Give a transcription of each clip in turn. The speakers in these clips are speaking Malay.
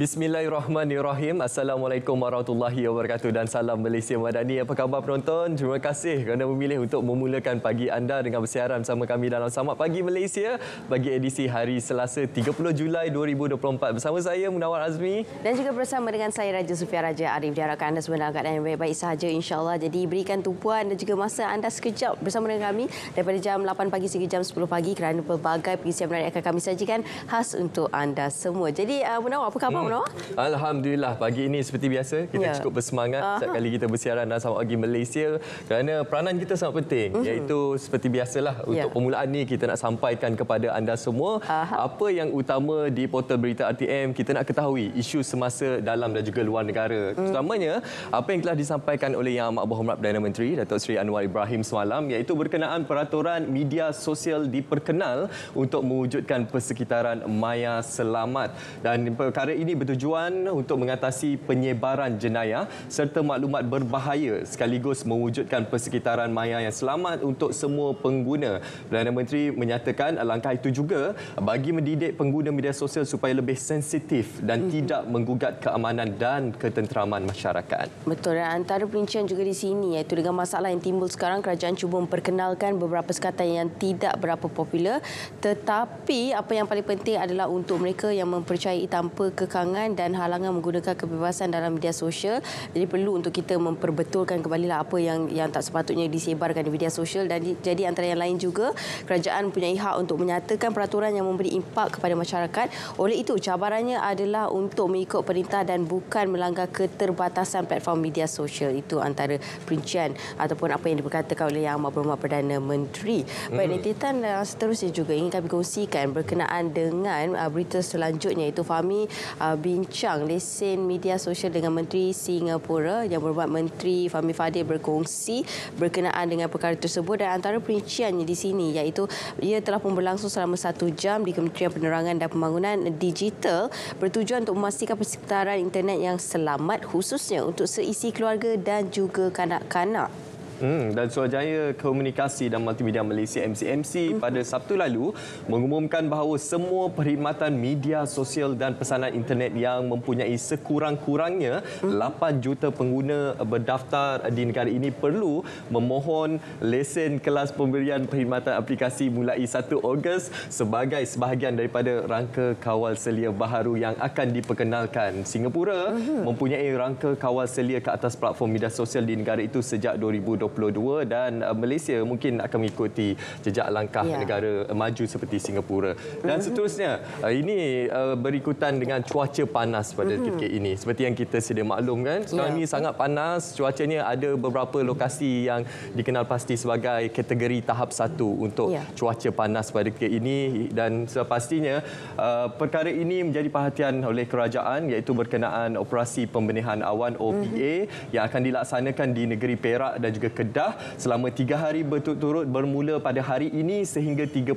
Bismillahirrahmanirrahim. Assalamualaikum warahmatullahi wabarakatuh dan salam Malaysia Madani. Apa khabar penonton? Terima kasih kerana memilih untuk memulakan pagi anda dengan bersiaran bersama kami dalam Selamat Pagi Malaysia bagi edisi hari Selasa 30 Julai 2024. Bersama saya Munawar Azmi dan juga bersama dengan saya Raja Sufia Raja Arif. Diharapkan anda semua dalam keadaan yang baik-baik sahaja insya-Allah. Jadi berikan tumpuan dan juga masa anda sekejap bersama dengan kami daripada jam 8 pagi sehingga jam 10 pagi kerana pelbagai pengisian menarik akan kami sajikan khas untuk anda semua. Jadi uh, Munawar, apa khabar hmm. Munawar? Alhamdulillah pagi ini seperti biasa kita ya. cukup bersemangat uh-huh. setiap kali kita bersiaran dalam Selamat Pagi Malaysia kerana peranan kita sangat penting uh-huh. iaitu seperti biasalah ya. untuk permulaan ni kita nak sampaikan kepada anda semua uh-huh. apa yang utama di portal berita RTM kita nak ketahui isu semasa dalam dan juga luar negara uh-huh. terutamanya apa yang telah disampaikan oleh Yang Amat Berhormat Perdana Menteri Datuk Seri Anwar Ibrahim semalam iaitu berkenaan peraturan media sosial diperkenal untuk mewujudkan persekitaran maya selamat dan perkara ini bertujuan tujuan untuk mengatasi penyebaran jenayah serta maklumat berbahaya sekaligus mewujudkan persekitaran maya yang selamat untuk semua pengguna. Perdana Menteri menyatakan langkah itu juga bagi mendidik pengguna media sosial supaya lebih sensitif dan hmm. tidak menggugat keamanan dan ketenteraman masyarakat. Betul dan antara perincian juga di sini iaitu dengan masalah yang timbul sekarang kerajaan cuba memperkenalkan beberapa sekatan yang tidak berapa popular tetapi apa yang paling penting adalah untuk mereka yang mempercayai tanpa kekangan dan dan halangan menggunakan kebebasan dalam media sosial. Jadi perlu untuk kita memperbetulkan kembali lah apa yang yang tak sepatutnya disebarkan di media sosial dan di, jadi antara yang lain juga kerajaan punya hak untuk menyatakan peraturan yang memberi impak kepada masyarakat. Oleh itu cabarannya adalah untuk mengikut perintah dan bukan melanggar keterbatasan platform media sosial. Itu antara perincian ataupun apa yang diberkatakan oleh Yang Amat Berhormat Perdana Menteri. Baik, hmm. Titan dan seterusnya juga ingin kami kongsikan berkenaan dengan uh, berita selanjutnya itu Fahmi uh, bincang lesen media sosial dengan Menteri Singapura yang berbuat Menteri Fahmi Fadil berkongsi berkenaan dengan perkara tersebut dan antara perinciannya di sini iaitu ia telah pun berlangsung selama satu jam di Kementerian Penerangan dan Pembangunan Digital bertujuan untuk memastikan persekitaran internet yang selamat khususnya untuk seisi keluarga dan juga kanak-kanak. Hmm, dan Suruhanjaya Komunikasi dan Multimedia Malaysia MCMC hmm. pada Sabtu lalu mengumumkan bahawa semua perkhidmatan media sosial dan pesanan internet yang mempunyai sekurang-kurangnya hmm. 8 juta pengguna berdaftar di negara ini perlu memohon lesen kelas pemberian perkhidmatan aplikasi mulai 1 Ogos sebagai sebahagian daripada rangka kawal selia baharu yang akan diperkenalkan. Singapura hmm. mempunyai rangka kawal selia ke atas platform media sosial di negara itu sejak 2020 2022 dan uh, Malaysia mungkin akan mengikuti jejak langkah ya. negara maju seperti Singapura. Dan mhm. seterusnya, uh, ini uh, berikutan dengan cuaca panas pada mm-hmm. ketika ini. Seperti yang kita sedia maklumkan, sekarang ya. ini sangat panas. Cuacanya ada beberapa lokasi yang dikenal pasti sebagai kategori tahap satu untuk ya. cuaca panas pada ketika ini dan sepastinya uh, perkara ini menjadi perhatian oleh kerajaan iaitu berkenaan operasi pembenihan awan OPA mm-hmm. yang akan dilaksanakan di negeri Perak dan juga Kedah selama tiga hari berturut-turut bermula pada hari ini sehingga 31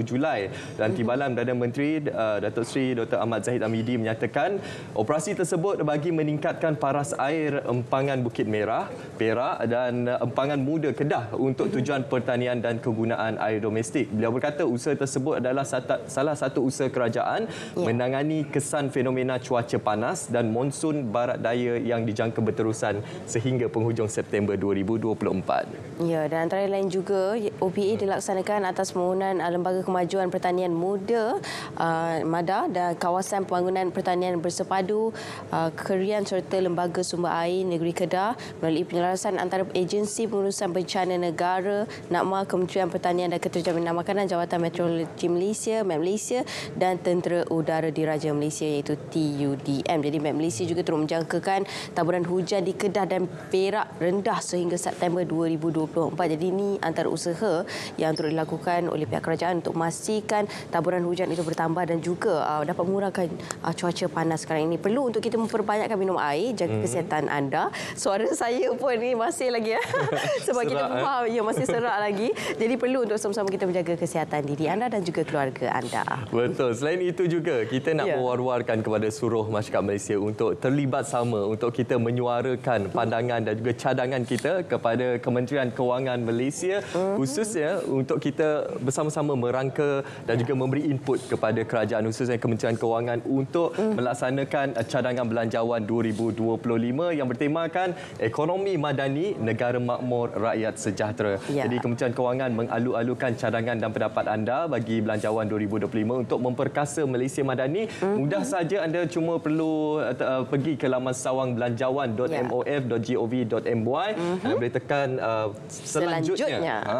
Julai. Dan Timbalan Perdana Menteri uh, Datuk Seri Dr. Ahmad Zahid Amidi menyatakan operasi tersebut bagi meningkatkan paras air empangan Bukit Merah, Perak dan empangan muda Kedah untuk tujuan pertanian dan kegunaan air domestik. Beliau berkata usaha tersebut adalah salah satu usaha kerajaan ya. menangani kesan fenomena cuaca panas dan monsun barat daya yang dijangka berterusan sehingga penghujung September 2020. 2024. Ya, dan antara lain juga OPA dilaksanakan atas permohonan uh, Lembaga Kemajuan Pertanian Muda uh, MADA dan Kawasan Pembangunan Pertanian Bersepadu uh, Kerian serta Lembaga Sumber Air Negeri Kedah melalui penyelarasan antara Agensi Pengurusan Bencana Negara, NAKMA, Kementerian Pertanian dan Keterjaminan Makanan, Jawatan Meteorologi Malaysia, MET Malaysia dan Tentera Udara Diraja Malaysia iaitu TUDM. Jadi MET Malaysia juga terus menjangkakan taburan hujan di Kedah dan Perak rendah sehingga September September 2024. Jadi ini antara usaha yang turut dilakukan oleh pihak kerajaan untuk memastikan taburan hujan itu bertambah dan juga uh, dapat mengurangkan uh, cuaca panas sekarang ini. Perlu untuk kita memperbanyakkan minum air, jaga hmm. kesihatan anda. Suara saya pun ni masih lagi ya. Sebab serak, kita eh? faham ya masih serak lagi. Jadi perlu untuk sama-sama kita menjaga kesihatan diri anda dan juga keluarga anda. Betul. Selain itu juga kita nak yeah. mewar-warkan kepada seluruh masyarakat Malaysia untuk terlibat sama untuk kita menyuarakan pandangan dan juga cadangan kita kepada kepada Kementerian Kewangan Malaysia uh-huh. khususnya untuk kita bersama-sama merangka dan juga memberi input kepada kerajaan khususnya Kementerian Kewangan untuk uh-huh. melaksanakan cadangan belanjawan 2025 yang bertemakan ekonomi madani negara makmur rakyat sejahtera. Ya. Jadi Kementerian Kewangan mengalu-alukan cadangan dan pendapat anda bagi belanjawan 2025 untuk memperkasa Malaysia madani. Uh-huh. Mudah saja anda cuma perlu uh, pergi ke laman sawang.belanjawan.mof.gov.my mm-hmm. anda boleh tekan uh, selanjutnya. selanjutnya. Ha,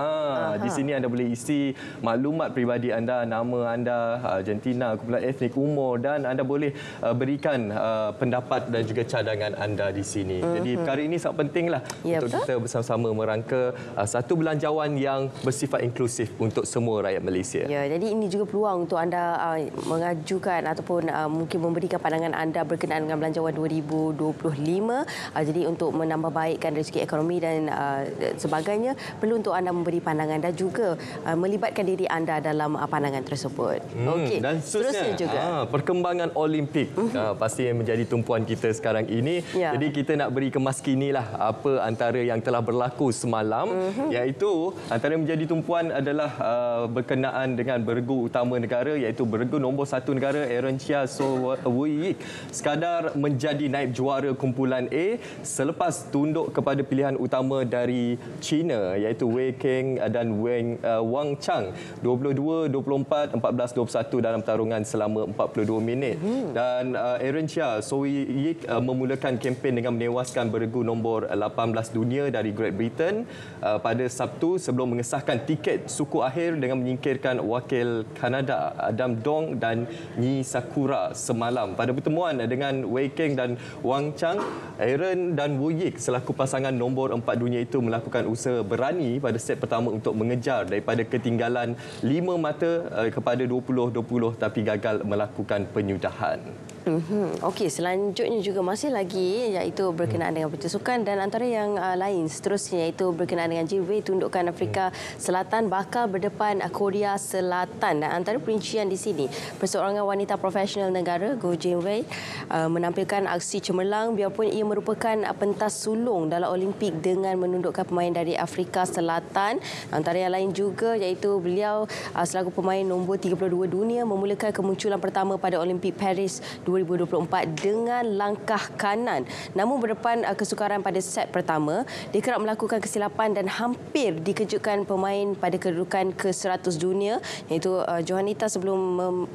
di sini anda boleh isi maklumat peribadi anda, nama anda, Argentina, kumpulan etnik, umur dan anda boleh uh, berikan uh, pendapat dan juga cadangan anda di sini. Mm-hmm. Jadi perkara ini sangat pentinglah ya, untuk betul? kita bersama-sama merangka uh, satu belanjawan yang bersifat inklusif untuk semua rakyat Malaysia. Ya, jadi ini juga peluang untuk anda uh, mengajukan ataupun uh, mungkin memberikan pandangan anda berkenaan dengan belanjawan 2025. Uh, jadi untuk menambah baikkan segi ekonomi dan uh, sebagainya, perlu untuk anda memberi pandangan dan juga uh, melibatkan diri anda dalam uh, pandangan tersebut. Hmm, Okey. Dan seterusnya juga uh, perkembangan Olimpik uh-huh. uh, pasti yang menjadi tumpuan kita sekarang ini. Ya. Jadi kita nak beri kemas kinilah apa antara yang telah berlaku semalam uh-huh. iaitu antara yang menjadi tumpuan adalah uh, berkenaan dengan bergu utama negara iaitu bergu nombor satu negara Aaron Chia So Wui sekadar menjadi naib juara kumpulan A selepas tunduk kepada pilihan utama dari China iaitu Wei Keng dan Wang, uh, Wang Chang. 22 24 14 21 dalam tarungan selama 42 minit. Hmm. dan uh, Aaron Chia So Yik uh, memulakan kempen dengan menewaskan beregu nombor 18 dunia dari Great Britain uh, pada Sabtu sebelum mengesahkan tiket suku akhir dengan menyingkirkan wakil Kanada Adam Dong dan Nyi Sakura semalam. Pada pertemuan dengan Wei Keng dan Wang Chang, Aaron dan Wu Yik selaku pasangan nombor empat dunia itu melakukan usaha berani pada set pertama untuk mengejar daripada ketinggalan lima mata eh, kepada 20-20 tapi gagal melakukan penyudahan. Mm-hmm. Okey, selanjutnya juga masih lagi iaitu berkenaan dengan pertusukan dan antara yang uh, lain seterusnya iaitu berkenaan dengan Jinwei tundukan Afrika Selatan bakal berdepan Korea Selatan dan antara perincian di sini perseorangan wanita profesional negara Go Jinwei uh, menampilkan aksi cemerlang biarpun ia merupakan pentas sulung dalam Olimpik dengan menundukkan pemain dari Afrika Selatan antara yang lain juga iaitu beliau uh, selaku pemain nombor 32 dunia memulakan kemunculan pertama pada Olimpik Paris 2024 dengan langkah kanan. Namun berdepan uh, kesukaran pada set pertama, dia kerap melakukan kesilapan dan hampir dikejutkan pemain pada kedudukan ke-100 dunia iaitu uh, Johanita sebelum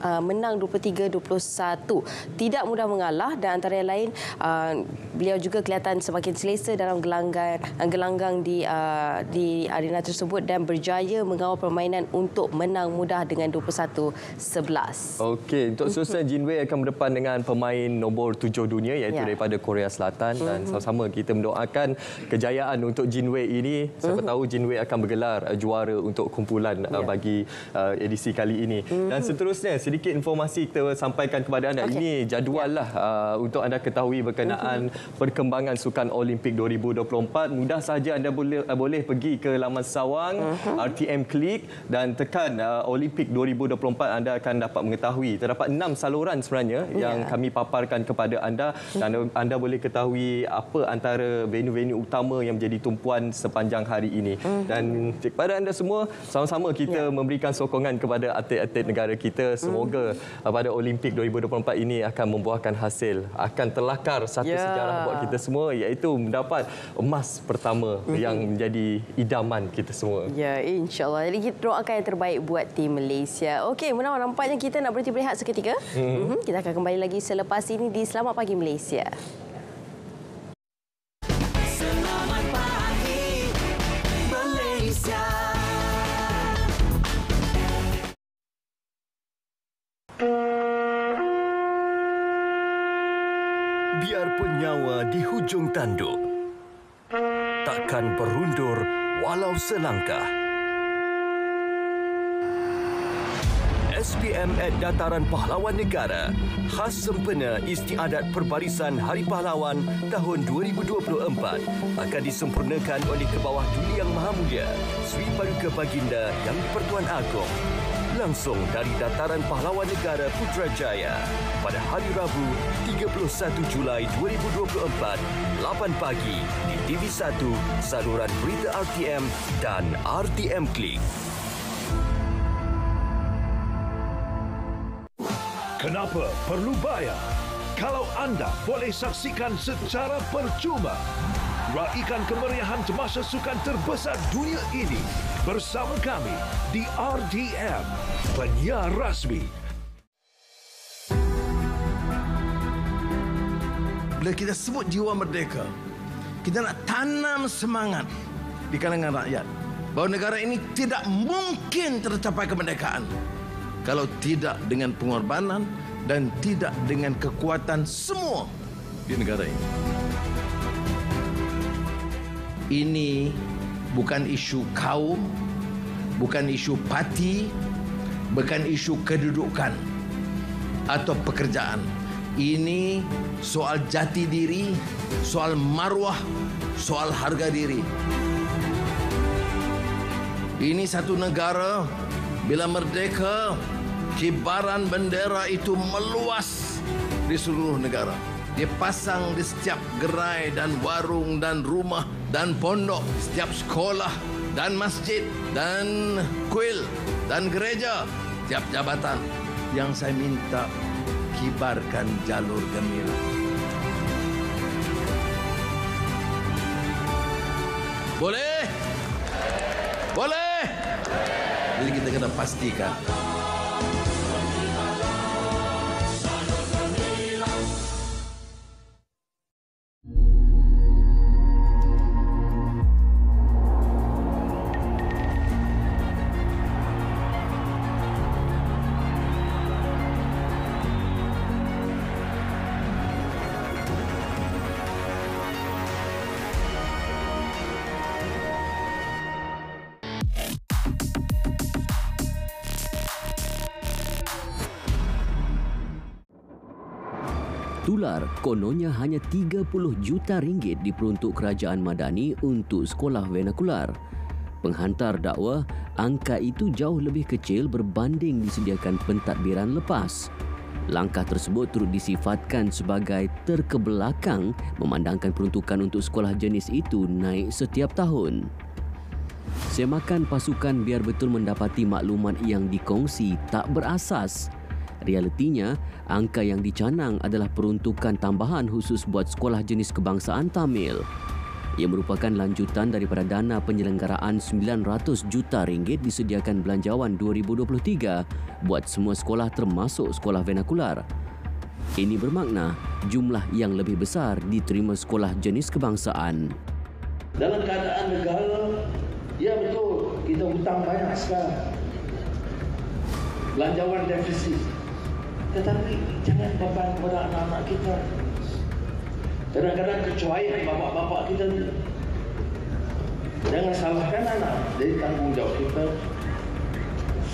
uh, menang 23-21. Tidak mudah mengalah dan antara yang lain beliau juga kelihatan semakin selesa dalam gelanggang gelanggang di di arena tersebut dan berjaya mengawal permainan untuk menang mudah dengan 21-11. Okey, untuk Susan Jinwei akan berdepan dengan dengan pemain nombor tujuh dunia iaitu ya. daripada Korea Selatan dan mm-hmm. sama-sama kita mendoakan kejayaan untuk Jinwei ini. Siapa mm-hmm. tahu Jinwei akan bergelar uh, juara untuk kumpulan uh, ya. bagi uh, edisi kali ini. Dan seterusnya sedikit informasi kita sampaikan kepada anda. Okay. Ini jadual lah uh, untuk anda ketahui berkenaan perkembangan Sukan Olimpik 2024. Mudah saja anda boleh uh, boleh pergi ke laman Sawang. RTM Klik dan tekan uh, Olimpik 2024 anda akan dapat mengetahui terdapat enam saluran sebenarnya yeah. yang yang kami paparkan kepada anda dan anda boleh ketahui apa antara venue-venue utama yang menjadi tumpuan sepanjang hari ini. Mhm. Dan kepada anda semua, sama-sama kita ya. memberikan sokongan kepada atlet-atlet negara kita. Semoga mm. pada Olimpik 2024 ini akan membuahkan hasil. Akan terlakar satu ya. sejarah buat kita semua iaitu mendapat emas pertama mm. yang menjadi idaman kita semua. Ya, insyaAllah. Jadi kita doakan yang terbaik buat tim Malaysia. Okey, Munawar, nampaknya kita nak berhenti berehat seketika. Mm. Mm-hmm. Kita akan kembali lagi lagi selepas ini di Selamat Pagi Malaysia. Biarpun nyawa di hujung tanduk, takkan berundur walau selangkah. SPM at Dataran Pahlawan Negara khas sempena istiadat perbarisan Hari Pahlawan tahun 2024 akan disempurnakan oleh Kebawah Duli Yang Maha Mulia Sri Paduka Baginda Yang Pertuan Agong langsung dari Dataran Pahlawan Negara Putrajaya pada hari Rabu 31 Julai 2024 8 pagi di TV1 saluran berita RTM dan RTM Klik. Kenapa perlu bayar? Kalau anda boleh saksikan secara percuma Raikan kemeriahan semasa sukan terbesar dunia ini bersama kami di RDM, penyiar rasmi. Bila kita sebut jiwa merdeka, kita nak tanam semangat di kalangan rakyat bahawa negara ini tidak mungkin tercapai kemerdekaan kalau tidak dengan pengorbanan dan tidak dengan kekuatan semua di negara ini. Ini bukan isu kaum, bukan isu parti, bukan isu kedudukan atau pekerjaan. Ini soal jati diri, soal maruah, soal harga diri. Ini satu negara bila merdeka, kibaran bendera itu meluas di seluruh negara. Dia pasang di setiap gerai dan warung dan rumah dan pondok, setiap sekolah dan masjid dan kuil dan gereja, setiap jabatan yang saya minta kibarkan jalur gemilang. Boleh? Boleh? Jadi kita kena pastikan Tular kononnya hanya 30 juta ringgit diperuntuk kerajaan Madani untuk sekolah vernakular. Penghantar dakwah, angka itu jauh lebih kecil berbanding disediakan pentadbiran lepas. Langkah tersebut turut disifatkan sebagai terkebelakang memandangkan peruntukan untuk sekolah jenis itu naik setiap tahun. Semakan pasukan biar betul mendapati maklumat yang dikongsi tak berasas. Realitinya, angka yang dicanang adalah peruntukan tambahan khusus buat sekolah jenis kebangsaan Tamil. Ia merupakan lanjutan daripada dana penyelenggaraan 900 juta ringgit disediakan Belanjawan 2023 buat semua sekolah termasuk sekolah vernakular. Ini bermakna jumlah yang lebih besar diterima sekolah jenis kebangsaan. Dalam keadaan negara, ya betul, kita hutang banyak sekarang. Belanjawan defisit. Tetapi jangan beban kepada anak-anak kita. Kadang-kadang kecuaian bapak-bapak kita ni. Jangan salahkan anak. Jadi tanggungjawab kita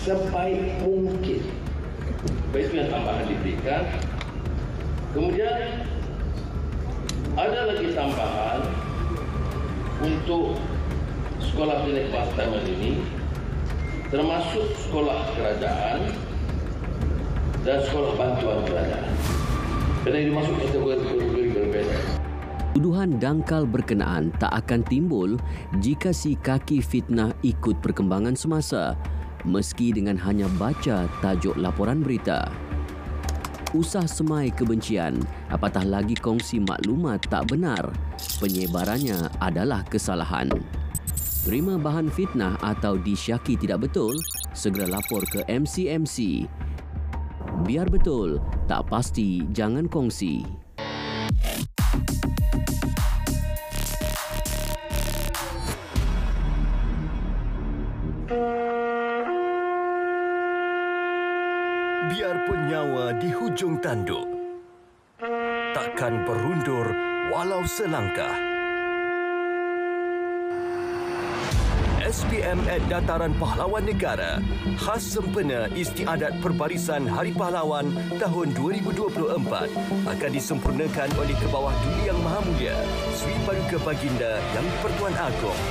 sebaik mungkin. Baik itu yang tambahan diberikan. Kemudian ada lagi tambahan untuk sekolah milik Batam ini termasuk sekolah kerajaan dan sekolah bantuan kerajaan. Kerana ini masuk kategori berbeza. Tuduhan dangkal berkenaan tak akan timbul jika si kaki fitnah ikut perkembangan semasa meski dengan hanya baca tajuk laporan berita. Usah semai kebencian, apatah lagi kongsi maklumat tak benar, penyebarannya adalah kesalahan. Terima bahan fitnah atau disyaki tidak betul, segera lapor ke MCMC. Biar betul, tak pasti jangan kongsi. Biarpun nyawa di hujung tanduk, takkan berundur walau selangkah. SPM at Dataran Pahlawan Negara khas sempena Istiadat Perbarisan Hari Pahlawan tahun 2024 akan disempurnakan oleh Kebawah Duli Yang Maha Mulia Sri Paduka Baginda Yang Pertuan Agong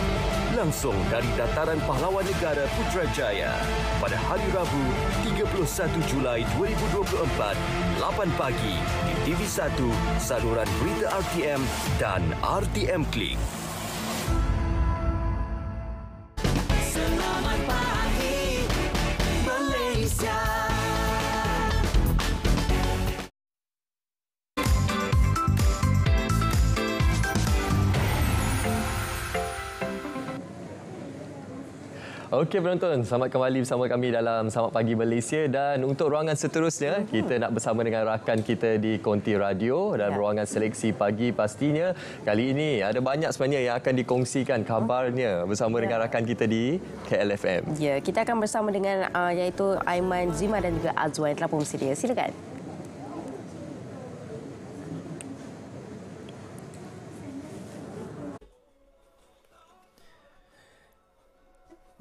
langsung dari Dataran Pahlawan Negara Putrajaya pada hari Rabu 31 Julai 2024 8 pagi di TV1 saluran berita RTM dan RTM Klik. Okey penonton, selamat kembali bersama kami dalam Selamat Pagi Malaysia dan untuk ruangan seterusnya kita nak bersama dengan rakan kita di Konti Radio dan Ya. ruangan seleksi pagi pastinya kali ini ada banyak sebenarnya yang akan dikongsikan kabarnya bersama Ya. dengan rakan kita di KLFM. Ya, kita akan bersama dengan uh, iaitu Aiman Zima dan juga Azwan yang telah pun bersedia. Silakan.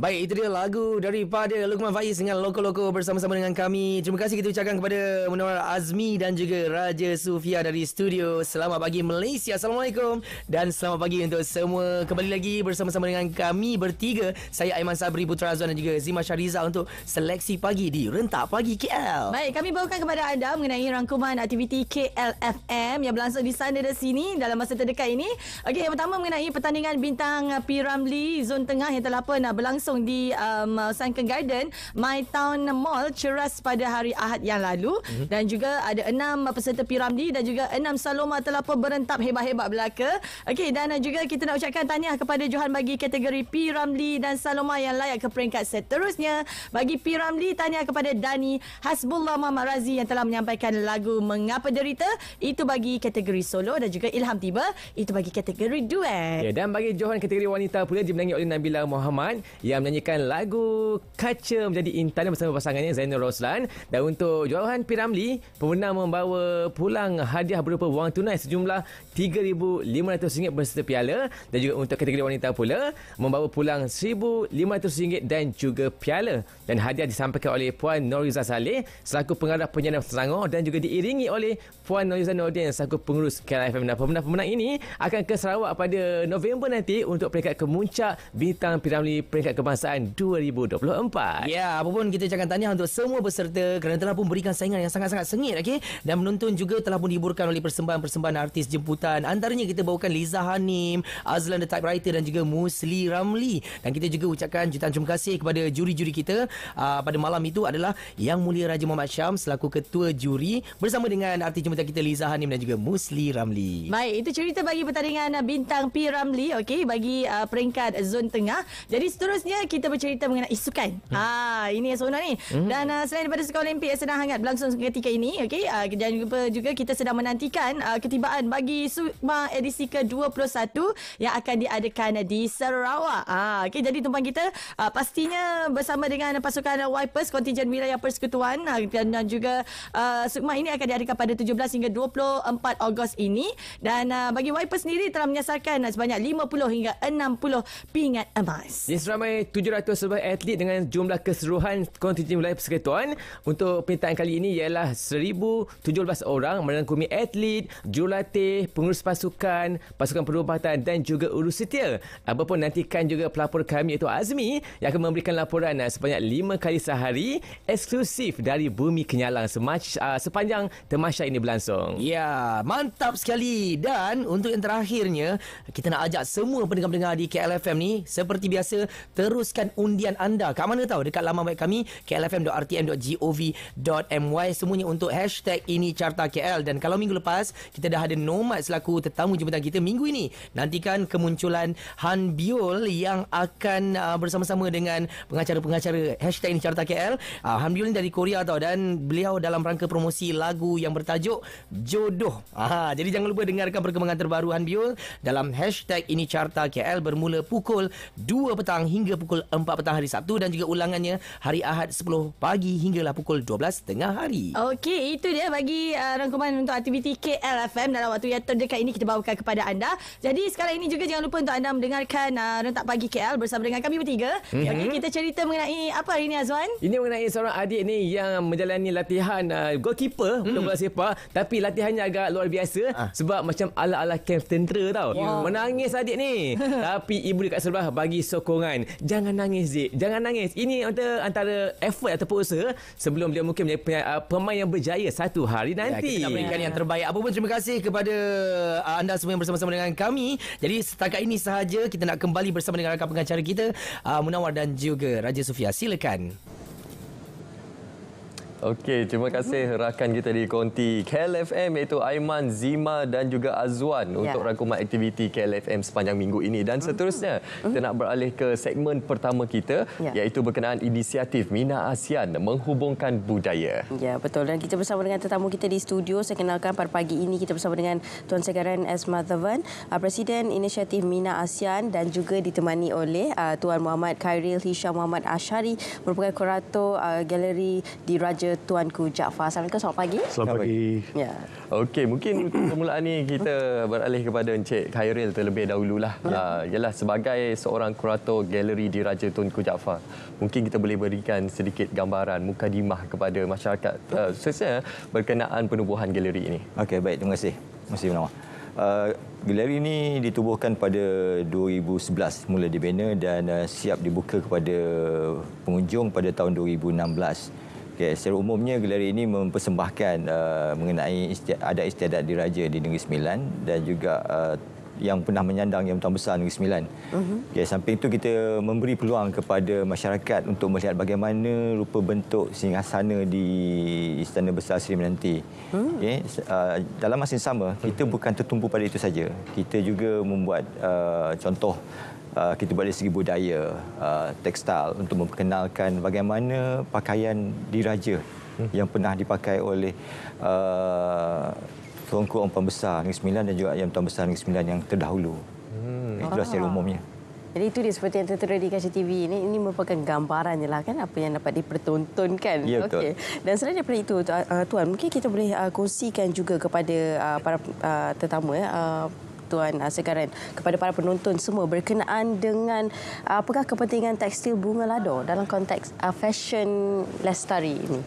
Baik, itu dia lagu daripada Lukman Faiz dengan Loko-Loko bersama-sama dengan kami. Terima kasih kita ucapkan kepada Munawar Azmi dan juga Raja Sufia dari studio. Selamat pagi Malaysia. Assalamualaikum. Dan selamat pagi untuk semua. Kembali lagi bersama-sama dengan kami bertiga. Saya Aiman Sabri Putra Azwan dan juga Zima Syariza untuk seleksi pagi di Rentak Pagi KL. Baik, kami bawakan kepada anda mengenai rangkuman aktiviti KLFM yang berlangsung di sana dan sini dalam masa terdekat ini. Okey, yang pertama mengenai pertandingan bintang P. Ramlee Zon Tengah yang telah pun uh, berlangsung di um, Sunken Garden, My Town Mall, Ceras pada hari Ahad yang lalu. Mm-hmm. Dan juga ada enam peserta P. Ramlee dan juga enam Saloma telah pun berentap hebat-hebat belaka. Okey, dan uh, juga kita nak ucapkan tahniah kepada Johan bagi kategori P. Ramlee dan Saloma yang layak ke peringkat seterusnya. Bagi P. Ramlee, tahniah kepada Dani Hasbullah Muhammad Razi yang telah menyampaikan lagu Mengapa Derita. Itu bagi kategori solo dan juga Ilham Tiba. Itu bagi kategori duet. Ya, dan bagi Johan kategori wanita pula dimenangi oleh Nabila Muhammad yang menyanyikan lagu Kaca Menjadi Intan bersama pasangannya Zainul Roslan. Dan untuk Johan Piramli, pemenang membawa pulang hadiah berupa wang tunai sejumlah RM3,500 berserta piala. Dan juga untuk kategori wanita pula, membawa pulang RM1,500 dan juga piala. Dan hadiah disampaikan oleh Puan Noriza Saleh selaku pengarah penyanyi Selangor dan juga diiringi oleh Puan Noriza Nordin selaku pengurus KLFM. Dan pemenang-pemenang ini akan ke Sarawak pada November nanti untuk peringkat kemuncak Bintang Piramli Peringkat Kebangsaan 2024. Ya, apapun kita ucapkan tahniah untuk semua peserta kerana telah pun berikan saingan yang sangat-sangat sengit okey. Dan menonton juga telah pun dihiburkan oleh persembahan-persembahan artis jemputan. Antaranya kita bawakan Liza Hanim, Azlan the Typewriter dan juga Musli Ramli. Dan kita juga ucapkan jutaan terima kasih kepada juri-juri kita uh, pada malam itu adalah Yang Mulia Raja Muhammad Syam selaku ketua juri bersama dengan artis jemputan kita Liza Hanim dan juga Musli Ramli. Baik, itu cerita bagi pertandingan bintang P. Ramlee okey bagi uh, peringkat zon tengah. Jadi seterusnya kita bercerita mengenai sukan. Hmm. Ah, ini yang seronok ni. Hmm. Dan uh, selain daripada Sukan Olimpik yang sedang hangat berlangsung ketika ini, okey, uh, dan juga, juga kita sedang menantikan uh, ketibaan bagi SUKMA edisi ke-21 yang akan diadakan di Sarawak. Ah, okey, jadi tumpuan kita uh, pastinya bersama dengan pasukan Wipers kontingen wilayah persekutuan uh, dan, dan juga uh, SUKMA ini akan diadakan pada 17 hingga 24 Ogos ini dan uh, bagi Wipers sendiri telah menyasarkan sebanyak 50 hingga 60 pingat emas. Di seramai 700 lebih atlet dengan jumlah keseluruhan kontingen wilayah persekutuan untuk penyertaan kali ini ialah 1017 orang merangkumi atlet, jurulatih, pengurus pasukan, pasukan perubatan dan juga urus setia. Apa pun nantikan juga pelapor kami iaitu Azmi yang akan memberikan laporan uh, sebanyak 5 kali sehari eksklusif dari Bumi Kenyalang semach, uh, sepanjang temasya ini berlangsung. Ya, mantap sekali. Dan untuk yang terakhirnya, kita nak ajak semua pendengar-pendengar di KLFM ni seperti biasa teruskan undian anda. Kat mana tahu? Dekat laman web kami klfm.rtm.gov.my semuanya untuk hashtag ini Carta KL dan kalau minggu lepas kita dah ada Nomad selaku tetamu jemputan kita minggu ini. Nantikan kemunculan Han Biol yang akan uh, bersama-sama dengan pengacara-pengacara hashtag ini Carta KL. Uh, Han Biol ni dari Korea tau dan beliau dalam rangka promosi lagu yang bertajuk Jodoh. Ah, jadi jangan lupa dengarkan perkembangan terbaru Han Biol dalam hashtag ini Carta KL bermula pukul 2 petang hingga pukul 4 petang hari Sabtu dan juga ulangannya hari Ahad 10 pagi hinggalah pukul 12 tengah hari. Okey, itu dia bagi uh, rangkuman untuk aktiviti KLFM dalam waktu yang terdekat ini kita bawakan kepada anda. Jadi sekarang ini juga jangan lupa untuk anda mendengarkan uh, Rentak Pagi KL bersama dengan kami bertiga. Mhm. Okey, kita cerita mengenai apa hari ini Azwan? Ini mengenai seorang adik ni yang menjalani latihan uh, goalkeeper hmm. untuk bola sepak tapi latihannya agak luar biasa Ah. sebab macam ala-ala camp tentera tau. Menangis adik ni. tapi ibu dekat sebelah bagi sokongan. Jangan nangis Zik, jangan nangis. Ini antara antara effort ataupun usaha sebelum dia mungkin menjadi uh, pemain yang berjaya satu hari Ya, nanti. kita nak berikan yang terbaik. Apa pun terima kasih kepada uh, anda semua yang bersama-sama dengan kami. Jadi setakat ini sahaja kita nak kembali bersama dengan rakan pengacara kita uh, Munawar dan juga Raja Sofia. Silakan. Okey, terima kasih rakan kita di Konti KLFM iaitu Aiman, Zima dan juga Azwan Ya. untuk rangkuman aktiviti KLFM sepanjang minggu ini. Dan seterusnya, kita nak beralih ke segmen pertama kita Ya. iaitu berkenaan inisiatif Mina ASEAN menghubungkan budaya. Ya, betul. Dan kita bersama dengan tetamu kita di studio. Saya kenalkan pada pagi ini kita bersama dengan Tuan Segaran S. Madhavan, uh, Presiden Inisiatif Mina ASEAN dan juga ditemani oleh uh, Tuan Muhammad Khairil Hisham Muhammad Ashari merupakan kurator uh, galeri di Raja Tuanku Jaafar. Assalamualaikum, selamat pagi. Selamat pagi. Ya. Okey, mungkin untuk permulaan ni kita beralih kepada Encik Khairil terlebih dahululah. Uh, ialah sebagai seorang kurator galeri di Raja Tunku Jaafar. Mungkin kita boleh berikan sedikit gambaran mukadimah kepada masyarakat uh, khususnya berkenaan penubuhan galeri ini. Okey, baik. Terima kasih. Terima kasih, Munawar. Uh, galeri ini ditubuhkan pada 2011 mula dibina dan uh, siap dibuka kepada pengunjung pada tahun 2016. Okay, secara umumnya galeri ini mempersembahkan uh, mengenai isti- adat istiadat diraja di Negeri Sembilan dan juga uh, yang pernah menyandang Yang Tuan Besar Negeri Sembilan. Uh-huh. Okay, samping itu kita memberi peluang kepada masyarakat untuk melihat bagaimana rupa bentuk singasana di Istana Besar Seri Menanti. Hmm. Okay, uh, dalam masa yang sama, kita bukan tertumpu pada itu saja. Kita juga membuat uh, contoh Uh, kita buat dari segi budaya, uh, tekstil untuk memperkenalkan bagaimana pakaian diraja hmm. yang pernah dipakai oleh uh, Tuanku Empan Besar Negeri Sembilan dan juga Yang Tuan Besar Negeri Sembilan yang terdahulu. Hmm. Itulah secara Ah. umumnya. Jadi itu dia seperti yang tertera di kaca TV ini. Ini merupakan gambaran je lah kan apa yang dapat dipertontonkan. Ya, betul. Okey. Dan selain daripada itu tu- Tuan, mungkin kita boleh uh, kongsikan juga kepada uh, para uh, tetamu ya. Tuan Segaran kepada para penonton semua berkenaan dengan uh, apakah kepentingan tekstil bunga lado dalam konteks uh, fashion lestari ini.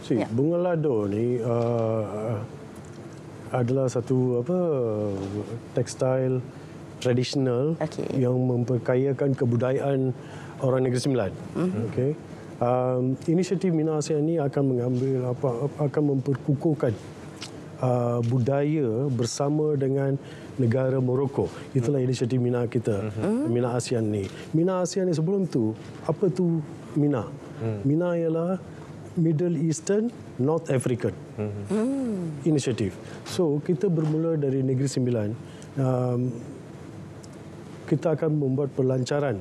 Si, ya. bunga lado ni uh, adalah satu apa tekstil tradisional Okey. yang memperkayakan kebudayaan orang Negeri Sembilan. Mm-hmm. Okey. Um, inisiatif Mina ASEAN ini akan mengambil apa akan memperkukuhkan uh, budaya bersama dengan negara Morocco. Itulah inisiatif Mina kita, mm-hmm. Mina ASEAN ni. Mina ASEAN ni sebelum tu, apa tu Mina? Mm. Mina ialah Middle Eastern North African initiative. So kita bermula dari Negeri Sembilan. Um, kita akan membuat pelancaran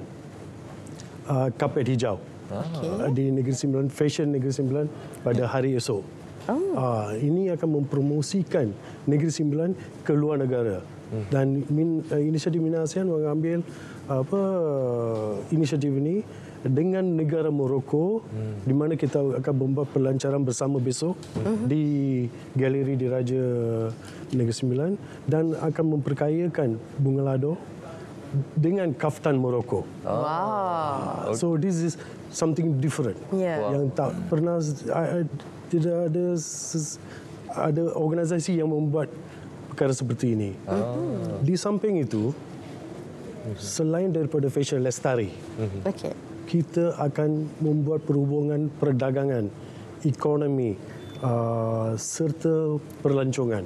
uh, kapet hijau okay. uh, di Negeri Sembilan, Fashion Negeri Sembilan pada hari esok. Oh. Uh, ini akan mempromosikan Negeri Sembilan ke luar negara. Hmm. Dan min, uh, inisiatif Mina ASEAN mengambil apa inisiatif ini dengan negara Morocco hmm. di mana kita akan membuat pelancaran bersama besok hmm. di galeri di Raja Negeri Sembilan dan akan memperkayakan bunga lado dengan kaftan Morocco. Wow. So this is something different. Yeah. Yang tak pernah I- I- tidak ada ses- ada organisasi yang membuat perkara seperti ini. Oh. Di samping itu selain daripada fashion lestari, Okey. kita akan membuat perhubungan perdagangan, ekonomi uh, serta perlancongan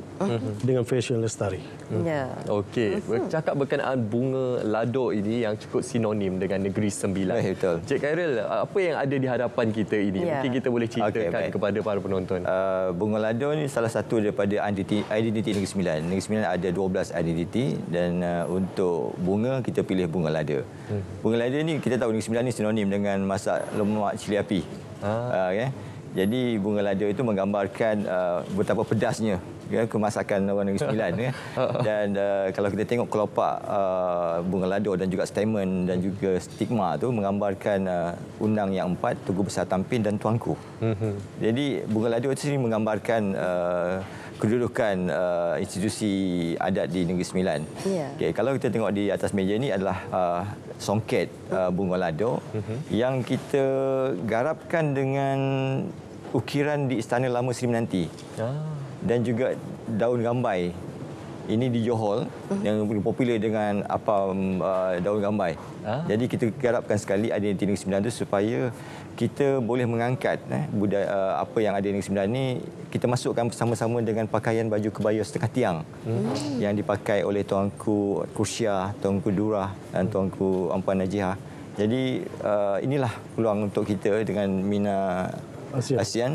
dengan fashion lestari. Ya. Okey, bercakap berkenaan bunga lado ini yang cukup sinonim dengan Negeri Sembilan. Baik, betul. Cik Khairil, apa yang ada di hadapan kita ini? Ya. Mungkin kita boleh ceritakan baik. kepada para penonton. Uh, bunga lado ni salah satu daripada identiti, identiti Negeri Sembilan. Negeri Sembilan ada 12 identiti dan uh, untuk bunga kita pilih bunga lada. Hmm. Bunga lada ni kita tahu Negeri Sembilan ni sinonim dengan masak lemak cili api. Ah. Uh, okay? Jadi bunga lada itu menggambarkan uh, betapa pedasnya ya, kemasakan orang Negeri Sembilan ya. Dan uh, kalau kita tengok kelopak uh, bunga lado dan juga stamen dan juga stigma tu menggambarkan uh, undang yang empat, Tugu Besar Tampin dan Tuanku. Mhm. Jadi bunga lado itu sendiri menggambarkan uh, kedudukan uh, institusi adat di Negeri Sembilan. Ya. Okay, kalau kita tengok di atas meja ini adalah uh, songket uh, bunga lado yang kita garapkan dengan ukiran di Istana Lama Seri Menanti dan juga daun gambai. Ini di Johor yang popular dengan apa uh, daun gambai. Ah. Jadi kita garapkan sekali identiti Negeri Sembilan itu supaya kita boleh mengangkat eh, budaya uh, apa yang ada di Negeri Sembilan ini kita masukkan bersama-sama dengan pakaian baju kebaya setengah tiang Hmm. yang dipakai oleh Tuanku Kursia, Tuanku Durah dan Tuanku Ampuan Najihah. Jadi uh, inilah peluang untuk kita dengan Mina ASEAN, ASEAN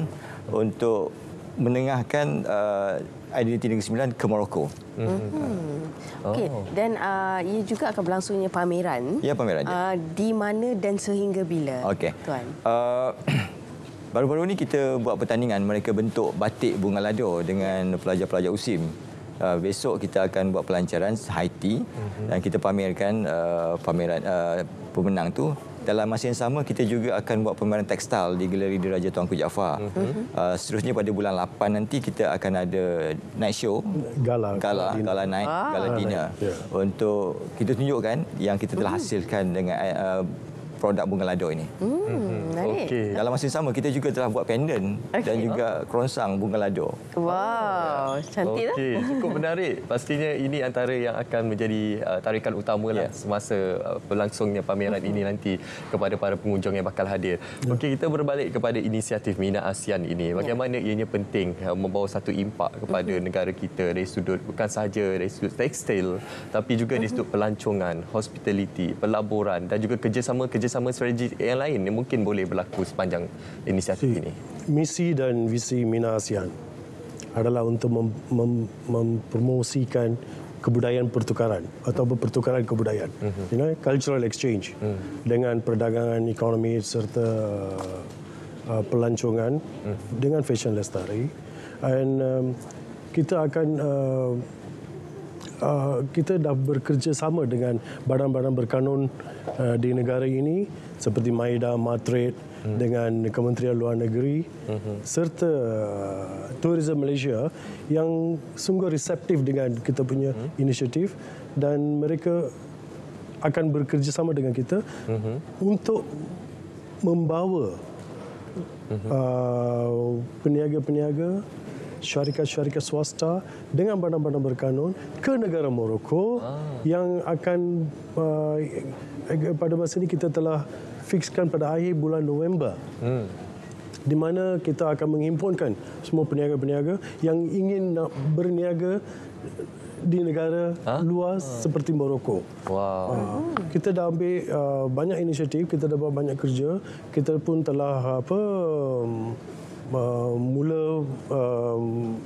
untuk menengahkan uh, identiti Negeri Sembilan ke Morocco. Hmm. Okey, dan uh, ia juga akan berlangsungnya pameran. Ya, pameran dia. Uh, di mana dan sehingga bila? Okey. Tuan. Uh, baru-baru ni kita buat pertandingan mereka bentuk batik bunga lado dengan pelajar-pelajar USIM. Uh, besok kita akan buat pelancaran Haiti mm-hmm. dan kita pamerkan uh, pameran uh, pemenang tu dalam masa yang sama kita juga akan buat pameran tekstil di Galeri Diraja Tuanku Jaafar. Mm-hmm. Uh, seterusnya pada bulan 8 nanti kita akan ada night show Gala. gala gala night Ah. gala dinner ya. untuk kita tunjukkan yang kita telah hasilkan dengan uh, produk bunga lado ini. Hmm, menarik. Okey. Dalam masa yang sama kita juga telah buat pendant Okey. dan juga kerongsang bunga lado. Wow, cantik tak? Okey, cukup menarik. Pastinya ini antara yang akan menjadi uh, tarikan utama lah Ya. semasa uh, berlangsungnya pameran ini nanti kepada para pengunjung yang bakal hadir. Okey, kita berbalik kepada inisiatif Mina ASEAN ini. Bagaimana ianya penting uh, membawa satu impak kepada negara kita dari sudut bukan sahaja dari sudut tekstil tapi juga dari sudut pelancongan, hospitality, pelaburan dan juga kerjasama-kerjasama strategi yang lain yang mungkin boleh berlaku sepanjang inisiatif Si- ini. Misi dan visi Mina ASEAN adalah untuk mem, mem, mempromosikan kebudayaan pertukaran atau pertukaran kebudayaan. Mm-hmm. You know, cultural exchange mm. dengan perdagangan ekonomi serta uh, pelancongan mm. dengan fashion lestari. And um, kita akan uh, uh, kita dah bekerja sama dengan badan-badan berkanun uh, di negara ini seperti Maida, Matret hmm. dengan Kementerian Luar Negeri hmm. serta uh, Tourism Malaysia yang sungguh reseptif dengan kita punya hmm. inisiatif dan mereka akan bekerjasama dengan kita hmm. untuk membawa uh, peniaga-peniaga syarikat-syarikat swasta dengan badan-badan berkanun ke negara Morocco ah. yang akan uh, pada masa ini kita telah fixkan pada akhir bulan November. Hmm. Di mana kita akan menghimpunkan semua peniaga-peniaga yang ingin nak berniaga di negara Ah? luar seperti Morocco. Wow. Uh, kita dah ambil uh, banyak inisiatif, kita dah buat banyak kerja. Kita pun telah apa uh, mula um,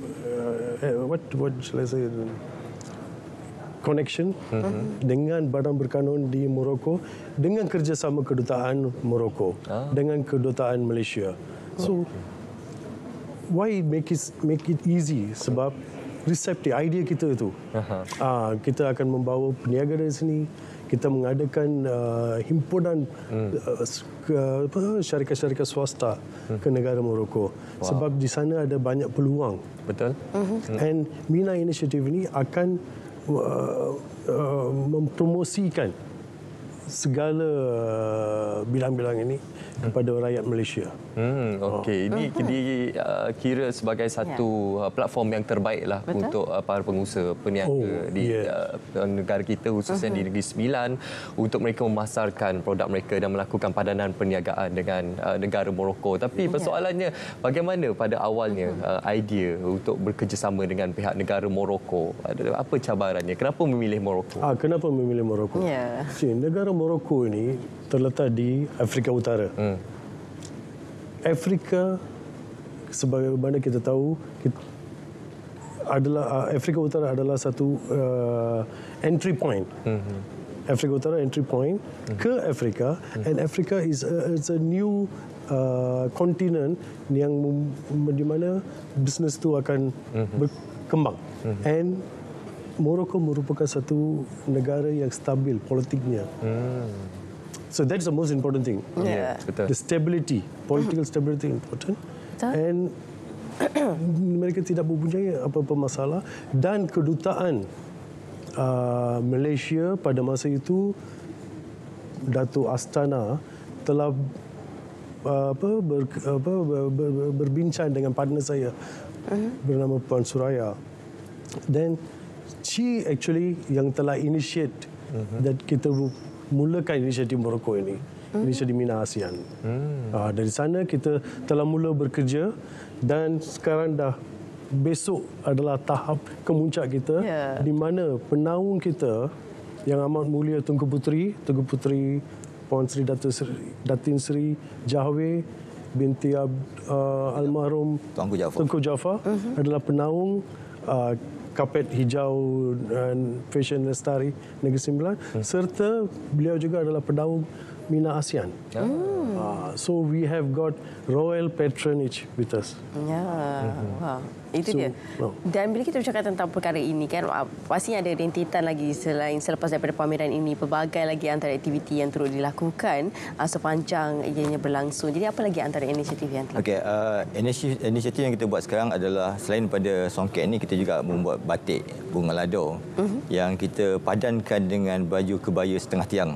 uh, what what shall I say connection mm-hmm. dengan badan berkanun di Morocco dengan kerjasama kedutaan Morocco Ah. dengan kedutaan Malaysia. So why make it make it easy sebab reseptif idea kita tu. Aha. Ah, kita akan membawa peniaga dari sini. Kita mengadakan uh, himpunan hmm. uh, apa, syarikat-syarikat swasta hmm. ke negara Morocco. Wow. Sebab di sana ada banyak peluang. Betul? Mm-hmm. And Mina Initiative ini akan uh, uh, mempromosikan segala uh, bilang-bilang ini kepada rakyat Malaysia. Hmm, okey. Ini dikira sebagai satu uh, platform yang terbaik lah Betul. untuk uh, para pengusaha peniaga Oh, di yeah. uh, negara kita khususnya di Negeri Sembilan untuk mereka memasarkan produk mereka dan melakukan padanan perniagaan dengan uh, negara Morocco. Tapi persoalannya bagaimana pada awalnya uh, idea untuk bekerjasama dengan pihak negara Morocco? Apa cabarannya? Kenapa memilih Morocco? Ah, kenapa memilih Morocco? Ya. Si, negara Morocco ini terletak di Afrika Utara. Hmm. Afrika sebagaimana kita tahu kita, adalah uh, Afrika Utara adalah satu uh, entry point. Mhm. Afrika Utara entry point ke Afrika and Afrika is a, is a new uh, continent yang mem- di mana bisnes tu akan ber, kembang. And Morocco merupakan satu negara yang stabil politiknya. So that's the most important thing. Betul. The stability, political stability important. Betul. And mereka tidak mempunyai apa-apa masalah dan kedutaan uh, Malaysia pada masa itu Datuk Astana telah uh, apa, ber, apa ber, ber, ber, berbincang dengan partner saya bernama Puan Suraya. Then she actually yang telah initiate that kita mulakan inisiatif Morocco ini. Inisiatif Mina ASEAN. Uh, dari sana kita telah mula bekerja dan sekarang dah besok adalah tahap kemuncak kita Ya. di mana penaung kita yang amat mulia Tunku Puteri, Tunku Puteri Puan Sri Datuk Sri, Datin Sri Jahwe binti Ab, uh, almarhum Tuanku Jaafar. Tunku Jaafar adalah penaung uh, kapet hijau dan fashion lestari Negeri Sembilan serta beliau juga adalah penaung Mina ASEAN. Uh, so we have got royal patronage with us. Ya, wah. Itu So, dia. no. Dan bila kita bercakap tentang perkara ini kan pastinya ada rentetan lagi selain selepas daripada pameran ini pelbagai lagi antara aktiviti yang turut dilakukan ah, sepanjang ianya berlangsung. Jadi apa lagi antara inisiatif yang telah Okey, uh, inisiatif, inisiatif yang kita buat sekarang adalah selain pada songket ni kita juga membuat batik bunga lado uh-huh. yang kita padankan dengan baju kebaya setengah tiang.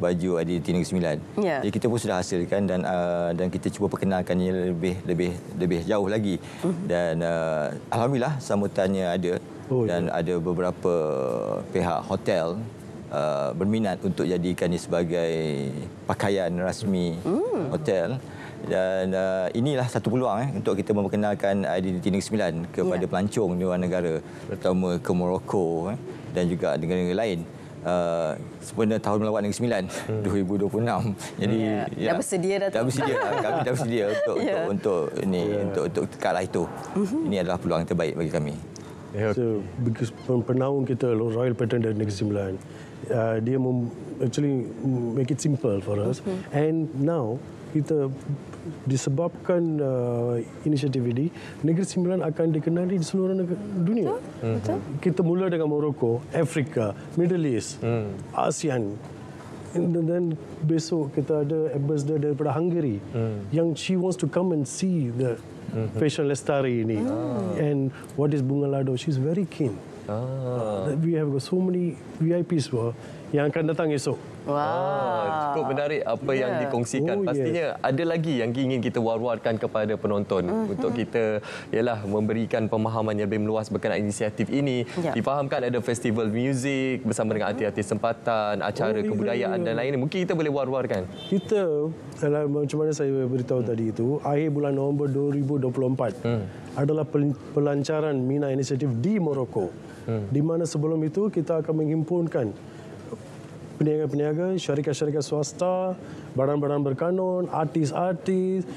Baju Aditi Negeri Sembilan. Ya. Jadi kita pun sudah hasilkan dan uh, dan kita cuba perkenalkannya lebih lebih lebih jauh lagi. Dan uh, alhamdulillah sambutannya ada. Oh, dan ada beberapa pihak hotel uh, berminat untuk jadikan ini sebagai pakaian rasmi hotel. Dan uh, inilah satu peluang eh untuk kita memperkenalkan identiti Negeri Sembilan kepada Ya. pelancong di luar negara terutama ke Morocco eh, dan juga negara-negara lain. Uh, sempena tahun melawat Negeri Sembilan 2026. Jadi Ya, dah bersedia dah tu. Dah bersedia. Kami dah bersedia untuk Ya. untuk untuk ini untuk untuk ke arah itu. Ini adalah peluang terbaik bagi kami. So, because pen- penaung kita Royal Patron dari Negeri Sembilan, uh, dia mem, actually make it simple for us. And now kita disebabkan uh, inisiatif ini, Negeri Sembilan akan dikenali di seluruh negara, dunia. Betul? Kita mula dengan Morocco, Afrika, Middle East, ASEAN. And then besok kita ada ambassador daripada Hungary yang she wants to come and see the fashion lestari ini and what is bunga lado. She's very keen. Uh, we have got so many VIPs who are- yang akan datang esok. Wow. Ah, cukup menarik apa yang Ya. dikongsikan. Oh, Pastinya ada lagi yang ingin kita war-warkan kepada penonton Mhm. untuk kita ialah memberikan pemahaman yang lebih meluas berkenaan inisiatif ini. Ya. Difahamkan ada festival muzik bersama dengan artis-artis tempatan, acara Oh, ya, kebudayaan ya. dan lain-lain. Mungkin kita boleh war-warkan. Kita dalam macam mana saya beritahu tadi itu akhir bulan November 2024 adalah pel- pelancaran Mina inisiatif di Morocco. Di mana sebelum itu kita akan menghimpunkan peniaga-peniaga, syarikat-syarikat swasta, barang-barang berkanun, artis-artis,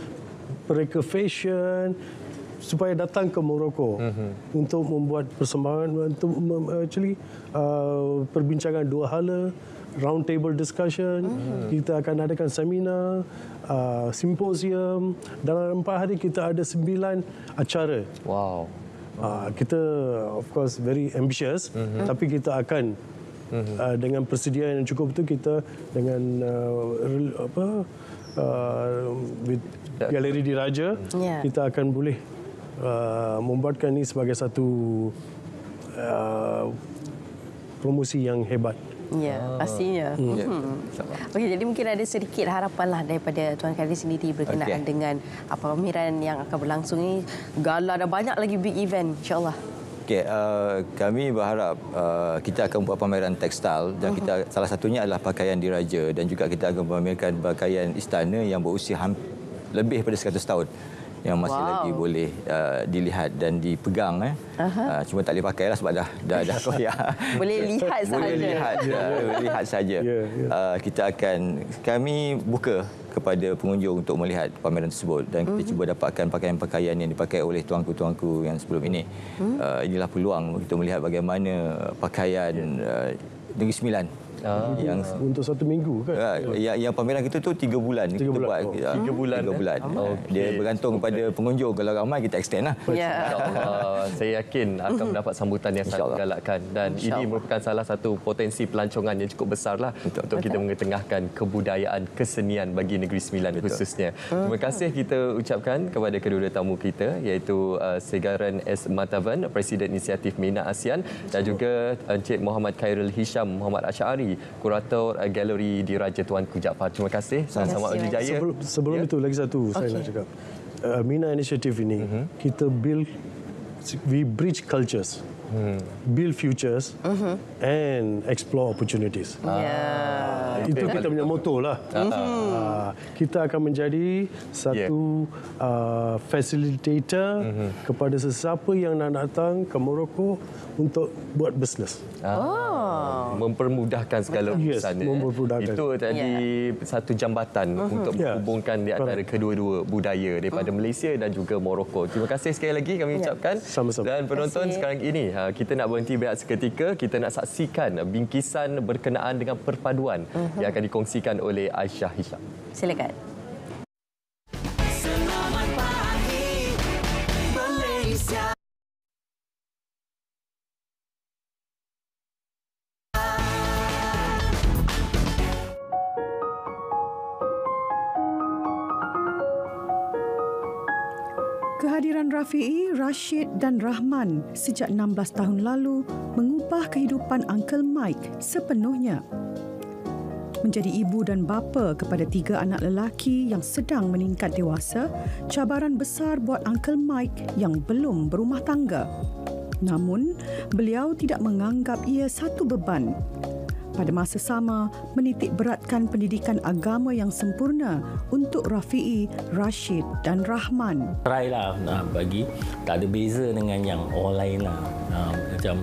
mereka fashion supaya datang ke Morocco untuk membuat persembahan untuk actually uh, perbincangan dua hala round table discussion kita akan adakan seminar uh, simposium. Dalam empat hari kita ada sembilan acara. Wow. uh, kita of course very ambitious tapi kita akan uh, dengan persediaan yang cukup itu kita dengan uh, apa uh, with galeri diraja Ya. kita akan boleh uh, membuatkan ini sebagai satu uh, promosi yang hebat Ya, pastinya. Ya. Hmm. Okey, jadi mungkin ada sedikit harapan lah daripada Tuan Kadri sendiri berkenaan Okey. dengan apa pameran yang akan berlangsung ini. Gala ada banyak lagi big event insyaAllah. Okey, uh, kami berharap uh, kita akan buat pameran tekstil dan kita salah satunya adalah pakaian diraja dan juga kita akan memamerkan pakaian istana yang berusia ham- lebih daripada 100 tahun yang masih Wow. lagi boleh uh, dilihat dan dipegang eh. Uh, cuma tak boleh pakai lah sebab dah dah dah koyak. Boleh lihat Boleh sahaja. lihat, uh, lihat saja. Ya, ya. Uh, kita akan kami buka kepada pengunjung untuk melihat pameran tersebut dan kita cuba dapatkan pakaian-pakaian yang dipakai oleh tuanku-tuanku yang sebelum ini. Uh, inilah peluang kita melihat bagaimana pakaian uh, Negeri Sembilan Ah. Yang untuk satu minggu kan. Ya, yang, yang pameran kita tu tiga bulan Tiga kita bulan. buat. Oh. Ya, Tiga bulan, Tiga eh? bulan. Okey. Dia bergantung pada pengunjung. Kalau ramai kita extend lah. Ya. InsyaAllah saya yakin akan mendapat sambutan yang sangat menggalakkan dan ini merupakan salah satu potensi pelancongan yang cukup besar lah untuk kita mengetengahkan kebudayaan kesenian bagi Negeri Sembilan khususnya. Terima kasih kita ucapkan kepada kedua tamu kita iaitu uh, Segaran S. Matavan, Presiden Inisiatif Mina ASEAN dan juga Encik Muhammad Khairul Hisham Muhammad Asyari, Kurator uh, Galeri Diraja Tuanku Jaafar. Terima kasih. Sama-sama kasih, Uji Jaya. Sebelum, sebelum Ya. itu lagi satu saya Okey. nak cakap. Uh, Mina Initiative ini kita build we bridge cultures. Build futures and explore opportunities. Ya. Itu kita punya moto lah. Ah, kita akan menjadi satu uh, facilitator kepada sesiapa yang nak datang ke Morocco untuk buat bisnes. Ah, mempermudahkan segala Yes, urusan ya. mempermudahkan. Itu tadi satu jambatan untuk Ya. menghubungkan di antara kedua-dua budaya daripada Malaysia dan juga Morocco. Terima kasih sekali lagi kami ucapkan. Sama-sama. Dan penonton sekarang ini ha, kita nak berhenti berehat seketika. Kita nak saksikan bingkisan berkenaan dengan perpaduan yang akan dikongsikan oleh Aisyah Hisham. Silakan. Kehadiran Rafi'i, Rashid dan Rahman sejak 16 tahun lalu mengubah kehidupan Uncle Mike sepenuhnya. Menjadi ibu dan bapa kepada tiga anak lelaki yang sedang meningkat dewasa, cabaran besar buat Uncle Mike yang belum berumah tangga. Namun, beliau tidak menganggap ia satu beban. Pada masa sama, menitik beratkan pendidikan agama yang sempurna untuk Rafi'i, Rashid dan Rahman. try lah nak bagi. Tak ada beza dengan yang orang lain lah. Uh, macam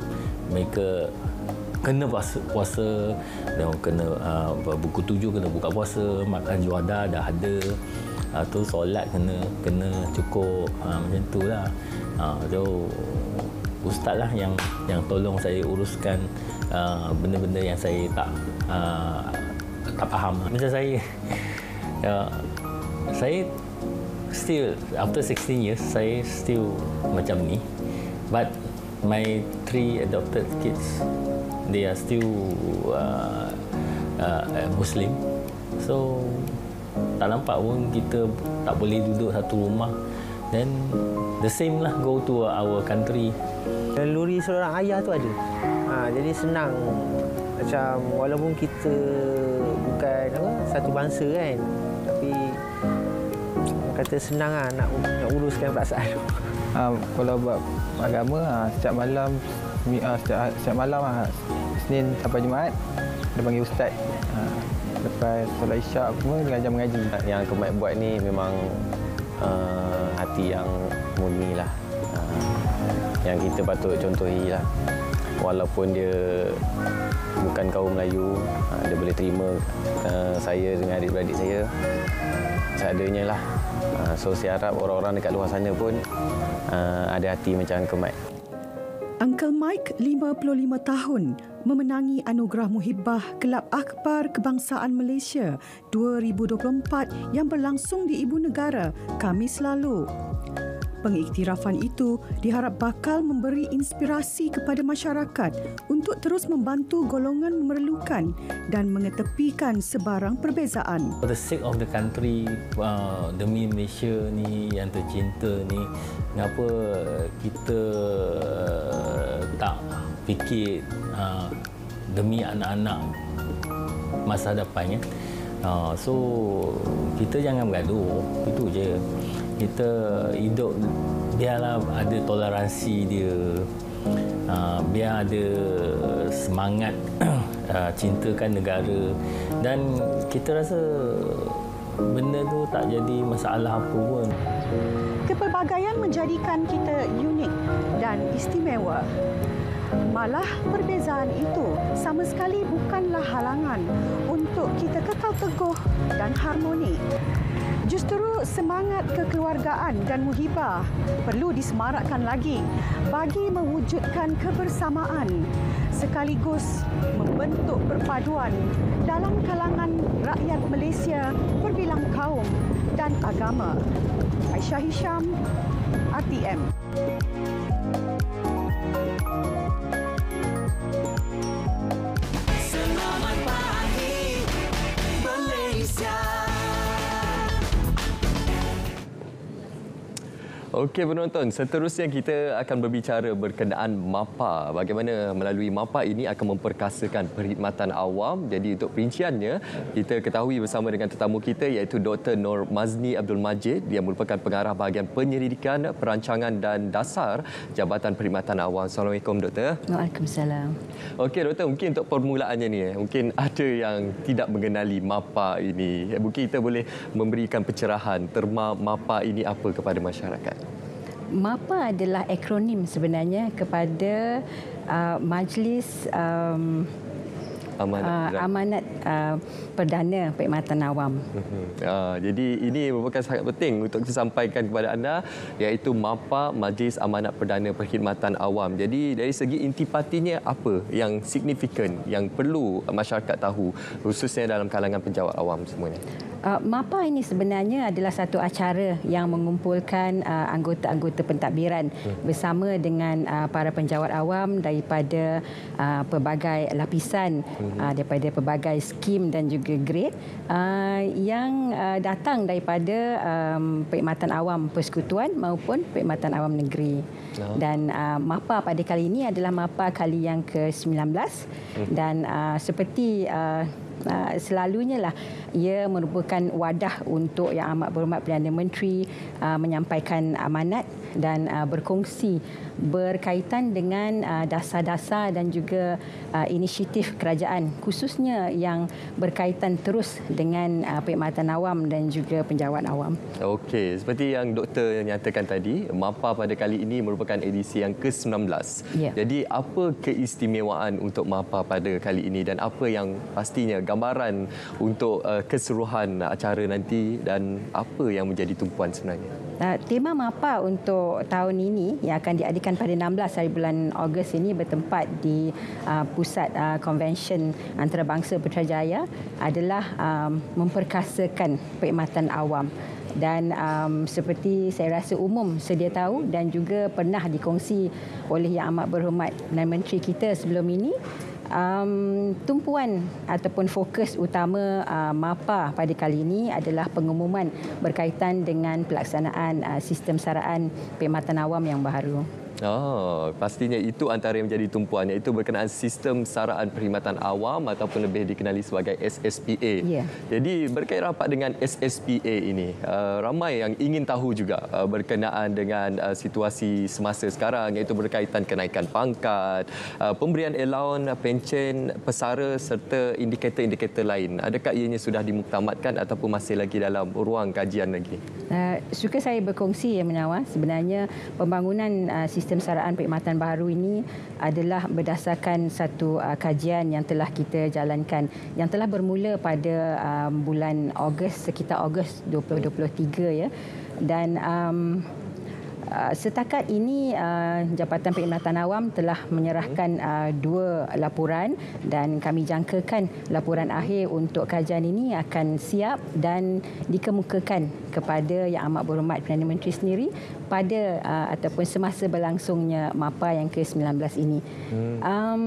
mereka kena puasa, puasa dan kena uh, buku tujuh kena buka puasa makan juada dah ada. Uh, tu solat kena kena cukup. Uh, macam tu lah. Uh, so ustaz lah yang yang tolong saya uruskan uh, benda-benda yang saya tak uh, tak faham. Macam saya uh, saya still after 16 years saya still macam ni. But my three adopted kids they are still uh, uh, Muslim. So tak nampak pun kita tak boleh duduk satu rumah. Then the same lah go to our country. Naluri seorang ayah tu ada. Ha, jadi senang macam walaupun kita bukan apa satu bangsa kan tapi kata senang lah nak, nak uruskan perasaan tu. Ha, kalau buat agama ha, setiap malam ha, setiap, setiap malam ha, Senin sampai Jumaat dia panggil ustaz. Ha, lepas solat isyak semua dia ajar mengaji. Yang Kemat buat ni memang uh, hati yang murni lah. Uh, yang kita patut contohi lah. Walaupun dia bukan kaum Melayu, uh, dia boleh terima uh, saya dengan adik-beradik saya seadanya lah. Uh, so saya harap orang-orang dekat luar sana pun ada hati macam Kemat. Uncle Mike, 55 tahun, memenangi anugerah Muhibbah Kelab Akhbar Kebangsaan Malaysia 2024 yang berlangsung di Ibu Negara Khamis lalu. Pengiktirafan itu diharap bakal memberi inspirasi kepada masyarakat untuk terus membantu golongan memerlukan dan mengetepikan sebarang perbezaan. for the sake of the country uh, demi Malaysia ni yang tercinta ni kenapa kita uh, tak fikir uh, demi anak-anak masa depan ya uh, so kita jangan bergaduh itu je kita hidup biarlah ada toleransi dia uh, biar ada semangat uh, cintakan negara dan kita rasa benda tu tak jadi masalah apa pun Kepelbagaian menjadikan kita unik dan istimewa. Malah perbezaan itu sama sekali bukanlah halangan untuk kita kekal teguh dan harmoni. Justru semangat kekeluargaan dan muhibah perlu disemarakkan lagi bagi mewujudkan kebersamaan sekaligus membentuk perpaduan dalam kalangan rakyat Malaysia berbilang kaum dan agama. Aisyah Hisham, RTM. Okey penonton, seterusnya kita akan berbicara berkenaan MAPA. Bagaimana melalui MAPA ini akan memperkasakan perkhidmatan awam. Jadi untuk perinciannya, kita ketahui bersama dengan tetamu kita iaitu Dr. Nur Mazni Abdul Majid. Dia merupakan pengarah bahagian penyelidikan, perancangan dan dasar Jabatan Perkhidmatan Awam. Assalamualaikum Doktor. Waalaikumsalam. Okey Doktor, mungkin untuk permulaannya ni, eh, mungkin ada yang tidak mengenali MAPA ini. Eh, Mungkin kita boleh memberikan pencerahan terma MAPA ini apa kepada masyarakat. MAPA adalah akronim sebenarnya kepada uh, Majlis um, Amanat uh. Amanat uh, Perdana Perkhidmatan Awam. Mhm. Ah, jadi ini merupakan sangat penting untuk kita sampaikan kepada anda iaitu MAPA Majlis Amanat Perdana Perkhidmatan Awam. Jadi dari segi intipatinya apa yang signifikan yang perlu masyarakat tahu khususnya dalam kalangan penjawat awam semuanya. Uh, MAPA ini sebenarnya adalah satu acara yang mengumpulkan uh, anggota-anggota pentadbiran hmm. bersama dengan uh, para penjawat awam daripada uh, pelbagai lapisan, hmm. Uh, daripada pelbagai skim dan juga grade uh, yang uh, datang daripada um, perkhidmatan awam persekutuan maupun perkhidmatan awam negeri. Oh. Dan uh, MAPA pada kali ini adalah MAPA kali yang ke-19 Hmm. dan uh, seperti uh, Uh, selalunya lah ia merupakan wadah untuk yang amat berhormat Perdana Menteri uh, menyampaikan amanat dan uh, berkongsi berkaitan dengan uh, dasar-dasar dan juga uh, inisiatif kerajaan khususnya yang berkaitan terus dengan uh, perkhidmatan awam dan juga penjawat awam. Okey, seperti yang doktor nyatakan tadi, MAPA pada kali ini merupakan edisi yang ke-19. Ya. Jadi apa keistimewaan untuk MAPA pada kali ini dan apa yang pastinya gambaran untuk uh, keseluruhan acara nanti dan apa yang menjadi tumpuan sebenarnya? Uh, tema MAPA untuk tahun ini yang akan diadakan pada 16 hari bulan Ogos ini bertempat di uh, pusat uh, konvensyen antarabangsa Putrajaya adalah um, memperkasakan perkhidmatan awam dan um, seperti saya rasa umum sedia tahu dan juga pernah dikongsi oleh yang amat berhormat Perdana Menteri kita sebelum ini um, tumpuan ataupun fokus utama uh, MAPA pada kali ini adalah pengumuman berkaitan dengan pelaksanaan uh, sistem saraan perkhidmatan awam yang baru. Oh, pastinya itu antara yang menjadi tumpuan iaitu berkenaan sistem saraan perkhidmatan awam ataupun lebih dikenali sebagai SSPA. Ya. Jadi berkait rapat dengan SSPA ini, uh, ramai yang ingin tahu juga uh, berkenaan dengan uh, situasi semasa sekarang iaitu berkaitan kenaikan pangkat, uh, pemberian allowance, pencen, pesara serta indikator-indikator lain. Adakah ianya sudah dimuktamadkan ataupun masih lagi dalam ruang kajian lagi? Uh, suka saya berkongsi ya Menawar sebenarnya pembangunan uh, sistem saraan perkhidmatan baru ini adalah berdasarkan satu uh, kajian yang telah kita jalankan yang telah bermula pada um, bulan Ogos sekitar Ogos 2023 ya. Dan um, Uh, setakat ini uh, Jabatan Perkhidmatan Awam telah menyerahkan uh, dua laporan dan kami jangkakan laporan akhir untuk kajian ini akan siap dan dikemukakan kepada Yang Amat Berhormat Perdana Menteri sendiri pada uh, ataupun semasa berlangsungnya MAPA yang ke-19 ini. Hmm. Um,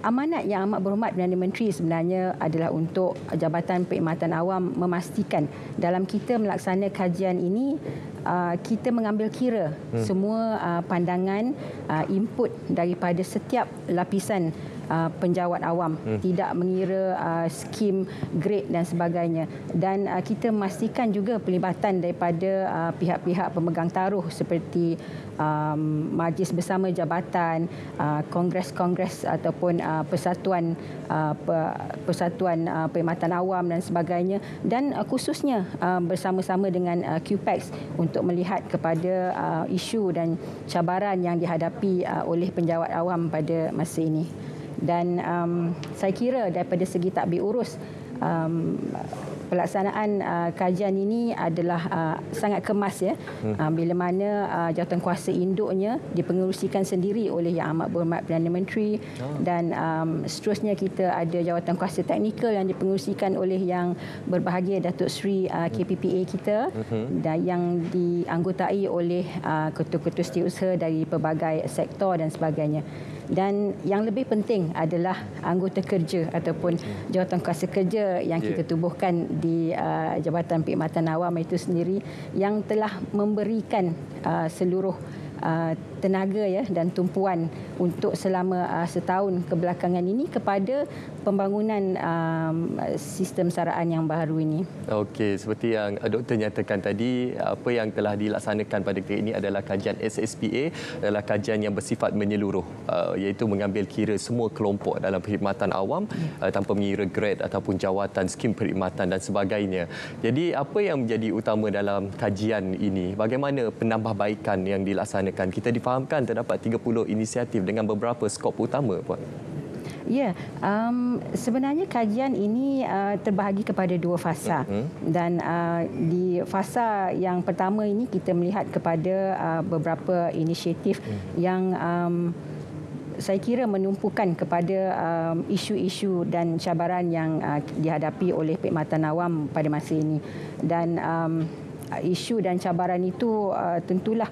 amanat yang amat berhormat Perdana Menteri sebenarnya adalah untuk Jabatan Perkhidmatan Awam memastikan dalam kita melaksana kajian ini uh, kita mengambil kira hmm. semua uh, pandangan uh, input daripada setiap lapisan Uh, penjawat awam. Hmm. tidak mengira uh, skim grade dan sebagainya. Dan uh, kita memastikan juga pelibatan daripada uh, pihak-pihak pemegang taruh seperti um, majlis bersama jabatan uh, kongres-kongres ataupun uh, persatuan uh, persatuan uh, perkhidmatan awam dan sebagainya. Dan uh, khususnya uh, bersama-sama dengan uh, QPEX untuk melihat kepada uh, isu dan cabaran yang dihadapi uh, oleh penjawat awam pada masa ini dan um, saya kira daripada segi takbir urus um, pelaksanaan uh, kajian ini adalah uh, sangat kemas ya. Hmm. Uh, bila mana uh, jawatankuasa induknya dipengerusikan sendiri oleh Yang Amat Berhormat Perdana Menteri Oh. dan um, seterusnya kita ada jawatankuasa teknikal yang dipengerusikan oleh Yang Berbahagia Datuk Seri uh, KPPA kita Mhm. dan yang dianggotai oleh uh, ketua-ketua setiausaha dari pelbagai sektor dan sebagainya. Dan yang lebih penting adalah anggota kerja ataupun jawatankuasa kerja yang kita Ya. tubuhkan di uh, Jabatan Perkhidmatan Awam itu sendiri yang telah memberikan uh, seluruh uh, tenaga ya dan tumpuan untuk selama uh, setahun kebelakangan ini kepada pembangunan um, sistem saraan yang baru ini. Okey, seperti yang uh, doktor nyatakan tadi, apa yang telah dilaksanakan pada ketika ini adalah kajian SSPA, adalah kajian yang bersifat menyeluruh, uh, iaitu mengambil kira semua kelompok dalam perkhidmatan awam uh, tanpa mengira grade ataupun jawatan, skim perkhidmatan dan sebagainya. Jadi, apa yang menjadi utama dalam kajian ini? Bagaimana penambahbaikan yang dilaksanakan? Kita difahamkan terdapat 30 inisiatif dengan beberapa skop utama, Puan. Ya, um, sebenarnya kajian ini uh, terbahagi kepada dua fasa Mhm. dan uh, di fasa yang pertama ini kita melihat kepada uh, beberapa inisiatif yang um, saya kira menumpukan kepada um, isu-isu dan cabaran yang uh, dihadapi oleh perkhidmatan awam pada masa ini dan um, isu dan cabaran itu uh, tentulah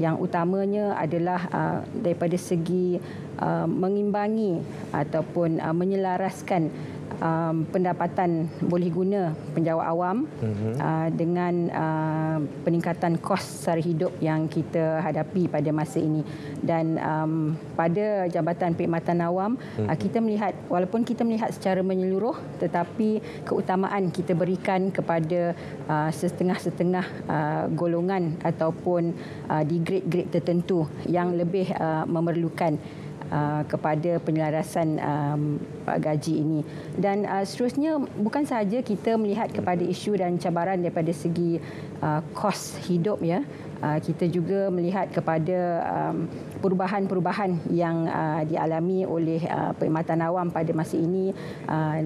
yang utamanya adalah uh, daripada segi uh, mengimbangi ataupun uh, menyelaraskan um, pendapatan boleh guna penjawat awam Mhm. uh, dengan uh, peningkatan kos sara hidup yang kita hadapi pada masa ini dan um, pada Jabatan Perkhidmatan Awam uh, Mhm. kita melihat walaupun kita melihat secara menyeluruh tetapi keutamaan kita berikan kepada uh, setengah-setengah uh, golongan ataupun uh, di grade-grade tertentu yang lebih uh, memerlukan uh, kepada penyelarasan um, gaji ini. Dan uh, seterusnya bukan sahaja kita melihat kepada isu dan cabaran daripada segi uh, kos hidup ya kita juga melihat kepada um, perubahan-perubahan yang uh, dialami oleh uh, perkhidmatan awam pada masa ini uh,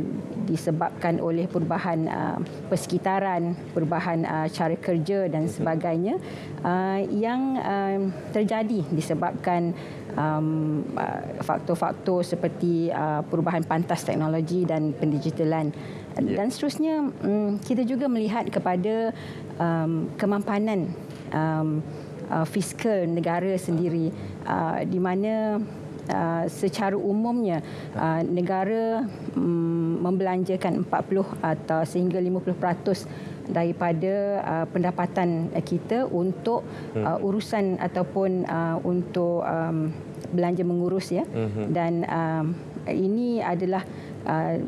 disebabkan oleh perubahan uh, persekitaran, perubahan uh, cara kerja dan sebagainya uh, yang um, terjadi disebabkan um, uh, faktor-faktor seperti uh, perubahan pantas teknologi dan pendigitalan Ya. dan seterusnya um, kita juga melihat kepada um, kemampanan um, uh, fiskal negara sendiri. Uh, di mana uh, secara umumnya uh, negara um, membelanjakan 40 atau sehingga 50% daripada uh, pendapatan kita untuk uh, urusan ataupun uh, untuk um, belanja mengurus ya. Mhm. dan um, ini adalah uh,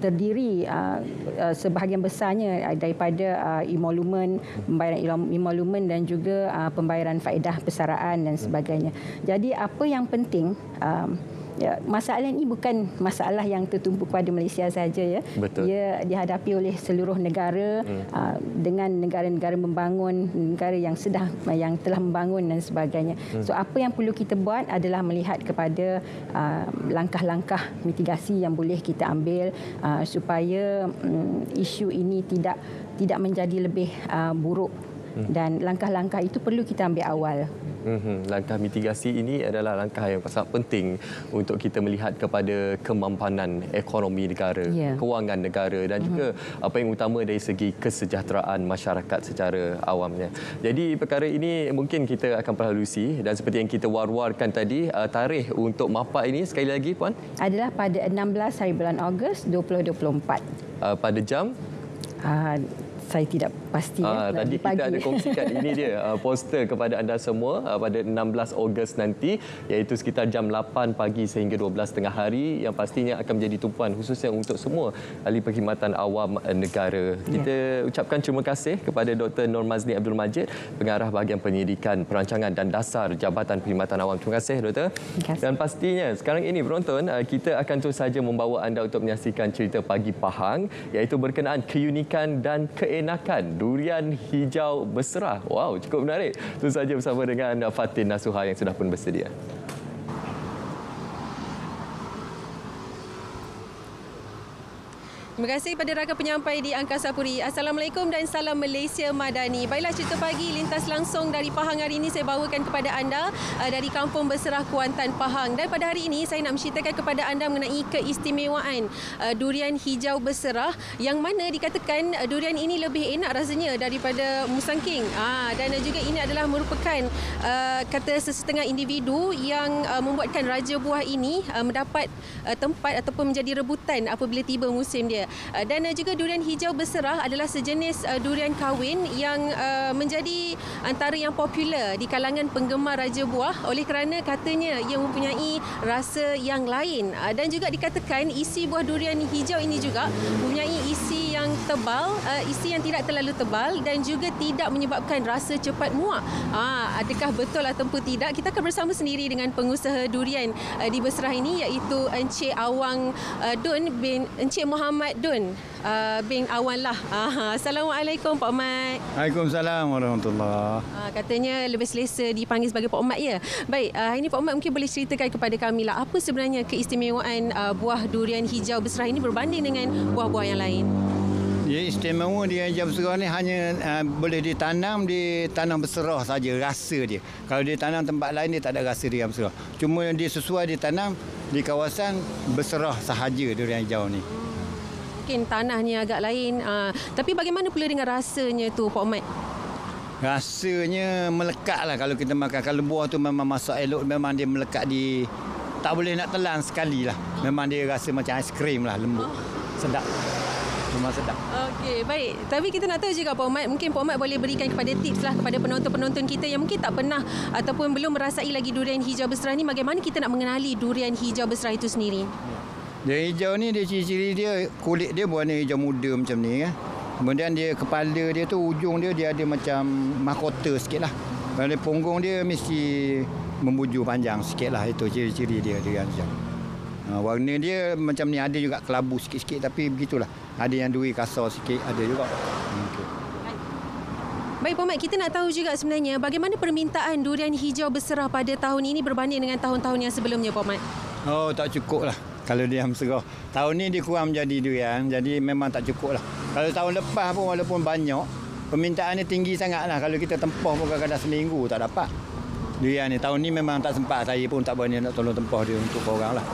terdiri uh, uh, sebahagian besarnya uh, daripada uh, emolumen, pembayaran emolumen dan juga uh, pembayaran faedah persaraan dan sebagainya. Jadi apa yang penting um, ya, masalah ini bukan masalah yang tertumpu pada Malaysia saja ya. Betul. Ia dihadapi oleh seluruh negara Hmm. uh, dengan negara-negara membangun, negara yang sedang yang telah membangun dan sebagainya. Hmm. So apa yang perlu kita buat adalah melihat kepada uh, langkah-langkah mitigasi yang boleh kita ambil uh, supaya um, isu ini tidak tidak menjadi lebih uh, buruk Hmm. dan langkah-langkah itu perlu kita ambil awal. Mhm. Langkah mitigasi ini adalah langkah yang sangat penting untuk kita melihat kepada kemampanan ekonomi negara, Ya. kewangan negara dan juga apa yang utama dari segi kesejahteraan masyarakat secara awamnya. Jadi perkara ini mungkin kita akan perhalusi dan seperti yang kita war-warkan tadi, uh, tarikh untuk MAPA ini sekali lagi puan Adalah pada 16 hari bulan Ogos 2024. uh, pada jam Uh, saya tidak pasti Ah, ya, tadi di pagi. kita ada kongsikan ini dia uh, poster kepada anda semua uh, pada 16 Ogos nanti iaitu sekitar jam 8 pagi sehingga 12 tengah hari yang pastinya akan menjadi tumpuan khususnya untuk semua ahli perkhidmatan awam uh, negara. Kita ucapkan terima kasih kepada Dr. Nur Mazni Abdul Majid pengarah bahagian penyidikan perancangan dan dasar Jabatan Perkhidmatan Awam. Terima kasih doktor. Dan pastinya sekarang ini penonton uh, kita akan terus saja membawa anda untuk menyaksikan cerita pagi Pahang iaitu berkenaan keunikan dan keenakan durian hijau berserah. Wow, cukup menarik. Terus saja bersama dengan Fatin Nasuha yang sudah pun bersedia. Terima kasih kepada rakan penyampai di Angkasa Puri. Assalamualaikum dan salam Malaysia Madani. Baiklah cerita pagi lintas langsung dari Pahang hari ini saya bawakan kepada anda uh, dari Kampung Berserah Kuantan Pahang. Dan pada hari ini saya nak menceritakan kepada anda mengenai keistimewaan uh, durian hijau berserah yang mana dikatakan uh, durian ini lebih enak rasanya daripada musangking. Ah dan juga ini adalah merupakan kata sesetengah individu yang membuatkan raja buah ini mendapat tempat ataupun menjadi rebutan apabila tiba musim dia. Uh, dan uh, juga durian hijau berserah adalah sejenis uh, durian kahwin yang menjadi antara yang popular di kalangan penggemar raja buah oleh kerana katanya ia mempunyai rasa yang lain dan juga dikatakan isi buah durian hijau ini juga mempunyai isi yang tebal, isi yang tidak terlalu tebal dan juga tidak menyebabkan rasa cepat muak. Ah, adakah betul ataupun tidak? Kita akan bersama sendiri dengan pengusaha durian di Berserah ini iaitu Encik Awang Dun bin Encik Muhammad Dun uh, bin Awan lah. Uh, Assalamualaikum Pak Mat. Waalaikumsalam warahmatullahi Uh, katanya lebih selesa dipanggil sebagai Pak Mat ya. Baik, uh, hari ini Pak Mat mungkin boleh ceritakan kepada kami lah apa sebenarnya keistimewaan uh, buah durian hijau berserah ini berbanding dengan buah-buah yang lain. Dia istimewa dia hijau berserah ni hanya uh, boleh ditanam di tanah berserah saja rasa dia. Kalau dia tanam tempat lain dia tak ada rasa dia berserah. Cuma dia sesuai ditanam di kawasan berserah sahaja durian hijau ni. Mungkin tanahnya agak lain. Uh, tapi bagaimana pula dengan rasanya tu Pak Mat? Rasanya melekat lah kalau kita makan. Kalau buah tu memang masak elok, memang dia melekat di... Tak boleh nak telan sekali lah. Memang dia rasa macam aiskrim lah, lembut. Sedap. Memang sedap. Okey, baik. Tapi kita nak tahu juga Pak Mat, mungkin Pak Mat boleh berikan kepada tips lah kepada penonton-penonton kita yang mungkin tak pernah ataupun belum merasai lagi durian hijau berserah ni, bagaimana kita nak mengenali durian hijau berserah itu sendiri? Dia hijau ni dia ciri-ciri dia kulit dia berwarna hijau muda macam ni kan. Kemudian dia kepala dia tu ujung dia dia ada macam mahkota sikit lah. Kalau punggung dia mesti membujur panjang sikit lah. Itu ciri-ciri dia dia hijau. Ha, warna dia macam ni ada juga kelabu sikit-sikit tapi begitulah. Ada yang duri kasar sikit ada juga. Hmm, okay. Baik Pak Mat, kita nak tahu juga sebenarnya bagaimana permintaan durian hijau berserah pada tahun ini berbanding dengan tahun-tahun yang sebelumnya Pak Mat? Oh tak cukup lah kalau dia serah. Tahun ni dia kurang menjadi durian jadi memang tak cukup lah. Kalau tahun lepas pun walaupun banyak permintaan ni tinggi sangat lah. Kalau kita tempah pun kadang-kadang seminggu tak dapat. Durian ni tahun ni memang tak sempat saya pun tak berani nak tolong tempah dia untuk orang lah.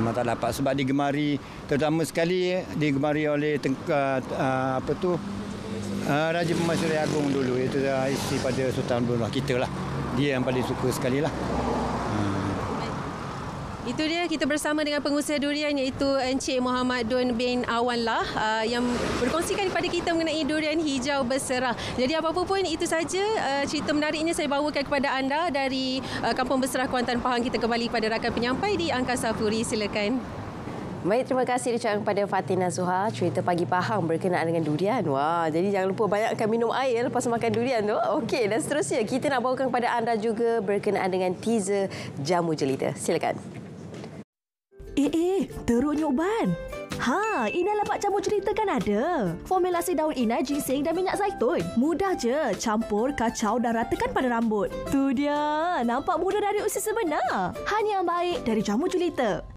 Memang tak dapat sebab digemari terutama sekali digemari oleh tengka, uh, apa tu uh, Raja Pemasyuri Agung dulu itu uh, isteri pada Sultan Brunei kita lah. Dia yang paling suka sekali lah. Itu dia kita bersama dengan pengusaha durian iaitu Encik Muhammad Dun bin Awan lah uh, yang berkongsikan kepada kita mengenai durian hijau berserah. Jadi apa-apa pun itu saja uh, cerita menariknya saya bawakan kepada anda dari uh, Kampung Berserah Kuantan Pahang. Kita kembali pada rakan penyampai di Angkasa Puri. Silakan. Baik, terima kasih diucapkan kepada Fatina Suha. Cerita pagi Pahang berkenaan dengan durian. Wah, jadi jangan lupa banyakkan minum air lepas makan durian tu. Okey, dan seterusnya kita nak bawakan kepada anda juga berkenaan dengan teaser Jamu Jelita. Silakan. Eh, eh, teruknya uban. Ha, Ina Lapak Jamu Cerita kan ada. Formulasi daun inai, ginseng dan minyak zaitun. Mudah je. Campur, kacau dan ratakan pada rambut. Tu dia. Nampak mudah dari usia sebenar. Hanya yang baik dari Jamu Jelita.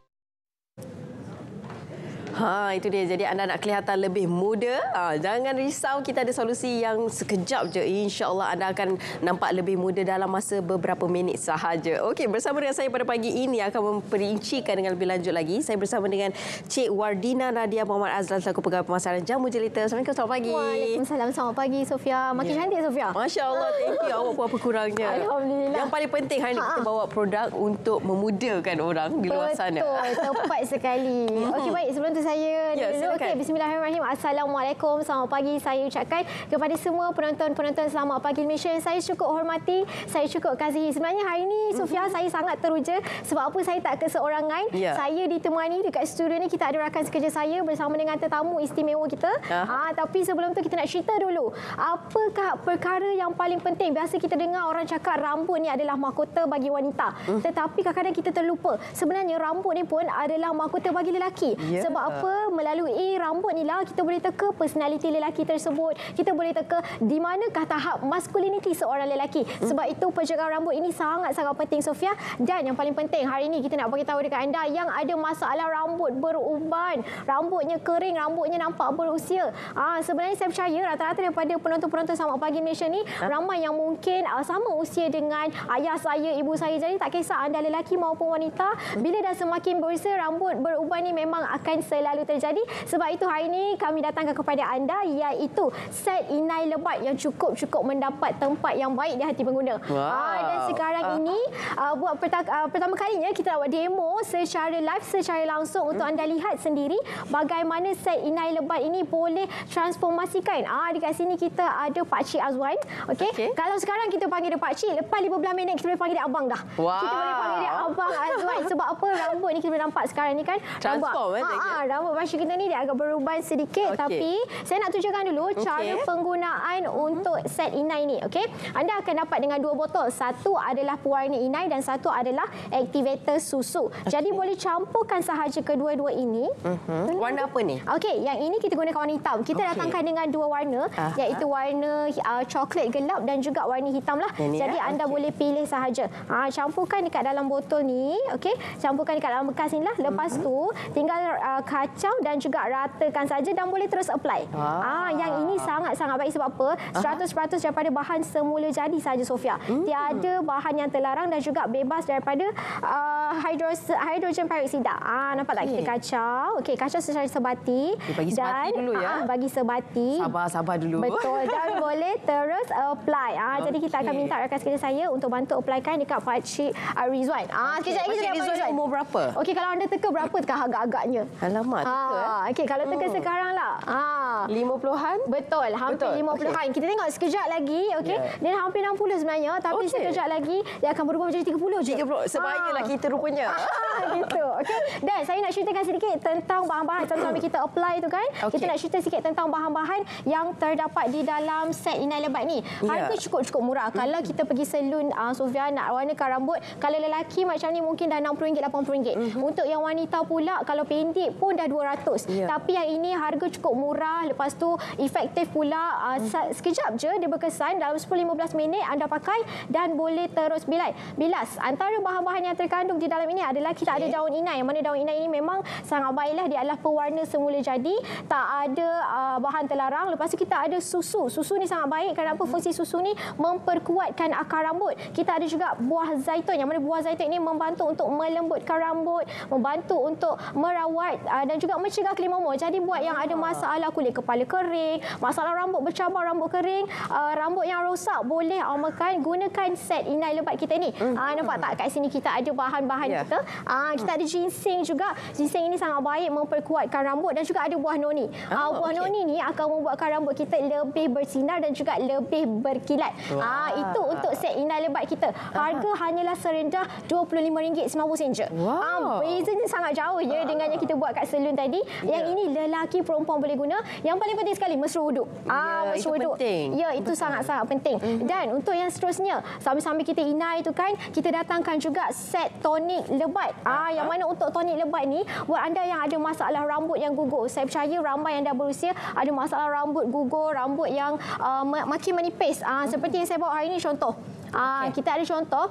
Ha, itu dia. Jadi anda nak kelihatan lebih muda, ha, jangan risau. Kita ada solusi yang sekejap je. InsyaAllah anda akan nampak lebih muda dalam masa beberapa minit sahaja. Okey, bersama dengan saya pada pagi ini akan memperincikan dengan lebih lanjut lagi. Saya bersama dengan Cik Wardina Nadia Muhammad Azlan selaku pegawai pemasaran Jamu Jelita. Assalamualaikum, selamat pagi. Waalaikumsalam, selamat pagi Sofia. Makin yeah. cantik Sofia. Masya Allah, thank you. Awak pun apa kurangnya. Alhamdulillah. Yang paling penting hari ini kita bawa produk untuk memudakan orang di luar Betul, sana. Betul, tepat sekali. Okey, baik. Sebelum tu saya Ya, dulu. Okey, bismillahirrahmanirrahim. Assalamualaikum. Selamat pagi. Saya ucapkan kepada semua penonton-penonton selamat pagi Malaysia yang saya cukup hormati, saya cukup kasihi. Sebenarnya hari ini Sofia Mhm. saya sangat teruja sebab apa saya tak keseorangan. Ya. Saya ditemani dekat studio ni kita ada rakan sekerja saya bersama dengan tetamu istimewa kita. Aha. Ha, tapi sebelum tu kita nak cerita dulu. Apakah perkara yang paling penting? Biasa kita dengar orang cakap rambut ni adalah mahkota bagi wanita. Hmm. Tetapi kadang-kadang kita terlupa. Sebenarnya rambut ni pun adalah mahkota bagi lelaki. Ya. Sebab apa? Apa? Melalui rambut ni lah kita boleh teka personaliti lelaki tersebut. Kita boleh teka di manakah tahap masculinity seorang lelaki. Sebab itu pencegahan rambut ini sangat-sangat penting Sofia dan yang paling penting hari ini kita nak bagi tahu dekat anda yang ada masalah rambut beruban, rambutnya kering, rambutnya nampak berusia. Ah sebenarnya saya percaya rata-rata daripada penonton-penonton sama pagi Malaysia ni ramai yang mungkin uh, sama usia dengan ayah saya, ibu saya. Jadi tak kisah anda lelaki maupun wanita, bila dah semakin berusia rambut beruban ni memang akan selalu terjadi. Sebab itu hari ini kami datangkan kepada anda iaitu set inai lebat yang cukup-cukup mendapat tempat yang baik di hati pengguna. Wow. Ah, dan sekarang ini uh, buat perta- uh, pertama kalinya kita nak buat demo secara live secara langsung untuk anda lihat sendiri bagaimana set inai lebat ini boleh transformasikan. Ah dekat sini kita ada Pak Cik Azwan. Okey. Okay. Kalau sekarang kita panggil dia Pak Cik, lepas 15 minit kita boleh panggil dia abang dah. Wow. Kita boleh panggil dia abang Azwan sebab apa rambut ni kita boleh nampak sekarang ni kan Transform, eh, rambut, dia ah, rambut Masya kita ni dia agak beruban sedikit Okey. tapi saya nak tunjukkan dulu Okey. cara penggunaan untuk set inai ni okey anda akan dapat dengan dua botol satu adalah pewarna inai dan satu adalah activator susu jadi boleh campurkan sahaja kedua-dua ini Mhm. Warna apa ni? Okey, yang ini kita gunakan warna hitam. Kita Okey. datangkan dengan dua warna Aha. iaitu warna uh, coklat gelap dan juga warna hitam lah. Yang ni, Jadi eh? anda boleh pilih sahaja. Ha, campurkan dekat dalam botol ni, okey. Campurkan dekat dalam bekas ni lah. Lepas Mhm. tu tinggal uh, kacau dan juga ratakan saja dan boleh terus apply. Wah. Ah, yang ini sangat-sangat baik sebab apa? 100% daripada bahan semula jadi saja Sofia. Hmm. Tiada bahan yang terlarang dan juga bebas daripada uh, hidros hidrogen peroksida. Ah, nampak tak kita kacau. Okey, kacau secara sebati. Bagi sebati dan, dulu ya. ah, bagi sebati. Sabar, sabar dulu. Betul dan boleh terus apply. Ah, jadi kita akan minta rakan kerja saya untuk bantu applykan dekat Pak Cik Rizwan. Ah, Okey, sekejap lagi Pak Rizwan umur berapa? Okey, kalau anda teka berapa agak-agaknya? Alamak, teka, eh? Ah, okey, kalau teka Hmm. sekarang lah. Ah. 50-an? Betul, hampir Betul, 50-an. Kita tengok sekejap lagi, okey. Ya. Dia hampir 60 sebenarnya, tapi Okey. sekejap lagi dia akan berubah menjadi 30 je. 30. Sebaiknya lah kita rupanya. Ah, gitu. Okey. Dan saya nak ceritakan sedikit tentang bahan-bahan time sambil kita apply tu kan. Okey. Kita nak cerita sikit tentang bahan-bahan yang terdapat di dalam set inai lebat ni. Ya. Harga cukup-cukup murah. Kalau kita pergi salon uh, Sofia nak warnakan rambut, kalau lelaki macam ni mungkin dah RM60 RM80. Untuk yang wanita pula kalau pendek pun dah 200. Ya. Tapi yang ini harga cukup murah. Lepas tu efektif pula uh, sa- sekejap je dia berkesan dalam 10-15 minit anda pakai dan boleh terus bilai. Bilas. Antara bahan-bahan yang terkandung di dalam ini adalah kita ada daun inai. Yang mana daun inai ini memang sangat baiklah dia adalah pewarna semula jadi, tak ada uh, bahan terlarang. Lepas tu kita ada susu. Susu ni sangat baik kerana apa? Fungsi susu ni memperkuatkan akar rambut. Kita ada juga buah zaitun. Yang mana buah zaitun ini membantu untuk melembutkan rambut, membantu untuk merawat uh, dan juga mencegah kelimomo. Jadi buat yang ada masalah kulit kepala kering, masalah rambut bercabang, rambut kering, uh, rambut yang rosak boleh amalkan gunakan set inai lebat kita ni. Ah nampak tak kat sini kita ada bahan-bahan Ya. kita. Ah kita ada ginseng juga. Ginseng ini sangat baik memperkuatkan rambut dan juga ada buah noni. Ah, buah okey. noni ni akan membuatkan rambut kita lebih bersinar dan juga lebih berkilat. Ah itu untuk set inai lebat kita. Harga hanyalah serendah RM25.90 je. Wow. Ah bezanya sangat jauh ya dengan yang kita buat kat salon tadi. Yang Ya. ini lelaki perempuan boleh guna. Yang paling penting sekali mesra uduk. Ya, mesra itu uduk. penting. Ya, itu sangat-sangat penting. Dan untuk yang seterusnya, sambil-sambil kita inai tu kan, kita datangkan juga set tonik lebat. Ah, yang mana untuk tonik lebat ni buat anda yang ada masalah rambut yang gugur. Saya percaya ramai yang dah berusia ada masalah rambut gugur, rambut yang uh, ma- makin menipis. Ah, seperti yang saya bawa hari ini contoh. Ah, kita ada contoh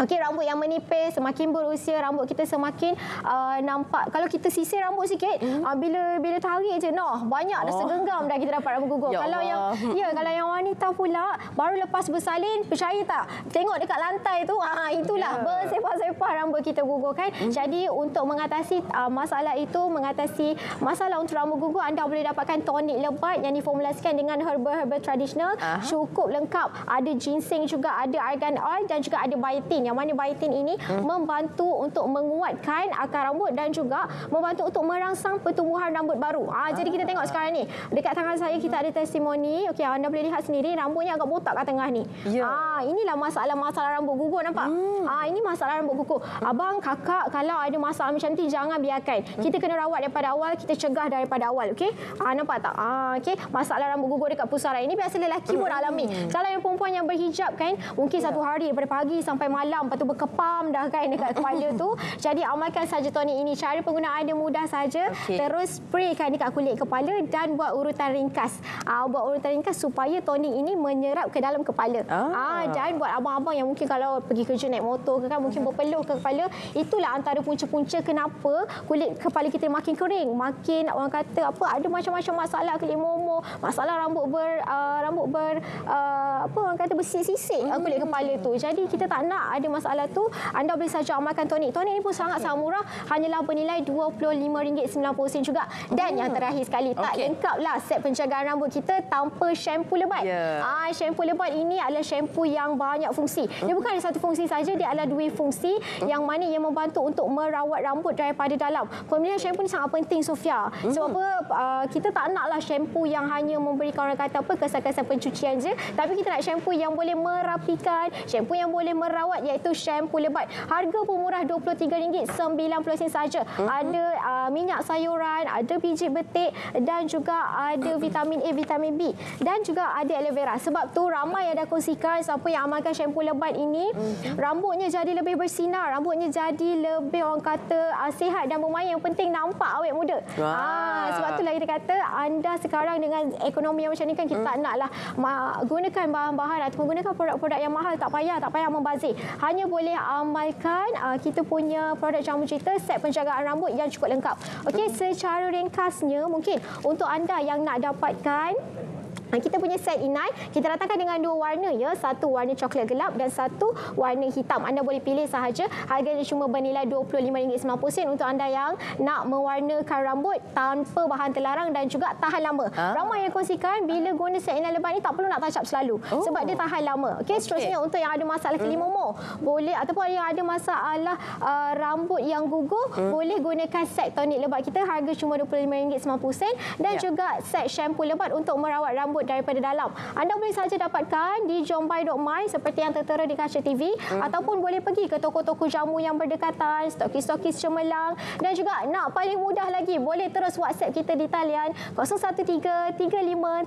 Okey, rambut yang menipis, semakin berusia, rambut kita semakin uh, nampak. Kalau kita sisir rambut sikit, mm. uh, bila bila tarik je, noh, banyak dah Oh. segenggam dah kita dapat rambut gugur. Ya kalau yang Allah. ya, kalau yang wanita pula baru lepas bersalin, percaya tak? Tengok dekat lantai tu, ah itulah Ya. bersepah-sepah rambut kita gugur kan. Hmm. Jadi untuk mengatasi uh, masalah itu, mengatasi masalah untuk rambut gugur, anda boleh dapatkan tonik lebat yang diformulasikan dengan herbal-herbal tradisional. Aha. Cukup lengkap. Ada ginseng juga, ada argan oil dan juga ada biotin. Yang mana biotin ini hmm. membantu untuk menguatkan akar rambut dan juga membantu untuk merangsang pertumbuhan rambut baru. Ah, jadi kita tengok sekarang ni. Dekat tangan saya kita ada testimoni. Okey, anda boleh lihat sendiri rambutnya agak botak kat tengah ni. Ya. Ah, inilah masalah-masalah rambut gugur nampak? Hmm. Ah, ini masalah rambut gugur. Abang, kakak kalau ada masalah macam ni jangan biarkan. Kita kena rawat daripada awal, kita cegah daripada awal, okey? Ah, nampak tak? Ah, okey. Masalah rambut gugur dekat pusara ini biasa lelaki pun alami. Kalau yang perempuan yang berhijab kan, mungkin satu hari daripada pagi sampai malam dalam lepas tu berkepam dah kan dekat kepala tu. Jadi amalkan saja tonik ini. Cara penggunaan dia mudah saja. Okey. Terus spraykan dekat kulit kepala dan buat urutan ringkas. Ah buat urutan ringkas supaya tonik ini menyerap ke dalam kepala. Ah dan buat abang-abang yang mungkin kalau pergi kerja naik motor ke kan mungkin berpeluh ke kepala, itulah antara punca-punca kenapa kulit kepala kita makin kering, makin orang kata apa ada macam-macam masalah kulit momo, masalah rambut ber uh, rambut ber uh, apa orang kata bersisik-sisik hmm. kulit kepala tu. Jadi kita tak nak ada masalah tu, anda boleh saja amalkan tonik. Tonik ni pun sangat-sangat murah, hanyalah bernilai RM25.90 juga. Dan yang terakhir sekali, tak Okey. lengkaplah set penjagaan rambut kita tanpa shampoo lebat. Ya. Ah, shampoo lebat ini adalah shampoo yang banyak fungsi. Dia bukan ada satu fungsi saja, dia adalah dua fungsi yang mana ia membantu untuk merawat rambut daripada dalam. Pemilihan shampoo ni sangat penting Sofia. Sebab apa uh, kita tak naklah shampoo yang hanya memberikan orang kata apa kesan-kesan pencucian je, tapi kita nak shampoo yang boleh merapikan, shampoo yang boleh merawat iaitu shampoo lebat. Harga pun murah RM23.90 saja. Ada uh, minyak sayuran, ada biji betik dan juga ada vitamin A, vitamin B dan juga ada aloe vera. Sebab tu ramai yang dah kongsikan siapa yang amalkan shampoo lebat ini, rambutnya jadi lebih bersinar, rambutnya jadi lebih orang kata uh, sihat dan bermain. Yang penting nampak awet muda. Wah. Ah, sebab tu lagi dia kata anda sekarang dengan ekonomi yang macam ni kan kita tak naklah gunakan bahan-bahan ataupun gunakan produk-produk yang mahal tak payah tak payah membazir. Hanya boleh amalkan uh, kita punya produk jamu cerita set penjagaan rambut yang cukup lengkap. Okey, secara ringkasnya mungkin untuk anda yang nak dapatkan Kita punya set inai, kita datangkan dengan dua warna ya. Satu warna coklat gelap dan satu warna hitam. Anda boleh pilih sahaja. Harganya cuma bernilai RM25.90 untuk anda yang nak mewarnakan rambut tanpa bahan terlarang dan juga tahan lama. Ah. Ramai yang kongsikan bila guna set inai lebat ni tak perlu nak touch up selalu. Oh. Sebab dia tahan lama. Okey, seterusnya untuk yang ada masalah kelimomo, boleh ataupun yang ada masalah uh, rambut yang gugur, boleh gunakan set tonik lebat kita harga cuma RM25.90 dan Ya. juga set shampoo lebat untuk merawat rambut daripada dalam. Anda boleh saja dapatkan di jombai.my seperti yang tertera di kaca TV ataupun boleh pergi ke toko-toko jamu yang berdekatan, stokis-stokis cemerlang dan juga nak paling mudah lagi boleh terus WhatsApp kita di talian 013 35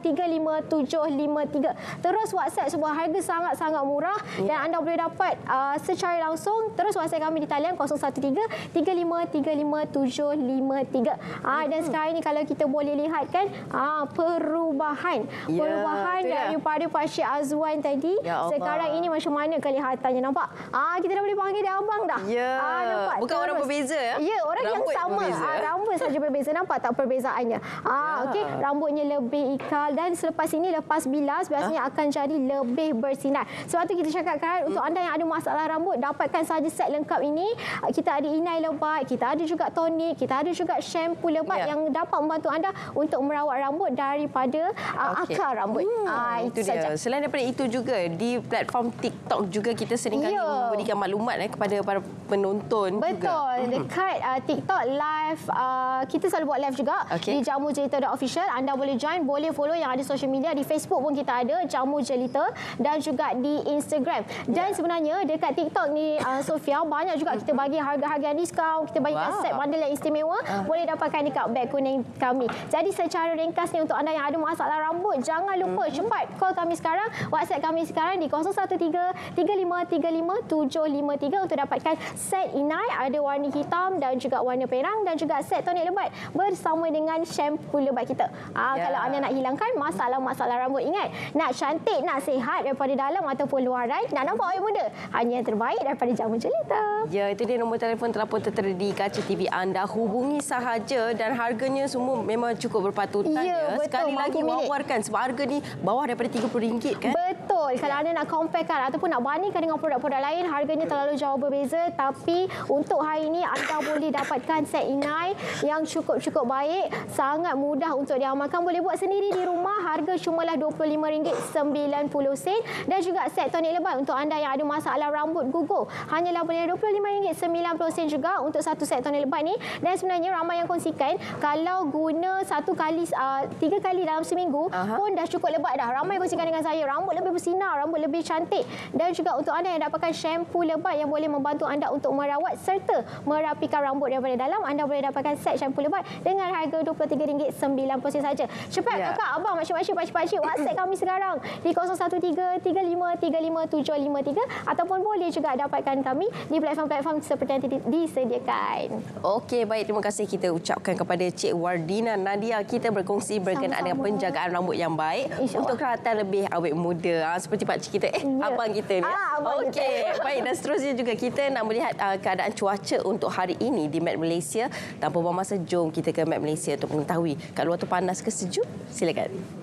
35 753. Terus WhatsApp sebuah harga sangat-sangat murah dan anda boleh dapat uh, secara langsung terus WhatsApp kami di talian 013 35 35 753. Ah dan sekarang ni kalau kita boleh lihat kan ah perubahan Ya, perubahan daripada Pak Syed Azwan tadi Ya Allah. sekarang ini macam mana kelihatannya nampak ah kita dah boleh panggil dia abang dah Ya. ah nampak Bukan orang berbeza, ya? ya orang Rambut yang sama berbeza. ah, rambut saja berbeza nampak tak perbezaannya ah Ya. okey rambutnya lebih ikal dan selepas ini lepas bilas biasanya akan jadi lebih bersinar sebab tu kita cakapkan untuk anda yang ada masalah rambut dapatkan saja set lengkap ini Ah, kita ada inai lebat kita ada juga tonik kita ada juga shampoo lebat Ya. yang dapat membantu anda untuk merawat rambut daripada uh, Okey. Akar rambut Hmm, ah itu dia. Selain daripada itu juga di platform TikTok juga kita seringkali Ya. memberikan maklumat eh, kepada para penonton juga. Betul. Mhm. Dekat uh, TikTok live uh, kita selalu buat live juga Okey. di Jamu Jelita official. Anda boleh join, boleh follow yang ada social media di Facebook pun kita ada Jamu Jelita dan juga di Instagram. Dan Ya. sebenarnya dekat TikTok ni uh, Sofia banyak juga kita bagi harga-harga diskaun, kita bagikan Wow. set bundle yang istimewa Ah. boleh dapatkan dekat beg kuning kami. Jadi secara ringkas ni untuk anda yang ada masalah rambut jangan lupa Mhm. cepat call kami sekarang, WhatsApp kami sekarang di 013 3535 753 untuk dapatkan set inai ada warna hitam dan juga warna perang dan juga set tonik lebat bersama dengan shampoo lebat kita. Ah Ya. kalau anda nak hilangkan masalah-masalah rambut ingat, nak cantik, nak sihat daripada dalam ataupun luaran, nak nampak awet muda, hanya yang terbaik daripada Jamu Jelita. Ya, itu dia nombor telefon telah pun tertera di kaca TV anda. Hubungi sahaja dan harganya semua memang cukup berpatutan. Ya, betul. Sekali lagi wawarkan sebab harga ni bawah daripada RM30 kan? Betul. Kalau anda nak comparekan ataupun nak bandingkan dengan produk-produk lain, harganya terlalu jauh berbeza. Tapi untuk hari ini anda boleh dapatkan set inai yang cukup-cukup baik. Sangat mudah untuk diamalkan. Boleh buat sendiri di rumah. Harga cumalah RM25.90 dan juga set tonik lebat untuk anda yang ada masalah rambut gugur. Hanyalah bernilai RM25.90 juga untuk satu set tonik lebat ni. Dan sebenarnya ramai yang kongsikan kalau guna satu kali, uh, tiga kali dalam seminggu Aha. Pun dah cukup lebat dah. Ramai kongsikan dengan saya rambut lebih bersinar, rambut lebih cantik dan juga untuk anda yang dapatkan shampoo lebat yang boleh membantu anda untuk merawat serta merapikan rambut daripada dalam, anda boleh dapatkan set shampoo lebat dengan harga RM23.90 saja. Cepat Ya. kakak, abang, makcik-makcik, pakcik-pakcik, WhatsApp kami sekarang di 013-3535-753 ataupun boleh juga dapatkan kami di platform-platform seperti yang disediakan. Okey, baik. Terima kasih kita ucapkan kepada Cik Wardina Nadia. Kita berkongsi berkenaan dengan Sama-sama. penjagaan rambut yang baik untuk kelihatan lebih awet muda. Ha, seperti pakcik kita. Eh, abang kita ni. Ah, abang. Okey, baik. Dan seterusnya juga kita nak melihat uh, keadaan cuaca untuk hari ini di Met Malaysia. Tanpa buang masa, jom kita ke Met Malaysia untuk mengetahui kat luar tu panas ke sejuk. Silakan.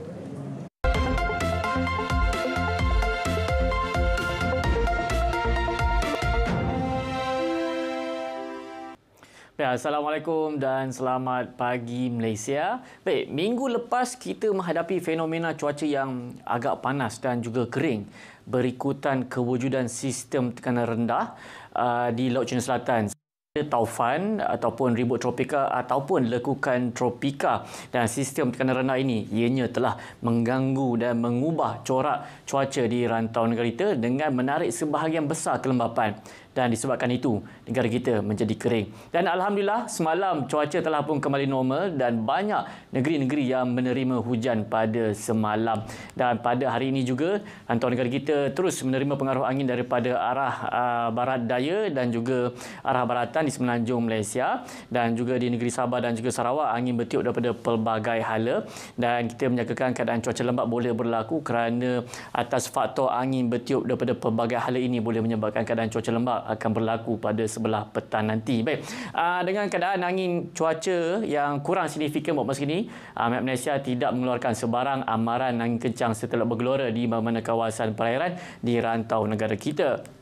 Baik, Assalamualaikum dan selamat pagi Malaysia. Baik, minggu lepas kita menghadapi fenomena cuaca yang agak panas dan juga kering berikutan kewujudan sistem tekanan rendah uh, di Laut Cina Selatan. Taufan ataupun ribut tropika ataupun lekukan tropika dan sistem tekanan rendah ini ianya telah mengganggu dan mengubah corak cuaca di rantau negara kita dengan menarik sebahagian besar kelembapan dan disebabkan itu negara kita menjadi kering. Dan alhamdulillah semalam cuaca telah pun kembali normal dan banyak negeri-negeri yang menerima hujan pada semalam. Dan pada hari ini juga rantau negara kita terus menerima pengaruh angin daripada arah uh, barat daya dan juga arah baratan di semenanjung Malaysia dan juga di negeri Sabah dan juga Sarawak angin bertiup daripada pelbagai hala dan kita menyangkakan keadaan cuaca lembap boleh berlaku kerana atas faktor angin bertiup daripada pelbagai hala ini boleh menyebabkan keadaan cuaca lembap akan berlaku pada sebelah petang nanti. Baik, aa, dengan keadaan angin cuaca yang kurang signifikan buat masa ini, aa, Met Malaysia tidak mengeluarkan sebarang amaran angin kencang setelah bergelora di mana-mana kawasan perairan di rantau negara kita.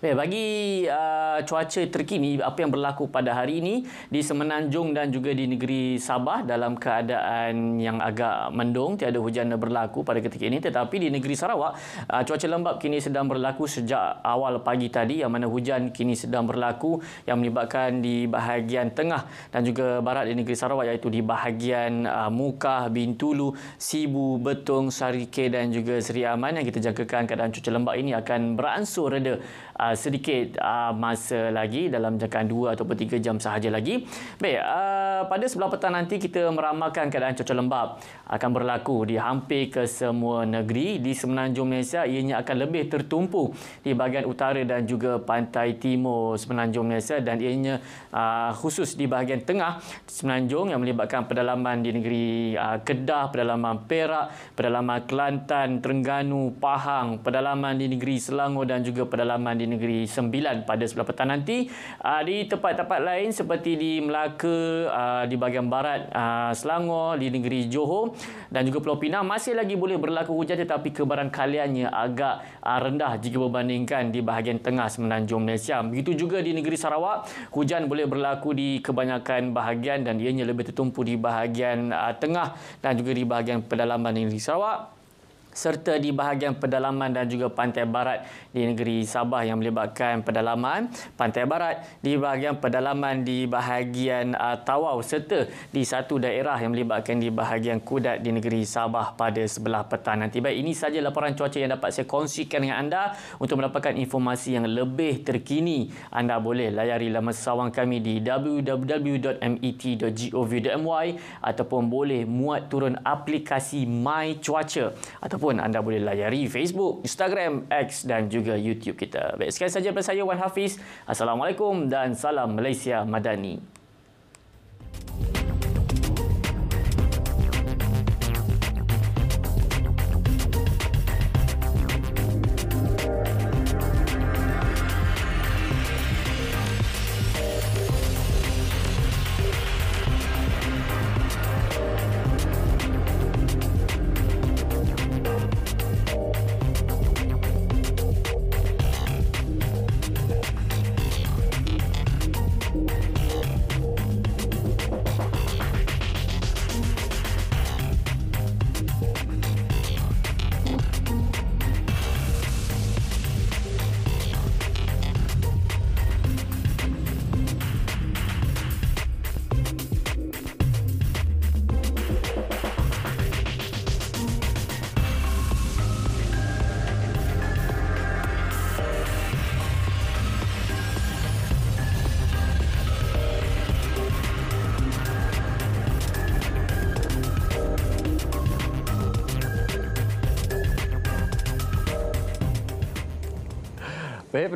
Baik, bagi uh, cuaca terkini apa yang berlaku pada hari ini di Semenanjung dan juga di negeri Sabah dalam keadaan yang agak mendung, tiada hujan berlaku pada ketika ini. Tetapi di negeri Sarawak uh, cuaca lembap kini sedang berlaku sejak awal pagi tadi yang mana hujan kini sedang berlaku yang menyebabkan di bahagian tengah dan juga barat di negeri Sarawak iaitu di bahagian uh, Mukah, Bintulu, Sibu, Betung, Sarike dan juga Seri Aman. Yang kita jangkakan keadaan cuaca lembap ini akan beransur reda uh, sedikit uh, masa lagi dalam jangkaan 2 ataupun 3 jam sahaja lagi. Baik, uh, pada sebelah petang nanti kita meramalkan keadaan cuaca lembap akan berlaku di hampir ke semua negeri di semenanjung Malaysia ianya akan lebih tertumpu di bahagian utara dan juga pantai timur semenanjung Malaysia dan ianya uh, khusus di bahagian tengah semenanjung yang melibatkan pedalaman di negeri uh, Kedah, pedalaman Perak, pedalaman Kelantan, Terengganu, Pahang, pedalaman di negeri Selangor dan juga pedalaman di negeri Sembilan pada sebelah petang nanti. Uh, di tempat-tempat lain seperti di Melaka uh, di bahagian barat uh, Selangor di negeri Johor dan juga Pulau Pinang. Masih lagi boleh berlaku hujan tetapi kebarangkaliannya agak uh, rendah jika berbandingkan di bahagian tengah semenanjung Malaysia. Begitu juga di negeri Sarawak hujan boleh berlaku di kebanyakan bahagian dan ianya lebih tertumpu di bahagian uh, tengah dan juga di bahagian pedalaman negeri Sarawak serta di bahagian pedalaman dan juga pantai barat di negeri Sabah yang melibatkan pedalaman pantai barat di bahagian pedalaman di bahagian uh, Tawau serta di satu daerah yang melibatkan di bahagian Kudat di negeri Sabah pada sebelah petang nanti. Baik, ini saja laporan cuaca yang dapat saya kongsikan dengan anda untuk mendapatkan informasi yang lebih terkini. Anda boleh layari laman sawang kami di www.met.gov.my ataupun boleh muat turun aplikasi My Cuaca ataupun anda boleh layari Facebook, Instagram, X dan juga YouTube kita. Baik, sekian saja daripada saya Wan Hafiz. Assalamualaikum dan salam Malaysia Madani.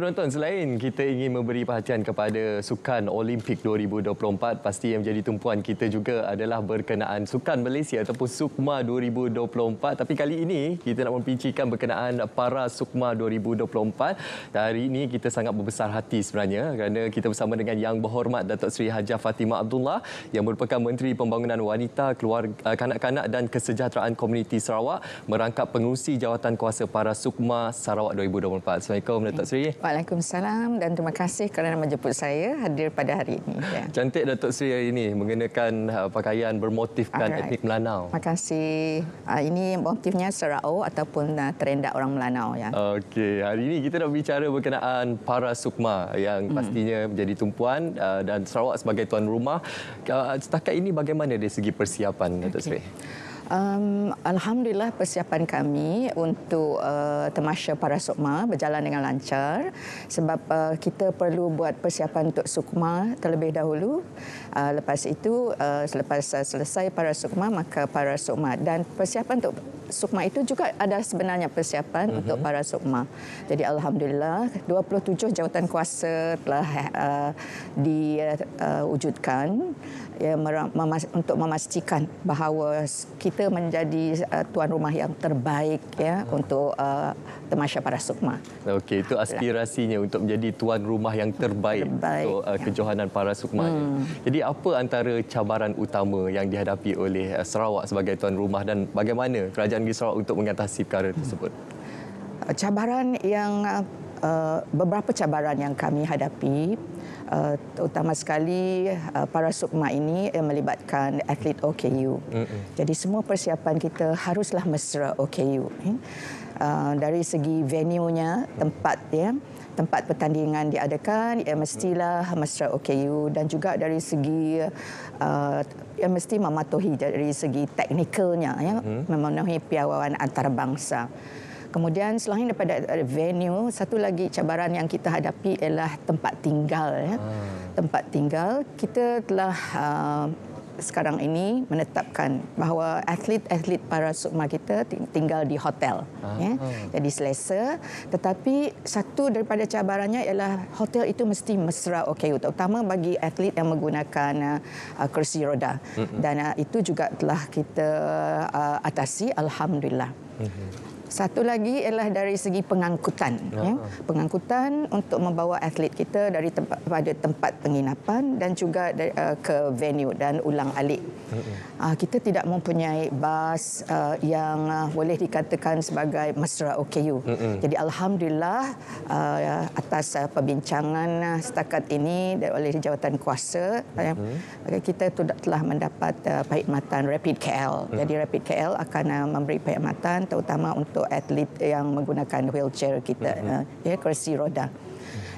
Penonton, selain kita ingin memberi perhatian kepada Sukan Olimpik 2024, pasti yang menjadi tumpuan kita juga adalah berkenaan Sukan Malaysia ataupun Sukma 2024. Tapi kali ini kita nak mempincikan berkenaan para Sukma 2024. Dan hari ini kita sangat berbesar hati sebenarnya kerana kita bersama dengan Yang Berhormat Datuk Seri Hajah Fatimah Abdullah yang merupakan Menteri Pembangunan Wanita, Keluarga, Kanak-Kanak dan Kesejahteraan Komuniti Sarawak merangkap pengurusi jawatan kuasa para Sukma Sarawak 2024. Assalamualaikum Datuk Seri. Dan terima kasih kerana menjemput saya hadir pada hari ini. Ya. Cantik Datuk Seri hari ini mengenakan uh, pakaian bermotifkan Alright. etnik Melanau. Terima kasih. Uh, ini motifnya serau ataupun uh, terendak orang Melanau ya. Okey, hari ini kita nak bicara berkenaan para sukma yang Hmm. pastinya menjadi tumpuan uh, dan Sarawak sebagai tuan rumah. Uh, Setakat ini bagaimana dari segi persiapan Datuk Seri? Um, Alhamdulillah persiapan kami untuk uh, temasya para sukma berjalan dengan lancar sebab uh, kita perlu buat persiapan untuk sukma terlebih dahulu. Uh, lepas itu uh, selepas uh, selesai para sukma maka para sukma dan persiapan untuk sukma itu juga ada sebenarnya persiapan mm-hmm. untuk para sukma. Jadi alhamdulillah 27 jawatan kuasa telah uh, diwujudkan ya, mera- memas- untuk memastikan bahawa kita menjadi uh, tuan rumah yang terbaik ya untuk uh, temasya para sukma. Okey, itu aspirasinya untuk menjadi tuan rumah yang terbaik, Terbaik, untuk uh, kejohanan para sukma. Hmm. Jadi apa antara cabaran utama yang dihadapi oleh uh, Sarawak sebagai tuan rumah dan bagaimana kerajaan negeri Sarawak untuk mengatasi perkara tersebut? Uh, cabaran yang uh, uh, beberapa cabaran yang kami hadapi uh, terutama sekali uh, para sukma ini yang melibatkan atlet OKU. Jadi semua persiapan kita haruslah mesra OKU. eh. Uh, dari segi venue-nya, tempat ya, tempat pertandingan diadakan ya mestilah mesra OKU dan juga dari segi uh, ya mesti mematuhi dari segi teknikalnya ya, Mhm. memenuhi piawaian antarabangsa. Kemudian selain daripada uh, venue, satu lagi cabaran yang kita hadapi ialah tempat tinggal. Ya. Tempat tinggal kita telah uh, sekarang ini menetapkan bahawa atlet-atlet para sukma kita ting- tinggal di hotel. Ya. Jadi selesa. Tetapi satu daripada cabarannya ialah hotel itu mesti mesra OKU, terutama bagi atlet yang menggunakan uh, kursi roda. Mm-mm. Dan uh, itu juga telah kita uh, atasi, alhamdulillah. Satu lagi ialah dari segi pengangkutan. Ya. Pengangkutan untuk membawa atlet kita dari tempat pada tempat penginapan dan juga dari, uh, ke venue dan ulang alik. Uh, kita tidak mempunyai bas uh, yang uh, boleh dikatakan sebagai mesra OKU. Mm-mm. Jadi alhamdulillah uh, atas uh, perbincangan uh, setakat ini oleh jawatan kuasa uh, kita tu telah mendapat uh, perkhidmatan Rapid KL. Mm. Jadi Rapid KL akan uh, memberi perkhidmatan terutama untuk atlet yang menggunakan wheelchair kita uh, ya kursi roda.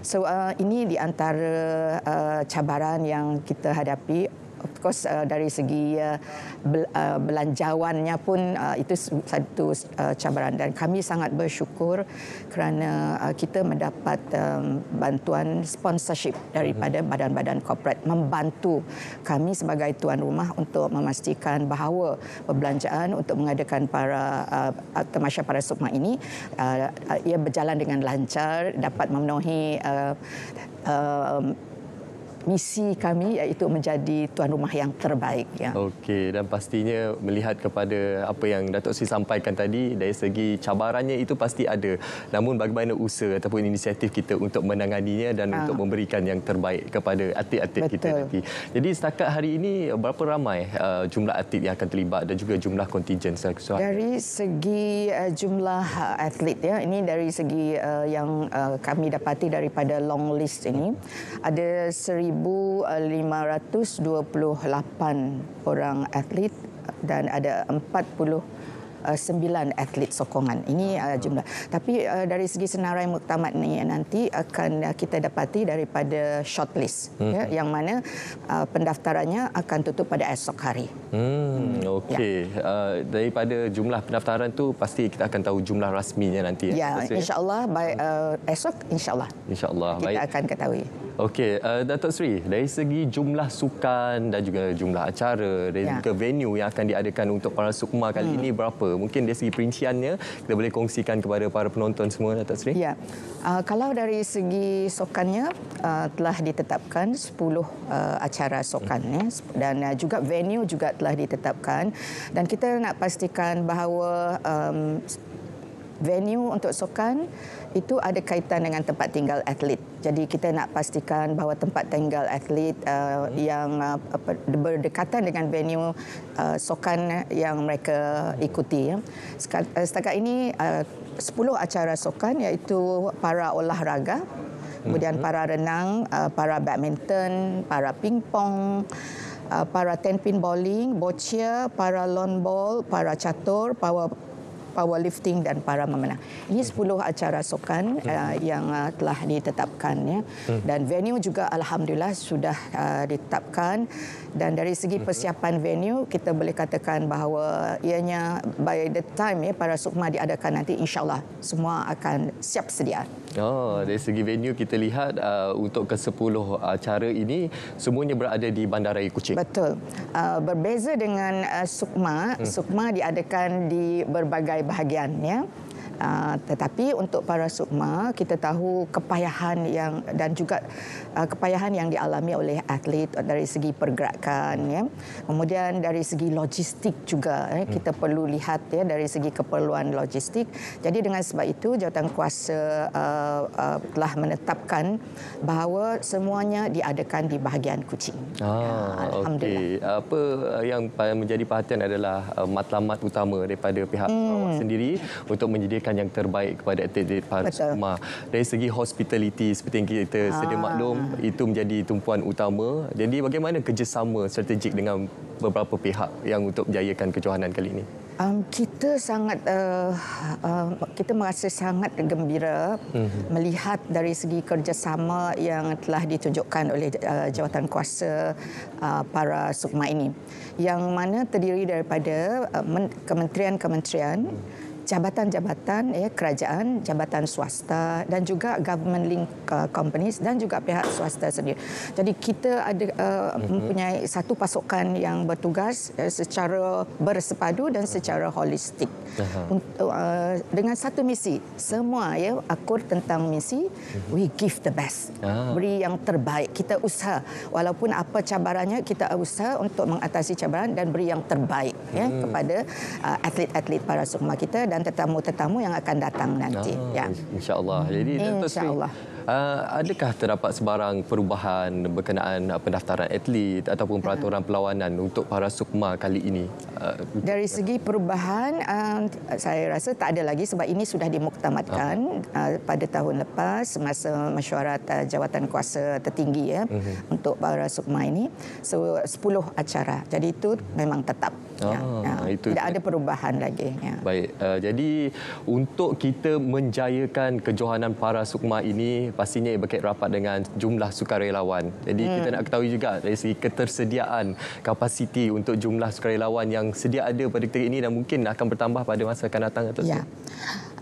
So uh, ini di antara uh, cabaran yang kita hadapi of course uh, dari segi uh, bel, uh, belanjawannya pun uh, itu satu uh, cabaran. Dan kami sangat bersyukur kerana uh, kita mendapat um, bantuan sponsorship daripada badan-badan korporat membantu kami sebagai tuan rumah untuk memastikan bahawa perbelanjaan untuk mengadakan para uh, temasya para sukma ini uh, uh, ia berjalan dengan lancar dapat memenuhi uh, uh, misi kami iaitu menjadi tuan rumah yang terbaik ya. Okey dan pastinya melihat kepada apa yang Datuk Sri sampaikan tadi dari segi cabarannya itu pasti ada. Namun bagaimana usaha ataupun inisiatif kita untuk menanganinya dan Ah. untuk memberikan yang terbaik kepada atlet-atlet kita nanti. Jadi setakat hari ini berapa ramai uh, jumlah atlet yang akan terlibat dan juga jumlah kontingen secara Dari segi uh, jumlah uh, atlet ya, ini dari segi uh, yang uh, kami dapati daripada long list ini ada 1528 orang atlet dan ada 40 uh, sembilan atlet sokongan. Ini uh, jumlah. Tapi uh, dari segi senarai muktamad ni nanti akan uh, kita dapati daripada shortlist Hmm. ya, yang mana uh, pendaftarannya akan tutup pada esok hari. Hmm, okey. Ya. Uh, daripada jumlah pendaftaran tu pasti kita akan tahu jumlah rasminya nanti Ya, Sri? insya-Allah by uh, esok insya-Allah InsyaAllah. kita Baik. akan ketahui. Okey, uh, Datuk Sri, dari segi jumlah sukan dan juga jumlah acara dan Ya. juga venue yang akan diadakan untuk para sukma kali Hmm. ini berapa? Mungkin dari segi perinciannya kita boleh kongsikan kepada para penonton semua Datuk Sri. Ya, uh, kalau dari segi sokannya uh, telah ditetapkan 10 uh, acara sokan ya dan uh, juga venue juga telah ditetapkan. Dan kita nak pastikan bahawa um, venue untuk sokan itu ada kaitan dengan tempat tinggal atlet. Jadi kita nak pastikan bahawa tempat tinggal atlet uh, yang uh, berdekatan dengan venue uh, sokan yang mereka ikuti. Ya. Uh, Setakat ini uh, 10 acara sokan iaitu para olahraga, kemudian para renang, uh, para badminton, para pingpong, uh, para ten pin bowling, boccia, para lawn ball, para catur, para powerlifting dan para memenang. Ini 10 acara sokan uh, yang uh, telah ditetapkan ya. Hmm. Dan venue juga alhamdulillah sudah uh, ditetapkan dan dari segi persiapan venue kita boleh katakan bahawa ianya by the time ya para sukma diadakan nanti insyaallah semua akan siap sedia. Oh, dari segi venue kita lihat uh, untuk ke-10 acara ini semuanya berada di Bandaraya Kuching. Betul. Uh, berbeza dengan uh, sukma, Hmm. sukma diadakan di berbagai bahagian ya. Uh, tetapi untuk para sukma kita tahu kepayahan yang dan juga uh, kepayahan yang dialami oleh atlet dari segi pergerakan ya. Kemudian dari segi logistik juga ya, kita perlu lihat ya dari segi keperluan logistik. Jadi dengan sebab itu jawatan kuasa uh, uh, telah menetapkan bahawa semuanya diadakan di bahagian Kuching Ah, okey. Apa uh, yang pa- menjadi perhatian adalah uh, matlamat utama daripada pihak Hmm. Sendiri untuk menyediakan yang terbaik kepada atlet para Betul. sukma. Dari segi hospitality seperti yang kita sedia Ah. maklum itu menjadi tumpuan utama. Jadi bagaimana kerjasama strategik dengan beberapa pihak yang untuk menjayakan kejohanan kali ini? Um, kita sangat uh, uh, kita merasa sangat gembira Mhm. melihat dari segi kerjasama yang telah ditunjukkan oleh uh, jawatan kuasa uh, para sukma ini yang mana terdiri daripada uh, men- kementerian-kementerian jabatan-jabatan ya kerajaan, jabatan swasta dan juga government link uh, companies dan juga pihak swasta sendiri. Jadi kita ada uh, mempunyai satu pasukan yang bertugas uh, secara bersepadu dan secara holistik. Untuk uh, dengan satu misi, semua ya akur tentang misi we give the best. Ah. Beri yang terbaik. Kita usaha walaupun apa cabarannya kita usaha untuk mengatasi cabaran dan beri yang terbaik ya Hmm. kepada uh, atlet-atlet para sukma kita dan tetamu-tetamu yang akan datang nanti. Ah, ya. InsyaAllah. Jadi Datuk Sri, InsyaAllah. uh, adakah terdapat sebarang perubahan berkenaan uh, pendaftaran atlet ataupun peraturan perlawanan untuk para sukma kali ini? Uh, Dari segi perubahan, uh, saya rasa tak ada lagi sebab ini sudah dimuktamadkan uh, pada tahun lepas semasa mesyuarat uh, jawatan kuasa tertinggi ya Mhm. untuk para sukma ini. So 10 acara. Jadi itu memang tetap. Ya. Ah, Ya. itu- Tidak ada perubahan lagi. Ya. Baik, uh, jadi untuk kita menjayakan kejohanan para sukma ini pastinya berkait rapat dengan jumlah sukarelawan. Jadi Hmm. kita nak ketahui juga dari segi ketersediaan kapasiti untuk jumlah sukarelawan yang sedia ada pada ketika ini dan mungkin akan bertambah pada masa akan datang Sri. Ya.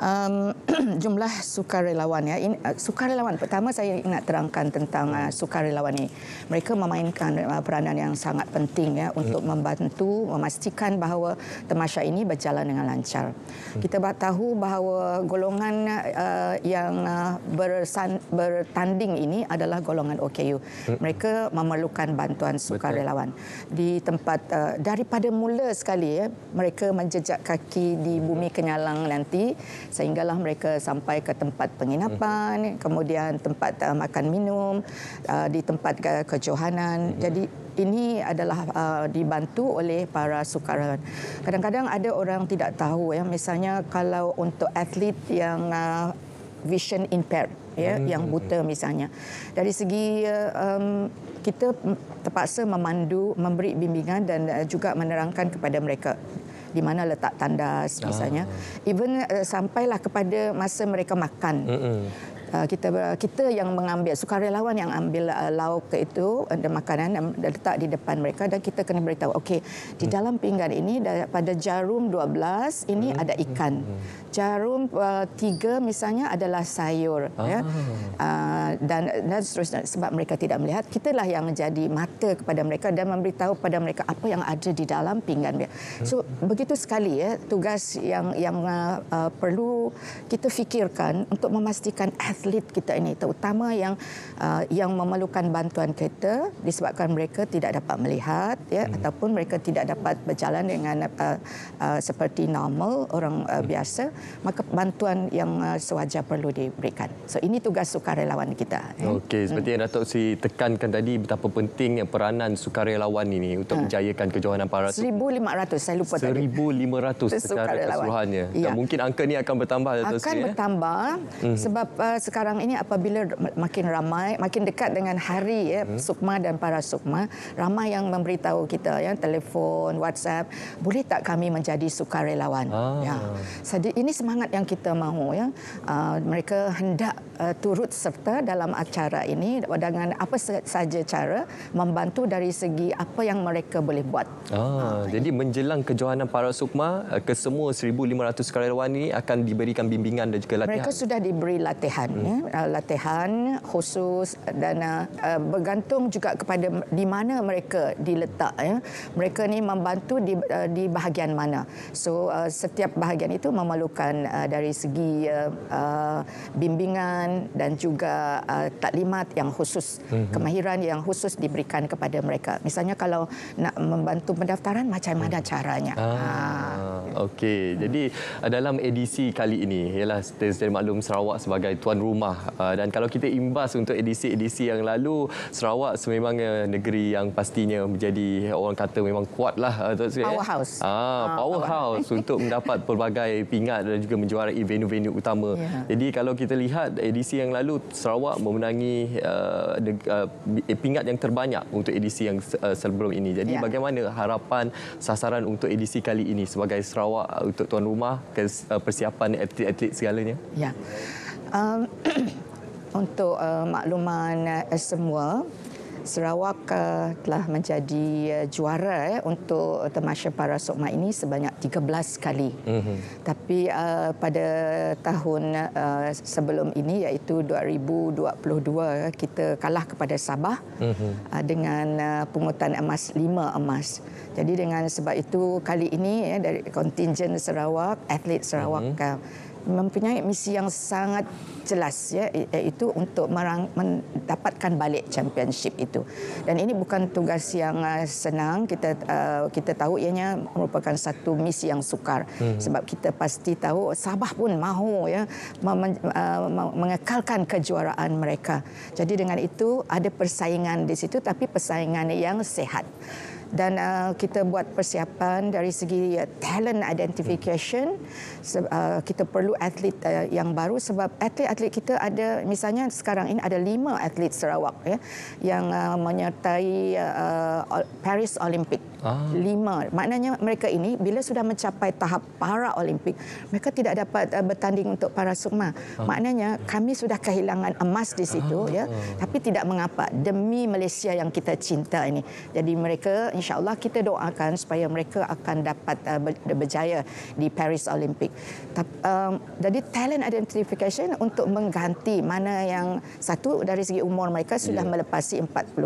Um, jumlah sukarelawan ya. Ini, uh, sukarelawan pertama saya nak terangkan tentang uh, sukarelawan ini. Mereka memainkan uh, peranan yang sangat penting ya untuk membantu memastikan bahawa temasya ini berjalan dengan lancar. Kita ba- tahu bahawa golongan uh, yang uh, bersan, bertanding ini adalah golongan OKU. Mereka memerlukan bantuan sukarelawan di tempat uh, daripada mula sekali ya mereka menjejak kaki di bumi kenyalang nanti sehinggalah mereka sampai ke tempat penginapan kemudian tempat uh, makan minum uh, di tempat ke- kejohanan. Jadi ini adalah uh, dibantu oleh para sukarelawan. Kadang-kadang ada orang tidak tahu ya. Misalnya kalau untuk atlet yang uh, vision impaired ya Hmm. yang buta misalnya. Dari segi uh, um, kita terpaksa memandu memberi bimbingan dan uh, juga menerangkan kepada mereka di mana letak tandas misalnya. Even uh, sampailah kepada masa mereka makan. Mm-mm. Uh, kita kita yang mengambil sukarelawan yang ambil uh, lauk itu uh, dan makanan dan letak di depan mereka dan kita kena beritahu okey di dalam pinggan ini da- pada jarum 12 ini ada ikan. Jarum uh, tiga misalnya adalah sayur ya. Uh, dan dan seterusnya sebab mereka tidak melihat kitalah yang menjadi mata kepada mereka dan memberitahu kepada mereka apa yang ada di dalam pinggan dia. So begitu sekali ya tugas yang yang uh, uh, perlu kita fikirkan untuk memastikan atlet kita ini terutama yang uh, yang memerlukan bantuan kita disebabkan mereka tidak dapat melihat ya hmm. ataupun mereka tidak dapat berjalan dengan uh, uh, seperti normal orang uh, biasa maka bantuan yang uh, sewajar perlu diberikan. So ini tugas sukarelawan kita. ya. Okey, seperti yang Datuk Sri tekankan tadi betapa pentingnya peranan sukarelawan ini untuk menjayakan kejohanan para 1500 saya lupa tadi. 1500 secara keseluruhannya. Ya. Dan mungkin angka ini akan bertambah Datuk akan Sri. eh? bertambah Mhm. sebab uh, sekarang ini apabila makin ramai makin dekat dengan hari ya Mhm. sukma dan para sukma ramai yang memberitahu kita ya telefon WhatsApp boleh tak kami menjadi sukarelawan Ah. ya jadi ini semangat yang kita mahu ya uh, mereka hendak uh, turut serta dalam acara ini dengan apa saja cara membantu dari segi apa yang mereka boleh buat Ah, jadi menjelang kejohanan para sukma eh, ke semua 1500 sukarelawan ini akan diberikan bimbingan dan juga latihan. Mereka sudah diberi latihan, hmm. ya, uh, latihan khusus dan uh, uh, bergantung juga kepada di mana mereka diletak. Ya. Mereka ni membantu di, uh, di bahagian mana. So uh, setiap bahagian itu memerlukan uh, dari segi uh, uh, bimbingan dan juga uh, taklimat yang khusus, Mhm. kemahiran yang khusus diberikan kepada mereka. Misalnya kalau nak membantu pendaftaran macam mana caranya. Ah, okey. Jadi uh, dalam edisi kali ini ialah sedia maklum Sarawak sebagai tuan rumah uh, dan kalau kita imbas untuk edisi-edisi yang lalu Sarawak sememangnya negeri yang pastinya menjadi orang kata memang kuatlah uh, Tok Sri, eh. Powerhouse. Ah, Ah, powerhouse untuk mendapat pelbagai pingat dan juga menjuarai venue-venue utama. Ya. Jadi kalau kita lihat edisi yang lalu Sarawak memenangi uh, de- uh, pingat yang terbanyak untuk edisi yang uh, sebelum ini. Jadi Ya. bagaimana harapan sasaran untuk edisi kali ini sebagai Sarawak untuk tuan rumah persiapan atlet-atlet segalanya? Ya. Um, untuk uh, makluman uh, semua, Sarawak uh, telah menjadi uh, juara eh, untuk Tamasya Para Sukma ini sebanyak 13 kali. Mhm. Tapi uh, pada tahun uh, sebelum ini iaitu 2022 kita kalah kepada Sabah Mhm. uh, dengan uh, pungutan emas 5 emas. Jadi dengan sebab itu kali ini ya dari kontingen Sarawak, atlet Sarawak uh, mempunyai misi yang sangat jelas ya iaitu untuk merang, mendapatkan balik championship itu. Dan ini bukan tugas yang uh, senang kita uh, kita tahu ianya merupakan satu misi yang sukar Mhm. sebab kita pasti tahu Sabah pun mahu ya mem- uh, mengekalkan kejuaraan mereka. Jadi dengan itu ada persaingan di situ tapi persaingan yang sehat dan uh, kita buat persiapan dari segi uh, talent identification. Se- uh, kita perlu atlet uh, yang baru sebab atlet-atlet kita ada misalnya sekarang ini ada lima atlet Sarawak ya yang uh, menyertai uh, Paris Olympic. Ah. lima. Maknanya mereka ini bila sudah mencapai tahap para Olimpik mereka tidak dapat uh, bertanding untuk para sukma Ah. maknanya kami sudah kehilangan emas di situ ya. Tapi tidak mengapa. Demi Malaysia yang kita cinta ini. Jadi mereka insyaallah kita doakan supaya mereka akan dapat uh, ber- berjaya di Paris Olympic um, jadi talent identification untuk mengganti mana yang satu dari segi umur mereka sudah Ya. melepasi 45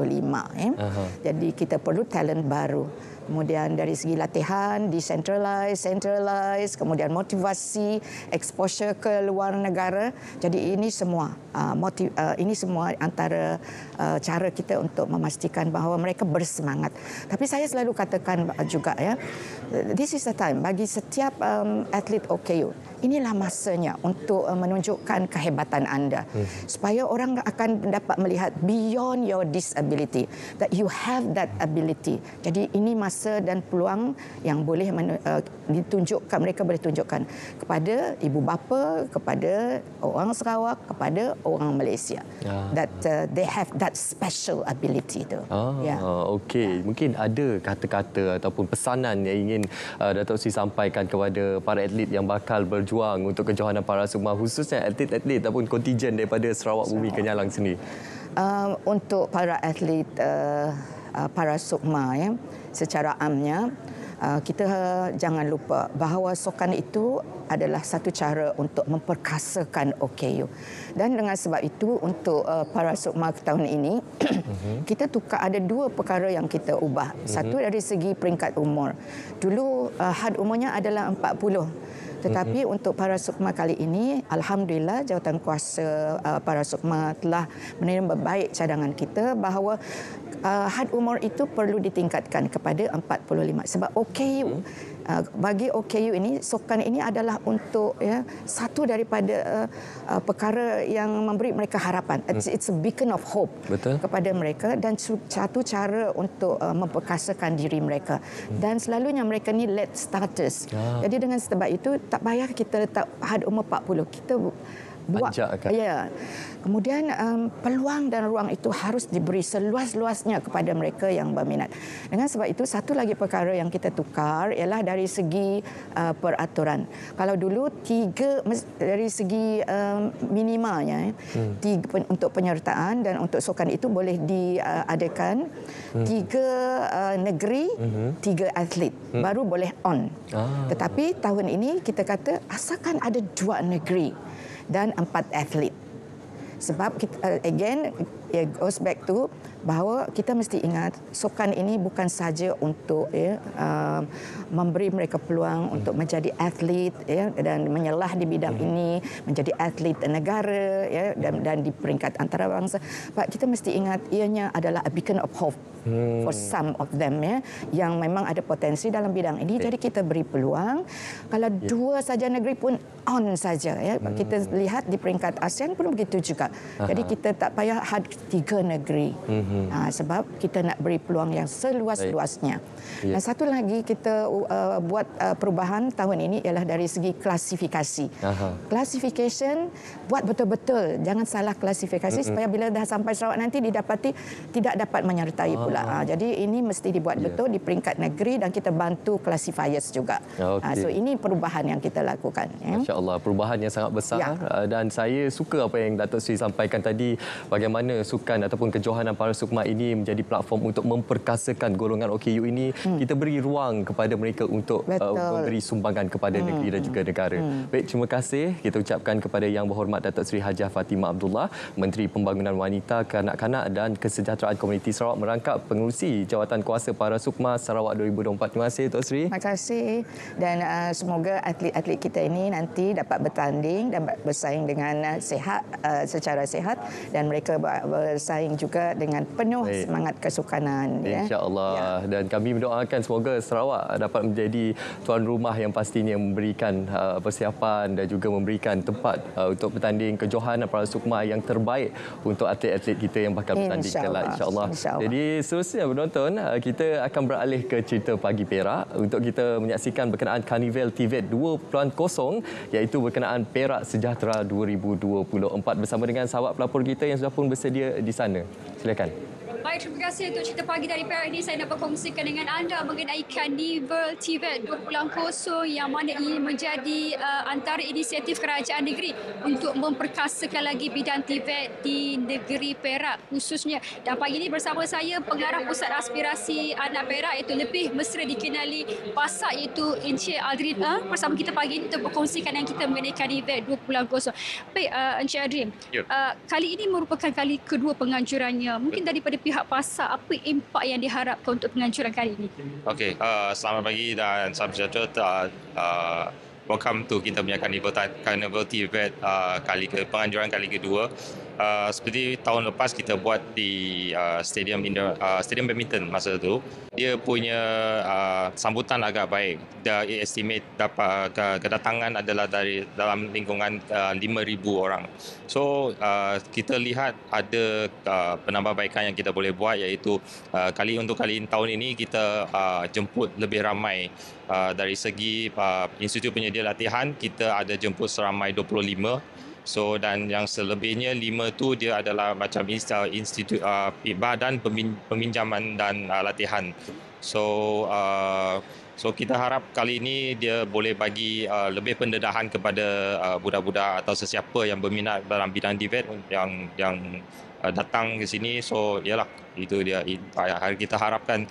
ya Aha. jadi kita perlu talent baru. Kemudian dari segi latihan, decentralize, centralize, kemudian motivasi, exposure ke luar negara. Jadi ini semua uh, motiv, uh, ini semua antara uh, cara kita untuk memastikan bahawa mereka bersemangat. Tapi saya selalu katakan juga ya, this is the time bagi setiap um, atlet OKU. Inilah masanya untuk uh, menunjukkan kehebatan anda supaya orang akan dapat melihat beyond your disability that you have that ability. Jadi ini masa dan peluang yang boleh uh, ditunjukkan mereka boleh tunjukkan kepada ibu bapa, kepada orang Sarawak, kepada orang Malaysia. Ah. That uh, they have that special ability tu. Ah, Ya. okey. Mungkin ada kata-kata ataupun pesanan yang ingin uh, Datuk Sri sampaikan kepada para atlet yang bakal berjuang untuk kejohanan para sukma khususnya atlet-atlet ataupun kontingen daripada Sarawak Bumi Kenyalang sendiri. uh, untuk para atlet uh, uh, para sukma ya secara amnya uh, kita jangan lupa bahawa sokan itu adalah satu cara untuk memperkasakan OKU dan dengan sebab itu untuk uh, para sukma tahun ini kita tukar ada dua perkara yang kita ubah. Satu dari segi peringkat umur. Dulu uh, had umurnya adalah 40 tetapi mm-hmm. untuk para sukma kali ini, Alhamdulillah jawatan kuasa uh, para sukma telah menerima baik cadangan kita bahawa uh, had umur itu perlu ditingkatkan kepada 45. Sebab OKU, uh, bagi OKU ini, sokan ini adalah untuk ya satu daripada uh, perkara yang memberi mereka harapan. It's, it's a beacon of hope Betul. kepada mereka dan satu cara untuk uh, memperkasakan diri mereka. Dan selalunya mereka ni late starters. Ah. Jadi dengan sebab itu tak payah kita letak had umur 40. Kita buat Panjangkan. ya. Kemudian um, peluang dan ruang itu harus diberi seluas-luasnya kepada mereka yang berminat. Dengan sebab itu satu lagi perkara yang kita tukar ialah dari segi uh, peraturan. Kalau dulu tiga dari segi um, minimanya hmm. tiga, untuk penyertaan dan untuk sokan itu boleh diadakan Hmm. tiga uh, negeri, Mhm. tiga atlet Hmm. baru boleh on. Ah. Tetapi tahun ini kita kata asalkan ada dua negeri dan empat atlet. Sebab kita, uh, again it goes back to bahawa kita mesti ingat sokan ini bukan saja untuk ya uh, memberi mereka peluang untuk menjadi atlet ya dan menyelah di bidang ini menjadi atlet negara ya dan dan di peringkat antarabangsa. Pak kita mesti ingat ianya adalah a beacon of hope Hmm. for some of them ya yang memang ada potensi dalam bidang ini. Jadi kita beri peluang. Kalau dua saja negeri pun on saja ya. Kita lihat di peringkat ASEAN pun begitu juga. Jadi Aha. kita tak payah had tiga negeri Mhm. ha, sebab kita nak beri peluang yang seluas-luasnya Ya. dan satu lagi kita uh, buat uh, perubahan tahun ini ialah dari segi klasifikasi Aha. classification buat betul-betul jangan salah klasifikasi Mm-mm. supaya bila dah sampai Sarawak nanti didapati tidak dapat menyertai pula Ah. Ah, jadi ini mesti dibuat Ya. betul di peringkat negeri dan kita bantu classifiers juga. Ah, so ini perubahan yang kita lakukan ya. Masya Allah, perubahan yang sangat besar ya. dan saya suka apa yang Datuk Sri sampaikan tadi bagaimana sukan ataupun kejohanan para sukma ini menjadi platform untuk memperkasakan golongan OKU ini. Hmm. Kita beri ruang kepada mereka untuk uh, memberi sumbangan kepada Hmm. negeri dan juga negara. Hmm. Baik, terima kasih kita ucapkan kepada Yang Berhormat Datuk Sri Hajah Fatimah Abdullah, Menteri Pembangunan Wanita, Kanak-kanak dan Kesejahteraan Komuniti Sarawak merangkap pengerusi Jawatan Kuasa Para Sukma Sarawak 2024. Terima kasih Datuk Sri. Terima kasih dan uh, semoga atlet-atlet kita ini nanti dapat bertanding dan bersaing dengan uh, sehat uh, secara sehat dan mereka ber- bersaing juga dengan penuh Baik. semangat kesukanan ya. InsyaAllah. Ya. Dan kami mendoakan semoga Sarawak dapat menjadi tuan rumah yang pastinya memberikan uh, persiapan dan juga memberikan tempat uh, untuk bertanding kejohanan para sukma yang terbaik untuk atlet-atlet kita yang bakal bertanding kelak InsyaAllah. InsyaAllah. Jadi seterusnya penonton, uh, kita akan beralih ke cerita Pagi Perak untuk kita menyaksikan berkenaan Carnival TVET 2.0 iaitu berkenaan Perak Sejahtera 2024 bersama dengan sahabat pelapor kita yang sudah pun bersedia di sana. Silakan. Baik, terima kasih untuk cerita pagi dari Perak ini. Saya nak berkongsikan dengan anda mengenai Carnival TVET 2.0 yang mana ini menjadi uh, antara inisiatif kerajaan negeri untuk memperkasakan lagi bidang TVET di negeri Perak khususnya. Dan pagi ini bersama saya pengarah Pusat Aspirasi Anak Perak iaitu lebih mesra dikenali PASAK iaitu Encik Aldrin uh, bersama kita pagi ini untuk berkongsikan dengan kita mengenai Carnival 2.0. Baik, uh, Encik Aldrin. Ya. Uh, kali ini merupakan kali kedua penganjurannya. Mungkin daripada pihak PASAK, apa impak yang diharapkan untuk penganjuran kali ini? Okey, uh, selamat pagi dan salam sejahtera uh, uh, welcome to kita punya Carnival, Carnival TVET uh, kali ke penganjuran kali kedua. Uh, seperti tahun lepas kita buat di uh, stadium Indo, uh, stadium badminton masa tu dia punya uh, sambutan agak baik dia estimate dapat uh, kedatangan adalah dari dalam lingkungan uh, 5000 orang so uh, kita lihat ada uh, penambahbaikan yang kita boleh buat iaitu uh, kali untuk kali tahun ini kita uh, jemput lebih ramai uh, dari segi uh, institut penyedia latihan kita ada jemput seramai 25 So dan yang selebihnya lima tu dia adalah macam institut uh, badan pemin, peminjaman dan uh, latihan. So uh, so kita harap kali ini dia boleh bagi uh, lebih pendedahan kepada uh, budak-budak atau sesiapa yang berminat dalam bidang divet yang yang uh, datang ke sini. So yalah itu dia kita harapkan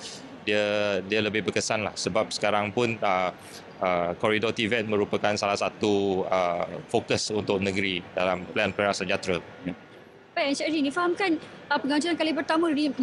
dia dia lebih berkesan lah sebab sekarang pun uh, uh, koridor TVET merupakan salah satu uh, fokus untuk negeri dalam plan Perak Sejahtera. Baik, Encik Ri, difahamkan uh, pengajuan kali pertama 5,000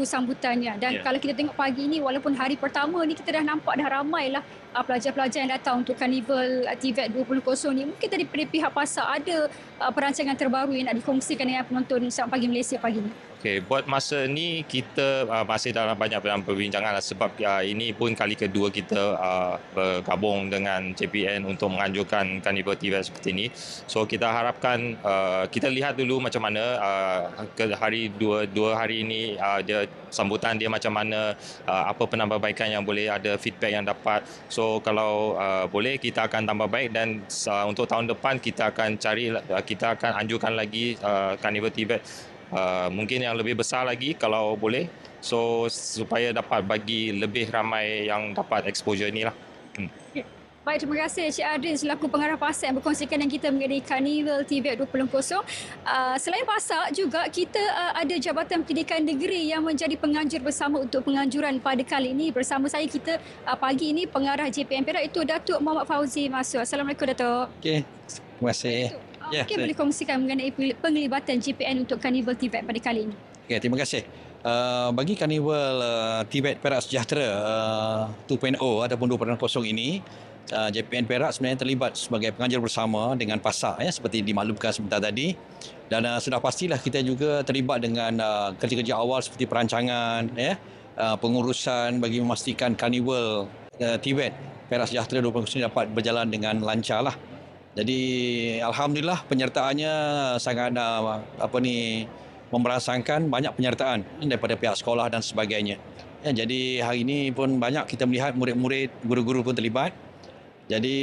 sambutannya dan yeah. kalau kita tengok pagi ini walaupun hari pertama ni kita dah nampak dah ramai lah uh, pelajar-pelajar yang datang untuk Carnival TVET 20.0 ni mungkin dari pihak pasar ada uh, perancangan terbaru yang nak dikongsikan dengan penonton Siang Pagi Malaysia pagi ini. Okay, buat masa ni kita uh, masih dalam banyak dalam perbincangan lah sebab uh, ini pun kali kedua kita uh, bergabung dengan JPN untuk menganjurkan Carnival TV seperti ini. So kita harapkan uh, kita lihat dulu macam mana uh, hari dua dua hari ini uh, dia sambutan dia macam mana uh, apa penambahbaikan yang boleh ada feedback yang dapat. So kalau uh, boleh kita akan tambah baik dan uh, untuk tahun depan kita akan cari uh, kita akan anjurkan lagi uh, Carnival TV Uh, mungkin yang lebih besar lagi kalau boleh so supaya dapat bagi lebih ramai yang dapat exposure ni lah. Hmm. Baik, terima kasih Encik Adrin selaku pengarah pasar yang berkongsikan dengan kita mengenai Carnival TV 20.0. Uh, selain pasar juga kita uh, ada Jabatan Pendidikan Negeri yang menjadi penganjur bersama untuk penganjuran pada kali ini. Bersama saya kita uh, pagi ini pengarah JPM Perak itu Datuk Muhammad Fauzi Masuk. Assalamualaikum Datuk. Okey, terima kasih. Datuk. Ya, Mungkin boleh kongsikan mengenai penglibatan GPN untuk Carnival Tibet pada kali ini. Okay, terima kasih. Uh, bagi Carnival uh, Tibet Perak Sejahtera uh, 2.0 ataupun 2.0 ini, uh, JPN Perak sebenarnya terlibat sebagai pengajar bersama dengan pasar ya, seperti dimaklumkan sebentar tadi. Dan uh, sudah pastilah kita juga terlibat dengan uh, kerja-kerja awal seperti perancangan, ya, uh, pengurusan bagi memastikan Carnival uh, Tibet Perak Sejahtera 2.0 ini dapat berjalan dengan lancar lah. Jadi alhamdulillah penyertaannya sangat uh, apa ni memerasakan banyak penyertaan daripada pihak sekolah dan sebagainya. Ya, jadi hari ini pun banyak kita melihat murid-murid, guru-guru pun terlibat. Jadi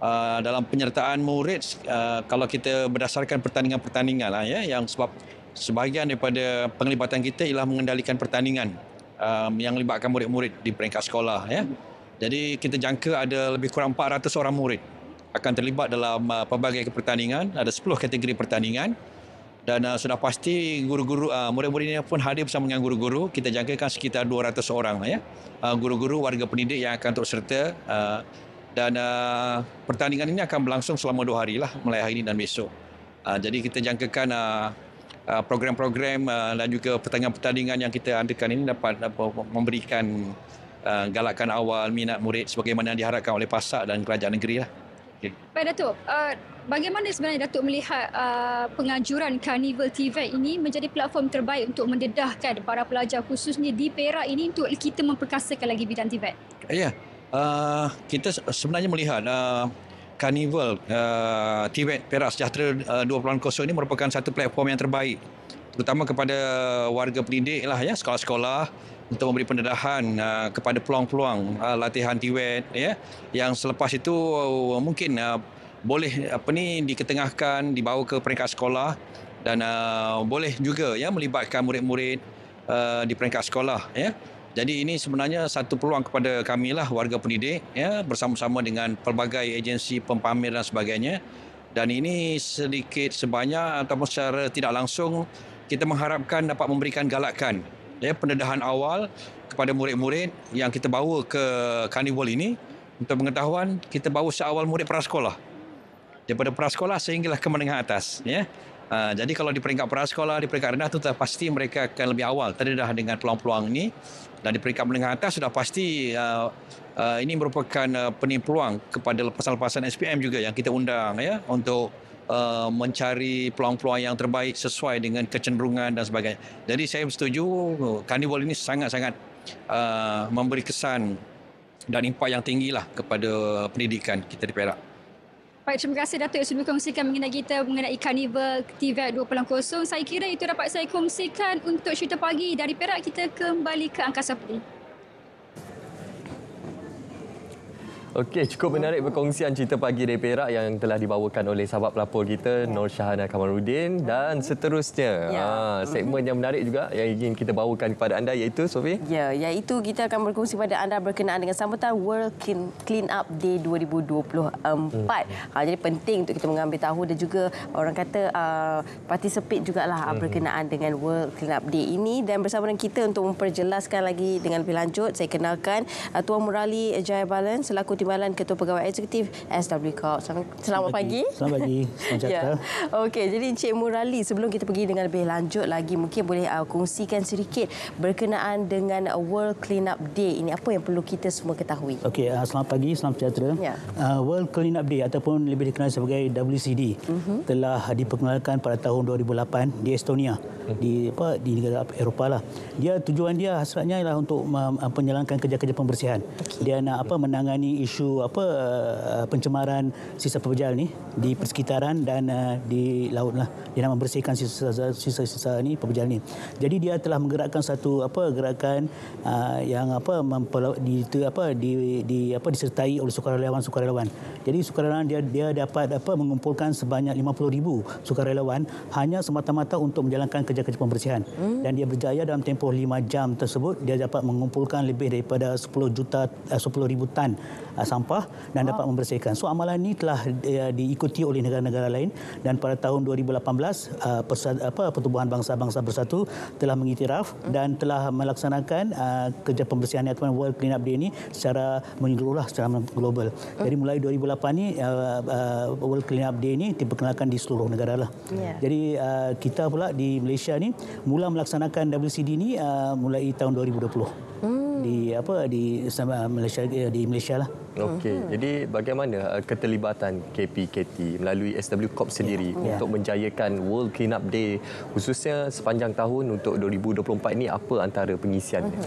uh, dalam penyertaan murid uh, kalau kita berdasarkan pertandingan-pertandingan lah ya yang sebab sebahagian daripada penglibatan kita ialah mengendalikan pertandingan um, yang melibatkan murid-murid di peringkat sekolah ya. Jadi kita jangka ada lebih kurang 400 orang murid akan terlibat dalam uh, pelbagai pertandingan. Ada 10 kategori pertandingan. Dan uh, sudah pasti guru-guru uh, murid-murid ini pun hadir bersama dengan guru-guru. Kita jangkakan sekitar 200 orang ya. Uh, guru-guru warga pendidik yang akan turut serta uh, dan uh, pertandingan ini akan berlangsung selama dua hari lah mulai hari ini dan besok. Uh, jadi kita jangkakan uh, uh, program-program uh, dan juga pertandingan-pertandingan yang kita adakan ini dapat, memberikan uh, galakan awal minat murid sebagaimana diharapkan oleh pasar dan kerajaan negeri lah. Okay. Baik Datuk, uh, bagaimana sebenarnya Datuk melihat uh, pengajuran Carnival TV ini menjadi platform terbaik untuk mendedahkan para pelajar khususnya di Perak ini untuk kita memperkasakan lagi bidang TV? Ya, uh, kita sebenarnya melihat uh, Carnival uh, TV Perak Sejahtera uh, 2.0 ini merupakan satu platform yang terbaik terutama kepada warga pendidik lah ya sekolah-sekolah untuk memberi pendedahan uh, kepada peluang-peluang uh, latihan tiwet ya. Yang selepas itu uh, mungkin uh, boleh apa ni diketengahkan dibawa ke peringkat sekolah dan uh, boleh juga ya melibatkan murid-murid uh, di peringkat sekolah ya. Jadi ini sebenarnya satu peluang kepada kami lah warga pendidik ya bersama-sama dengan pelbagai agensi pempamer dan sebagainya. Dan ini sedikit sebanyak ataupun secara tidak langsung kita mengharapkan dapat memberikan galakan ya pendedahan awal kepada murid-murid yang kita bawa ke karnival ini. Untuk pengetahuan kita bawa seawal murid prasekolah. Daripada prasekolah sehinggalah ke menengah atas ya. Uh, jadi kalau di peringkat prasekolah, di peringkat rendah tu tak pasti mereka akan lebih awal terdedah dengan peluang-peluang ini. Dan di peringkat menengah atas sudah pasti uh, uh, ini merupakan uh, pening peluang kepada lepasan-lepasan SPM juga yang kita undang ya untuk uh, mencari peluang-peluang yang terbaik sesuai dengan kecenderungan dan sebagainya. Jadi saya setuju karnival ini sangat-sangat uh, memberi kesan dan impak yang tinggilah kepada pendidikan kita di Perak. Baik, terima kasih Datuk sudah berkongsikan mengenai kita mengenai Carnival TVET 2.0. Saya kira itu dapat saya kongsikan untuk cerita pagi dari Perak kita kembali ke Angkasa Puteri. Okey, cukup menarik perkongsian cerita pagi dari Perak yang telah dibawakan oleh sahabat pelapor kita Nur Syahana Kamarudin dan seterusnya. Ya. Ha, segmen yang menarik juga yang ingin kita bawakan kepada anda iaitu Sofi. Ya, iaitu kita akan berkongsi pada anda berkenaan dengan sambutan World Clean, Clean Up Day 2024. Hmm. Ha, jadi penting untuk kita mengambil tahu dan juga orang kata uh, participate jugalah hmm. berkenaan dengan World Clean Up Day ini dan bersama dengan kita untuk memperjelaskan lagi dengan lebih lanjut saya kenalkan uh, Tuan Murali Jayabalan selaku Timbalan Ketua Pegawai Eksekutif SW Corp. Selamat, selamat pagi. Selamat pagi. Selamat ya. Okey, jadi Encik Murali sebelum kita pergi dengan lebih lanjut lagi mungkin boleh uh, kongsikan sedikit berkenaan dengan uh, World Clean Up Day. Ini apa yang perlu kita semua ketahui? Okey, uh, selamat pagi, selamat sejahtera. Ya. Uh, World Clean Up Day ataupun lebih dikenal sebagai WCD Mhm. telah diperkenalkan pada tahun 2008 di Estonia di apa di negara Eropah lah. Dia tujuan dia hasratnya ialah untuk um, menjalankan kerja-kerja pembersihan. Dia nak apa menangani isu apa uh, pencemaran sisa pepejal ni di persekitaran dan uh, di laut lah. Dia nak membersihkan sisa-sisa ni pepejal ni. Jadi dia telah menggerakkan satu apa gerakan uh, yang apa di itu apa di di apa disertai oleh sukarelawan-sukarelawan. Jadi sukarelawan dia dia dapat apa mengumpulkan sebanyak 50,000 sukarelawan hanya semata-mata untuk menjalankan kerja-kerja pembersihan. Hmm. Dan dia berjaya dalam tempoh 5 jam tersebut dia dapat mengumpulkan lebih daripada 10 juta uh, 10,000 tan uh, sampah dan dapat membersihkan. So amalan ini telah uh, diikuti oleh negara-negara lain dan pada tahun 2018 uh, persat, apa pertubuhan bangsa-bangsa bersatu telah mengiktiraf dan telah melaksanakan uh, kerja pembersihan ataupun World Clean Up Day ini secara menyeluruh secara global. Jadi mulai 2008 ni uh, uh, World Clean Up Day ini diperkenalkan di seluruh negara lah. Ya. Jadi uh, kita pula di Malaysia ni mula melaksanakan WCD ni uh, mulai tahun 2020. Hmm. Di apa di sama Malaysia eh, di Malaysia lah. Okey, jadi bagaimana uh, keterlibatan KPKT melalui SW Corp sendiri Ya. untuk menjayakan World Clean Up Day khususnya sepanjang tahun untuk 2024 ini apa antara pengisiannya?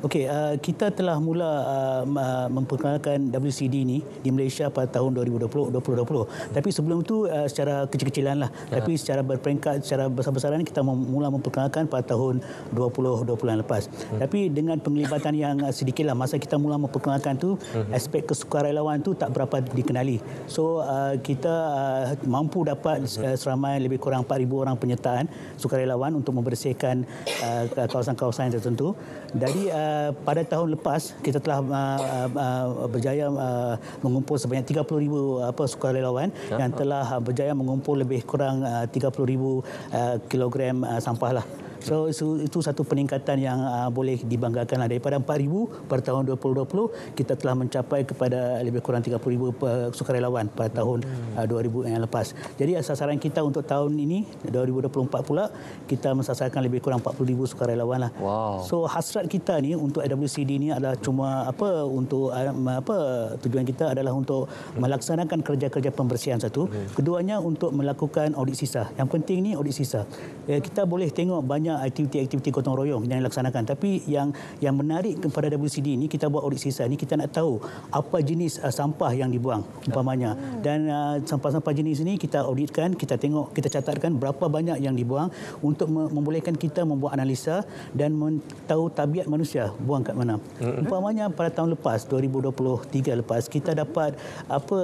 Okey, uh, kita telah mula uh, memperkenalkan WCD ini di Malaysia pada tahun 2020 2020. Tapi sebelum itu uh, secara kecil-kecilan lah. Tapi secara berperingkat secara besar-besaran kita mula memperkenalkan pada tahun 2020 yang lepas. Tapi dengan penglibatan yang uh, sedikit lah masa kita mula memperkenalkan tu aspek kesukarelawan tu tak berapa dikenali. So uh, kita uh, mampu dapat uh, seramai lebih kurang 4000 orang penyertaan sukarelawan untuk membersihkan uh, kawasan-kawasan tertentu. Dari uh, pada tahun lepas kita telah uh, uh, berjaya uh, mengumpul sebanyak 30,000 apa sukarelawan Ya. yang telah uh, berjaya mengumpul lebih kurang uh, 30,000 uh, kilogram uh, sampah lah. So itu, itu satu peningkatan yang uh, boleh dibanggakan lah. Daripada 4,000 pada tahun 2020 kita telah mencapai kepada lebih kurang 30,000 pe- sukarelawan pada tahun uh, 2000 yang lepas. Jadi sasaran kita untuk tahun ini 2024 pula kita mensasarkan lebih kurang 40,000 sukarelawan lah. Wow. So hasrat kita ni untuk WCD ni adalah cuma apa untuk uh, apa tujuan kita adalah untuk melaksanakan kerja-kerja pembersihan satu. Keduanya untuk melakukan audit sisa. Yang penting ni audit sisa. Eh, kita boleh tengok banyak aktiviti-aktiviti gotong royong yang dilaksanakan. Tapi yang yang menarik kepada WCD ni kita buat audit sisa ni kita nak tahu apa jenis uh, sampah yang dibuang umpamanya. Dan uh, sampah-sampah jenis ini kita auditkan kita tengok kita catatkan berapa banyak yang dibuang untuk me- membolehkan kita membuat analisa dan tahu tabiat manusia buang kat mana. Umpamanya pada tahun lepas 2023 lepas kita dapat apa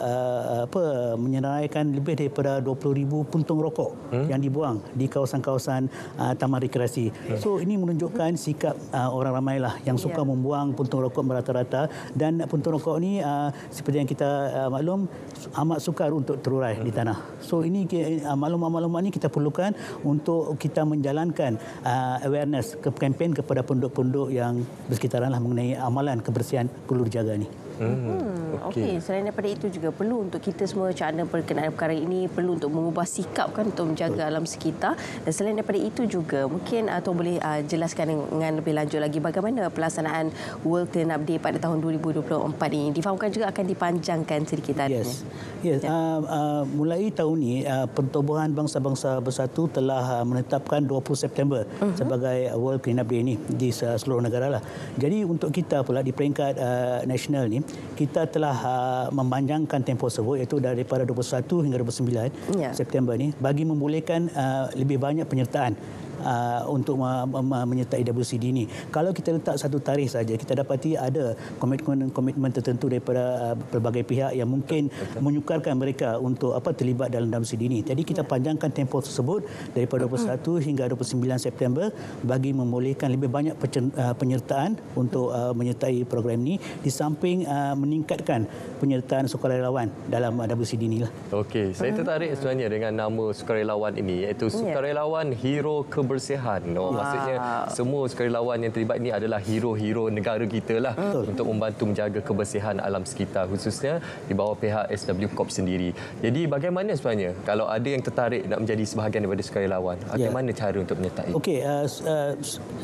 uh, apa menyenaraikan lebih daripada 20,000 puntung rokok Hmm. yang dibuang di kawasan-kawasan uh, taman rekreasi. So ini menunjukkan sikap uh, orang ramai lah yang suka Ya. membuang puntung rokok merata-rata dan puntung rokok ni uh, seperti yang kita uh, maklum amat sukar untuk terurai di tanah. So ini uh, maklumat-maklumat ni kita perlukan untuk kita menjalankan uh, awareness ke kempen kepada penduduk-penduduk yang bersekitaran lah mengenai amalan kebersihan perlu dijaga ni. Hmm, Okey, selain daripada itu juga perlu untuk kita semua cakna berkenaan perkara ini perlu untuk mengubah sikap kan untuk menjaga alam sekitar dan selain daripada itu juga mungkin atau boleh uh, jelaskan dengan lebih lanjut lagi bagaimana pelaksanaan World Clean Up Day pada tahun 2024 ini difahamkan juga akan dipanjangkan sedikit tariknya. Yes. Yes. Ya. Uh, uh, mulai tahun ini uh, Pertubuhan Bangsa-Bangsa Bersatu telah uh, menetapkan 20 September uh-huh. sebagai World Clean Up Day ini di uh, seluruh negara lah. Jadi untuk kita pula di peringkat uh, nasional ni kita telah uh, memanjangkan tempoh tersebut iaitu daripada 21 hingga 29 Ya. September ni bagi membolehkan uh, lebih banyak penyertaan uh, untuk me- me- menyertai WCD ini. Kalau kita letak satu tarikh saja, kita dapati ada komitmen-komitmen tertentu daripada uh, pelbagai pihak yang mungkin menyukarkan mereka untuk apa terlibat dalam WCD ini. Jadi kita panjangkan tempoh tersebut daripada 21 hingga 29 September bagi membolehkan lebih banyak uh, penyertaan untuk uh, menyertai program ini di samping uh, meningkatkan penyertaan sukarelawan dalam uh, WCD ini lah. Okey, saya tertarik sebenarnya dengan nama sukarelawan ini iaitu sukarelawan hero kebersihan. Oh, Wow. maksudnya semua sukarelawan yang terlibat ini adalah hero-hero negara kita lah untuk membantu menjaga kebersihan alam sekitar khususnya di bawah pihak SW Corp sendiri. Jadi bagaimana sebenarnya kalau ada yang tertarik nak menjadi sebahagian daripada sukarelawan, Ya. bagaimana cara untuk menyertai? Okey, uh, uh,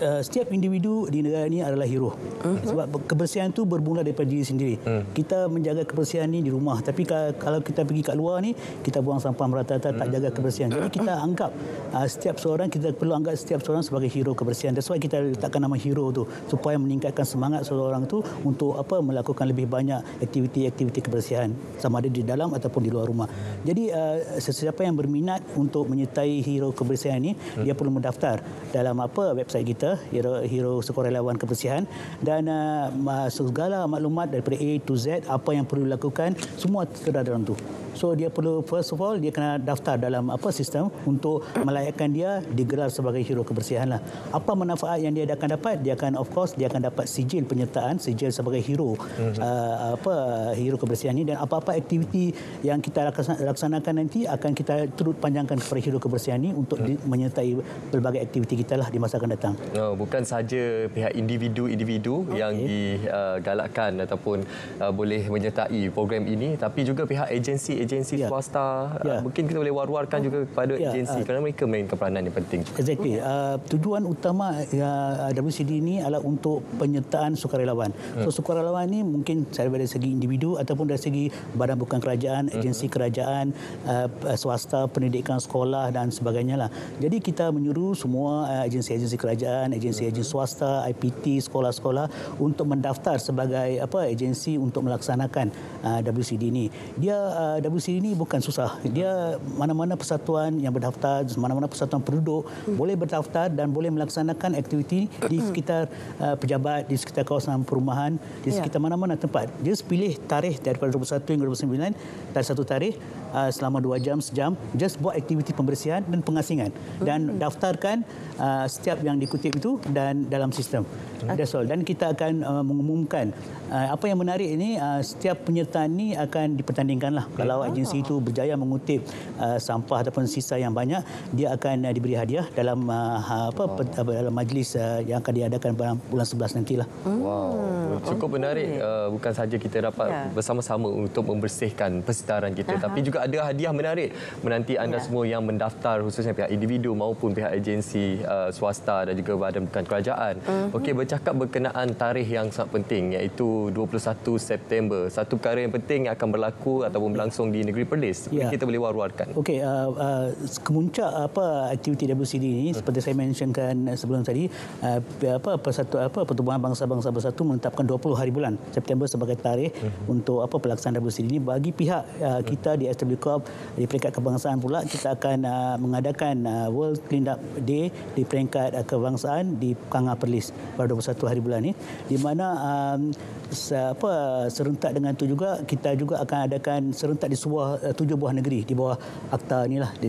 uh, setiap individu di negara ini adalah hero. Uh-huh. Sebab kebersihan itu bermula daripada diri sendiri. Uh. Kita menjaga kebersihan ini di rumah, tapi ka- kalau kita pergi kat luar ni, kita buang sampah merata-rata, tak jaga kebersihan. Jadi kita anggap uh, setiap seorang kita perlu anggap setiap seorang sebagai hero kebersihan. That's why kita letakkan nama hero tu supaya meningkatkan semangat seseorang tu untuk apa melakukan lebih banyak aktiviti-aktiviti kebersihan sama ada di dalam ataupun di luar rumah. Jadi uh, sesiapa yang berminat untuk menyertai hero kebersihan ini hmm. dia perlu mendaftar dalam apa website kita hero hero sukarelawan kebersihan dan uh, segala maklumat daripada A to Z apa yang perlu dilakukan semua terdapat dalam tu. So dia perlu first of all dia kena daftar dalam apa sistem untuk melayakkan dia digelar sebagai hero kebersihan lah. Apa manfaat yang dia akan dapat? Dia akan of course dia akan dapat sijil penyertaan, sijil sebagai hero Mhm. uh, apa hero kebersihan ini dan apa-apa aktiviti yang kita laksan- laksanakan nanti akan kita turut panjangkan kepada hero kebersihan ini untuk di, menyertai pelbagai aktiviti kita lah di masa akan datang. Oh, bukan saja pihak individu-individu okay. yang digalakkan ataupun uh, boleh menyertai program ini tapi juga pihak agensi-agensi yeah. swasta Ya. uh, mungkin kita boleh war-warkan juga kepada Ya, agensi uh, kerana mereka mainkan peranan yang penting. Exactly. Uh, tujuan utama uh, WCD ini adalah untuk penyertaan sukarelawan. Hmm. So sukarelawan ini mungkin dari segi individu ataupun dari segi badan bukan kerajaan, agensi kerajaan, uh, swasta, pendidikan sekolah dan sebagainya lah. Jadi kita menyuruh semua uh, agensi-agensi kerajaan, agensi-agensi swasta, IPT, sekolah-sekolah untuk mendaftar sebagai apa agensi untuk melaksanakan uh, WCD ini. Dia uh, WCD ini bukan susah. Dia mana-mana persatuan yang berdaftar, mana-mana persatuan penduduk boleh berdaftar dan boleh melaksanakan aktiviti di sekitar uh, pejabat, di sekitar kawasan perumahan, di Ya. sekitar mana-mana tempat. Just pilih tarikh daripada 21 hingga 29 dan satu tarikh uh, selama dua jam, sejam. Just buat aktiviti pembersihan dan pengasingan. Dan daftarkan uh, setiap yang dikutip itu dan dalam sistem. That's all. Dan kita akan uh, mengumumkan uh, apa yang menarik ini uh, setiap penyertaan ini akan dipertandingkan lah. Kalau agensi itu berjaya mengutip uh, sampah ataupun sisa yang banyak, dia akan uh, diberi hadiah dalam uh, apa, pe- apa dalam majlis uh, yang akan diadakan pada bulan 11 nantilah. Wow, cukup menarik. Uh, bukan saja kita dapat Ya. bersama-sama untuk membersihkan persitaran kita, Aha. tapi juga ada hadiah menarik menanti anda Ya. semua yang mendaftar khususnya pihak individu maupun pihak agensi uh, swasta dan juga badan bukan kerajaan. Mhm. Okey, bercakap berkenaan tarikh yang sangat penting iaitu 21 September. Satu perkara yang penting yang akan berlaku ataupun berlangsung di negeri Perlis. Ya. Kita boleh war-warkan. Okey, uh, uh, kemuncak apa aktiviti WCD ini seperti saya mentionkan sebelum tadi uh, apa persatu apa pertubuhan bangsa-bangsa bersatu menetapkan 20 hari bulan September sebagai tarikh untuk apa pelaksanaan WCD ini. Bagi pihak uh, kita di SW Corp di peringkat kebangsaan pula kita akan uh, mengadakan uh, World Clean Up Day di peringkat uh, kebangsaan di Kangar Perlis pada 21 hari bulan ini. Di mana um, se- apa serentak dengan itu juga kita juga akan adakan serentak di sebuah uh, tujuh buah negeri di bawah akta inilah di,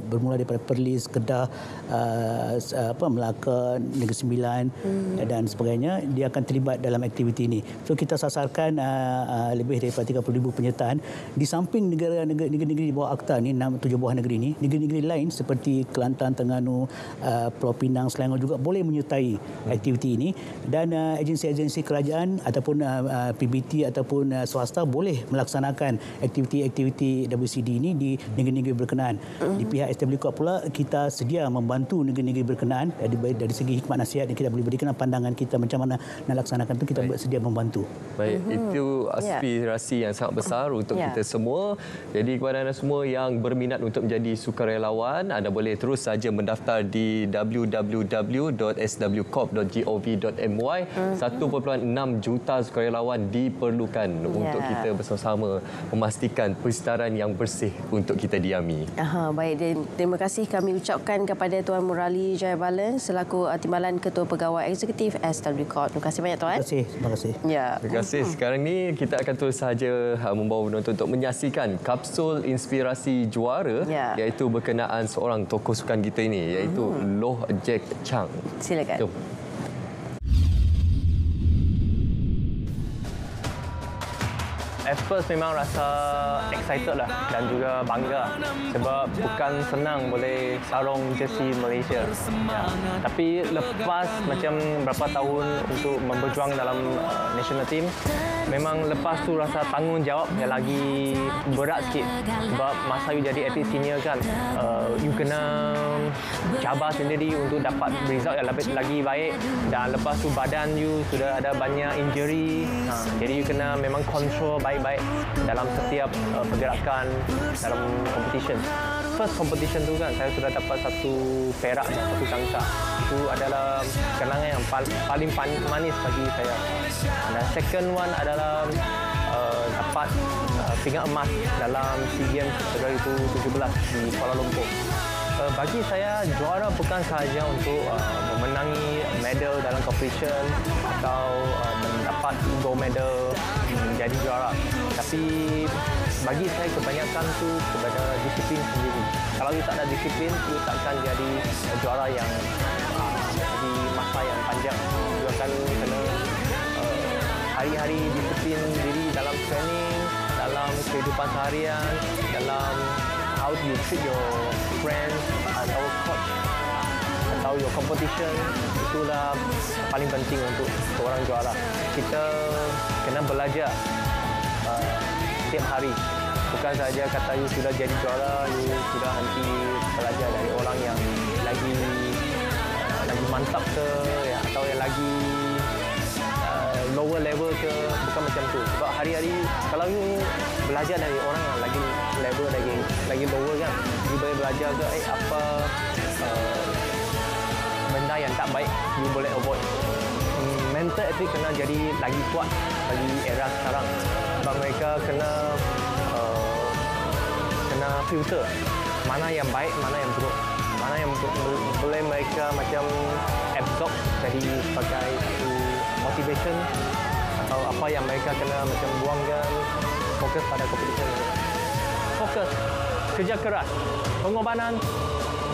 bermula daripada Perlis, Kedah, uh, apa Melaka, Negeri Sembilan Hmm. dan sebagainya. Dia akan terlibat dalam aktiviti ini. So kita sasarkan uh, uh, lebih daripada 30,000 penyertaan. Di samping negara-negara negeri-negeri di bawah akta ni enam tujuh buah negeri ni, negeri-negeri lain seperti Kelantan, Terengganu, uh, Pulau Pinang, Selangor juga boleh menyertai aktiviti ini. Dan uh, agensi-agensi kerajaan ataupun uh, uh, PBT ataupun uh, swasta boleh melaksanakan aktiviti-aktiviti WCD ini di negeri-negeri berkenaan. Di pihak SW Corp pula kita sedia membantu negeri-negeri berkenaan. Dari dari segi hikmat nasihat yang kita boleh berikan pandangan kita macam mana nak laksanakan itu kita bersedia membantu. Baik, Mhm. itu aspirasi yang sangat besar untuk Ya. kita semua. Jadi kepada anda semua yang berminat untuk menjadi sukarelawan, anda boleh terus saja mendaftar di www.swcorp.gov.my. Mhm. 1.6 juta sukarelawan diperlukan untuk Ya. kita bersama-sama memastikan persekitaran yang bersih untuk kita diami. Aha, baik dan terima kasih kami ucapkan kepada Tuan Murali Jayabalan selaku Timbalan Ketua Pegawai Eksekutif SW Corp. Terima kasih banyak Tuan. Terima kasih. Terima kasih. Ya. Terima kasih. Sekarang ni kita akan terus saja uh, membawa penonton untuk menyaksikan kapsul inspirasi juara Ya. iaitu berkenaan seorang tokoh sukan kita ini iaitu Loh Jack Chang. Silakan. Jom. At first memang rasa excited lah dan juga bangga sebab bukan senang boleh sarung jersey Malaysia. Ya. Tapi lepas macam berapa tahun untuk berjuang dalam uh, national team, memang lepas tu rasa tanggungjawab yang lagi berat sikit sebab masa you jadi atlet senior kan, uh, you kena cabar sendiri untuk dapat result yang lebih lagi baik dan lepas tu badan you sudah ada banyak injury ha, jadi you kena memang control baik-baik dalam setiap uh, pergerakan dalam competition. First competition tu kan saya sudah dapat satu perak dan satu tangka itu adalah kenangan yang pal- paling manis bagi saya. Dan second one adalah uh, dapat uh, pingat emas dalam SEA Games 2017 di Kuala Lumpur. Uh, bagi saya juara bukan sahaja untuk uh, memenangi medal dalam competition atau uh, mendapat gold medal menjadi juara. Tapi bagi saya kebanyakan tu kepada disiplin sendiri. Kalau you tak ada disiplin you takkan jadi juara yang uh, di masa yang panjang. You akan kena uh, hari-hari disiplin diri dalam training dalam kehidupan seharian dalam how you treat your friends atau coach atau your competition itulah paling penting untuk seorang juara. Kita kena belajar uh, setiap hari. Bukan saja kata you sudah jadi juara you sudah nanti belajar dari orang yang lagi uh, lagi mantap ke ya, atau yang lagi uh, lower level ke bukan macam tu. Sebab hari-hari kalau you belajar dari orang yang lagi level lagi lagi lower kan you boleh belajar ke eh apa benda yang tak baik you boleh avoid. Hmm, mental atlet kena jadi lagi kuat bagi era sekarang. Sebab mereka kena uh, kena filter mana yang baik mana yang buruk. Mana yang boleh mereka macam absorb jadi sebagai satu motivation atau apa yang mereka kena macam buangkan fokus pada competition. Fokus kerja keras pengorbanan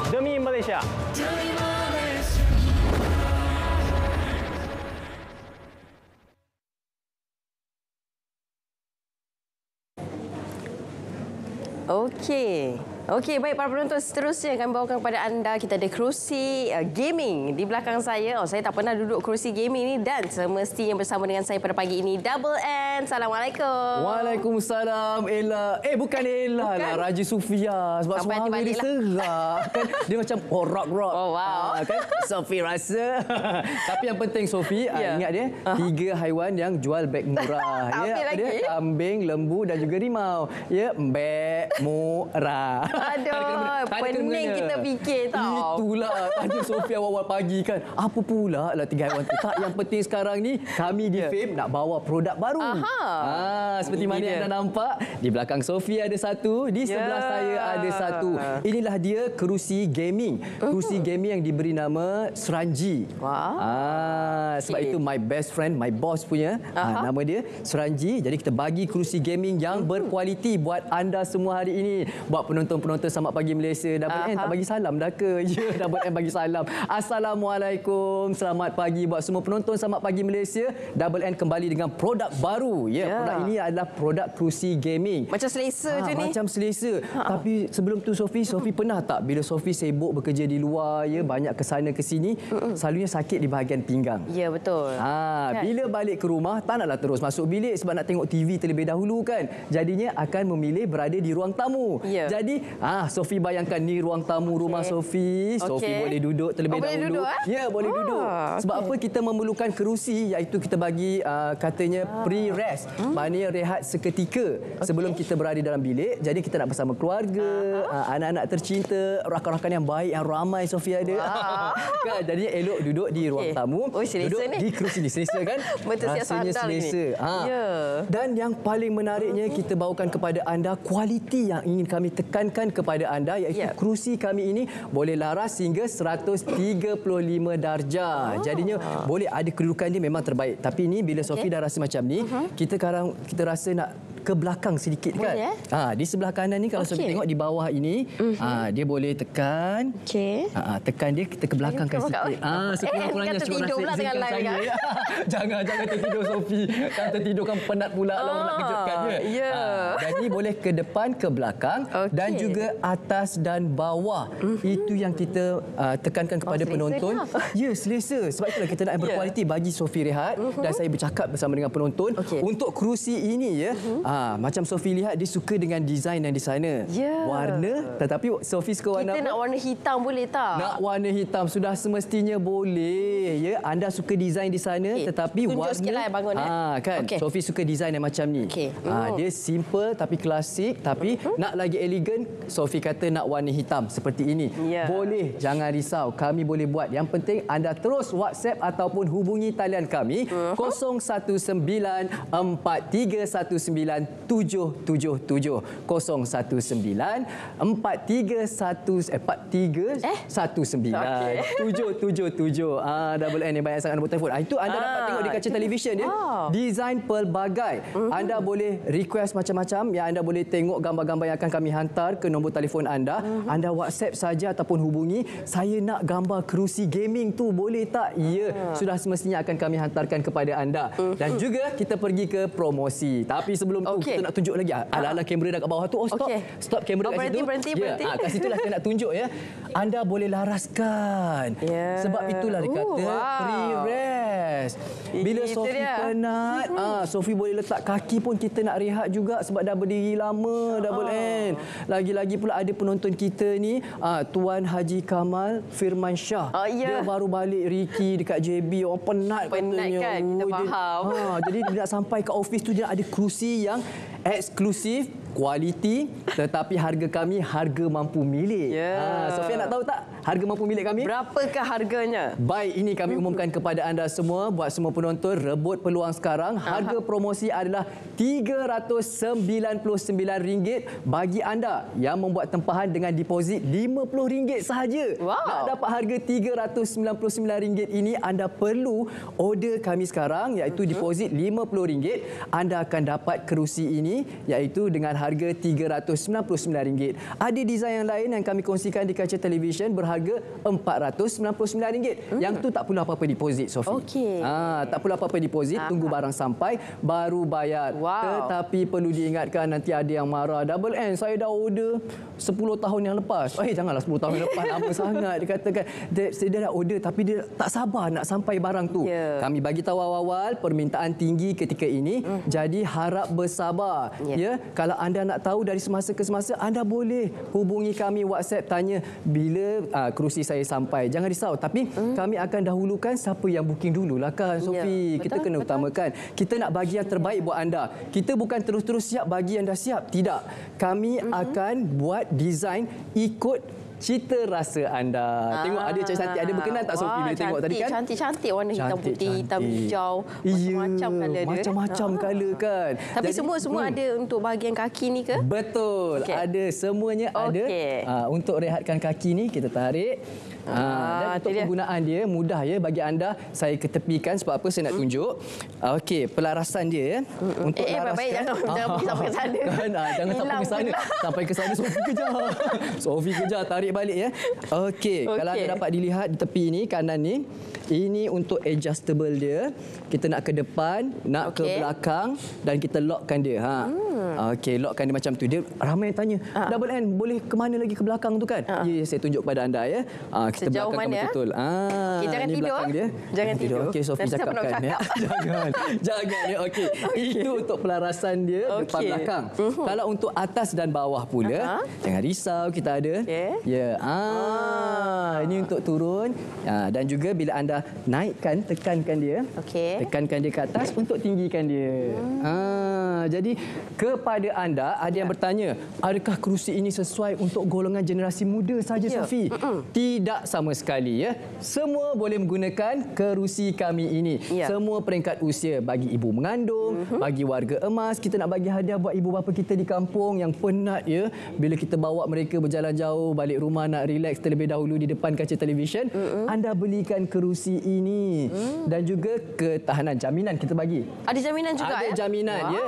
demi Malaysia Okey. Okey, baik para penonton seterusnya kami bawakan kepada anda kita ada kerusi uh, gaming di belakang saya. Oh, saya tak pernah duduk kerusi gaming ni dan semestinya bersama dengan saya pada pagi ini Double N. Assalamualaikum. Waalaikumsalam Ella. Eh bukan Ella Bukan. lah Raji Sufia sebab Sampai suara nanti dia lah. serak kan dia macam oh rock rock. Oh, wow. Ah, kan Sofi rasa. Tapi yang penting Sofi Ya. yeah. ingat dia tiga haiwan yang jual beg murah apa lagi? dia kambing, lembu dan juga rimau. Ya beg murah. Aduh, ada pening kita fikir tau. Itulah tanya Sofi awal-awal pagi kan. Apa pula lah tiga haiwan tu? Tak yang penting sekarang ni kami di Fame nak bawa produk baru. Aha. Ah, seperti mana anda nampak di belakang Sofi ada satu, di sebelah saya ada satu. Inilah dia kerusi gaming. Kerusi gaming yang diberi nama Seranji. Wah. Ah, sebab Okey. itu my best friend, my boss punya. Ah, nama dia Seranji. Jadi kita bagi kerusi gaming yang berkualiti buat anda semua hari ini. Buat penonton penonton Selamat Pagi Malaysia. Double N tak bagi salam dah ke? Ya, Double N bagi salam. Assalamualaikum. Selamat pagi buat semua penonton Selamat Pagi Malaysia. Double N kembali dengan produk baru. Ya, Ya. produk ini adalah produk kerusi gaming. Macam selesa Ah, je ni. Macam selesa. Tapi sebelum tu Sofi, Sofi pernah tak bila Sofi sibuk bekerja di luar, ya banyak ke sana ke sini, selalunya sakit di bahagian pinggang. Ya, betul. Ha, Kan? bila balik ke rumah tak naklah terus masuk bilik sebab nak tengok TV terlebih dahulu kan. Jadinya akan memilih berada di ruang tamu. Ya. Jadi, ah Sofi bayangkan ni ruang tamu rumah Sofi. Sofi Okey. boleh duduk terlebih Oh, boleh dahulu. duduk, eh? Ya, boleh Ah, duduk. Sebab apa kita memerlukan kerusi iaitu kita bagi uh, katanya Ah. pre-rest. Maknanya rehat seketika sebelum kita berada dalam bilik. Jadi kita nak bersama keluarga, uh, anak-anak tercinta, rakan-rakan yang baik yang ramai Sofi ada. kan? Jadi elok duduk di ruang Okey. tamu. Oh, duduk ni. di kerusi ni selesa kan? Betul siap Rasanya selesa. Ha. Ya. Dan yang paling menariknya kita bawakan kepada anda kualiti yang ingin kami tekankan kepada anda iaitu Ya. kerusi kami ini boleh laras hingga 135 darjah. Oh. Jadinya boleh ada kedudukan dia memang terbaik. Tapi ni bila Sofi dah rasa macam ni, kita sekarang kita rasa nak ke belakang sedikit kan. Boleh, eh? Ha, di sebelah kanan ni kalau Sofi Okey. tengok di bawah ini, ha, dia boleh tekan. Okey. Ha, ha, tekan dia kita ke belakangkan Lagi ke sikit. belakang. Ah, sekurang-kurangnya Eh, kan tengah izinkan live saya. kan? jangan jangan tertidur Sofi. Kan tertidur kan penat pula lah orang nak Ah, kejutkan dia. ya. Ah, jadi boleh ke depan ke belakang dan juga atas dan bawah. Itu yang kita uh, tekankan kepada Mhm. selesa penonton. dah. Ya, selesa. Sebab itulah kita nak yang Ya. berkualiti bagi Sofi rehat dan saya bercakap bersama dengan penonton untuk kerusi ini ya. Ah, macam Sofi lihat dia suka dengan desain yang di sana. Ya. Warna tetapi Sofi suka warna Kita apa? nak warna hitam boleh tak? Nak warna hitam sudah semestinya boleh ya. Anda suka desain di sana Okey, tetapi tunjuk warna sikitlah yang bangun, eh. Ah kan. Okey. Sofi suka desain yang macam ni. Okey. Ah Hmm. dia simple tapi klasik tapi nak lagi elegan Sofi kata nak warna hitam seperti ini. Ya. Boleh jangan risau kami boleh buat. Yang penting anda terus WhatsApp ataupun hubungi talian kami 0194319777 019 431 eh 43 eh? 19 777 ah double N yang banyak sangat nombor telefon. Ah, itu anda Ah, dapat tengok di kaca itu- televisyen ya. Ah. Desain pelbagai. Anda boleh request macam-macam yang anda boleh tengok gambar-gambar yang akan kami hantar ke nombor telefon anda. Anda WhatsApp saja ataupun hubungi saya nak gambar kerusi gaming tu boleh tak? Ya, sudah semestinya akan kami hantarkan kepada anda. Dan juga kita pergi ke promosi. Tapi sebelum tu Okey. kita nak tunjuk lagi. Ah, Ala-ala kamera dah kat bawah tu. Oh stop. Okey. Stop kamera Oh, kat berhenti, situ. berhenti, ya, berhenti. ah, kat situlah saya nak tunjuk ya. Anda boleh laraskan. Ya. Sebab itulah dia Oh, kata wow. pre-rest. Bila Itu Sofi dia. penat, ah Sofi boleh letak kaki pun kita nak rehat juga sebab dah berdiri lama double Ah. N. Lagi-lagi pula ada penonton kita ni, ah Tuan Haji Kamal Firman Shah. Oh, ya. Dia baru balik Ricky dekat JB, orang penat Penat katanya. kan? Kita Oh, dia- faham. Ah, jadi dia nak sampai ke office tu dia ada kerusi yang eksklusif, kualiti tetapi harga kami harga mampu milik. Ya. Ah, Sofia nak tahu tak harga mampu milik kami? Berapakah harganya? Baik, ini kami umumkan kepada anda semua buat semua penonton rebut peluang sekarang. Harga promosi adalah RM399 bagi anda yang membuat tempahan dengan deposit RM50 sahaja. Wow. Nak dapat harga RM399 ini anda perlu order kami sekarang iaitu deposit RM50. Anda akan dapat kerusi ini iaitu dengan harga RM399. Ada desain yang lain yang kami kongsikan di kaca televisyen berharga RM499. Yang tu tak perlu apa-apa deposit Sofi. Okey. Ah, tak perlu apa-apa deposit, tunggu barang sampai baru bayar. Wow. Tetapi perlu diingatkan nanti ada yang marah. Double N, saya dah order 10 tahun yang lepas. Eh janganlah 10 tahun yang lepas lama sangat dikatakan. Dia, dia dah order tapi dia tak sabar nak sampai barang tu. Ya. Kami bagi tahu awal-awal permintaan tinggi ketika ini. Jadi harap bersabar. Ya. Ya, kalau anda nak tahu dari semasa ke semasa anda boleh hubungi kami WhatsApp tanya bila uh, kerusi saya sampai. Jangan risau tapi kami akan dahulukan siapa yang booking dululah kan Sofi. Ya, Kita betul, kena betul. utamakan. Kita nak bagi yang terbaik buat anda. Kita bukan terus-terus siap bagi yang dah siap. Tidak. Kami akan buat desain ikut cita rasa anda. Tengok ada cantik-cantik ada berkenan tak Sofi Wah, bila tengok tadi kan? Ah, Cantik-cantik warna hitam Cantik, putih, hitam cantik. hijau, Iya, macam-macam colour dia. Macam-macam Ah. colour kan. Tapi Jadi, semua semua hmm. ada untuk bahagian kaki ni ke? Betul. Okey. Ada semuanya ada. Okey. Uh, untuk rehatkan kaki ni kita tarik. Ha, dan untuk penggunaan dia mudah ya bagi anda. Saya ketepikan sebab apa saya nak tunjuk. Okey, pelarasan dia ya. Untuk Eh, eh, laraskan- baik-baik, jangan- jangan pergi sampai ke sana. Kan, ah, jangan sampai ke sana. Sampai ke sana Sofi kejar. Sofi kejar tarik balik ya. Okey, Okey. kalau anda dapat dilihat di tepi ini kanan ni, ini untuk adjustable dia. Kita nak ke depan, nak ke Okey. belakang dan kita lockkan dia. Ha. Hmm. Okey, lockkan dia macam tu. Dia ramai yang tanya, double N boleh ke mana lagi ke belakang tu kan? Ya, ya, saya tunjuk kepada anda ya. Ah, kita Sejauh belakangkan mana, betul. Ah, Okey, jangan ini tidur, belakang dia. Jangan tidur. Okey, Sofi Nanti siapa nak cakapkan ya. cakap? jangan. Jangan ya. Okey. Itu untuk pelarasan dia depan Okey. belakang. Kalau untuk atas dan bawah pula, jangan risau kita ada. Ya. Ah, ini untuk turun. Ah, dan juga bila anda naikkan, tekankan dia. Okey. Tekankan dia ke atas untuk tinggikan dia. Ah, jadi kepada anda ada yang bertanya, adakah kerusi ini sesuai untuk golongan generasi muda saja Ya. Sofi? Tidak sama sekali ya. Semua boleh menggunakan kerusi kami ini. Ya. Semua peringkat usia bagi ibu mengandung, bagi warga emas, kita nak bagi hadiah buat ibu bapa kita di kampung yang penat ya bila kita bawa mereka berjalan jauh balik rumah nak relax terlebih dahulu di depan kaca televisyen, anda belikan kerusi ini dan juga ketahanan jaminan kita bagi. Ada jaminan juga Ada ya? jaminan wow. ya.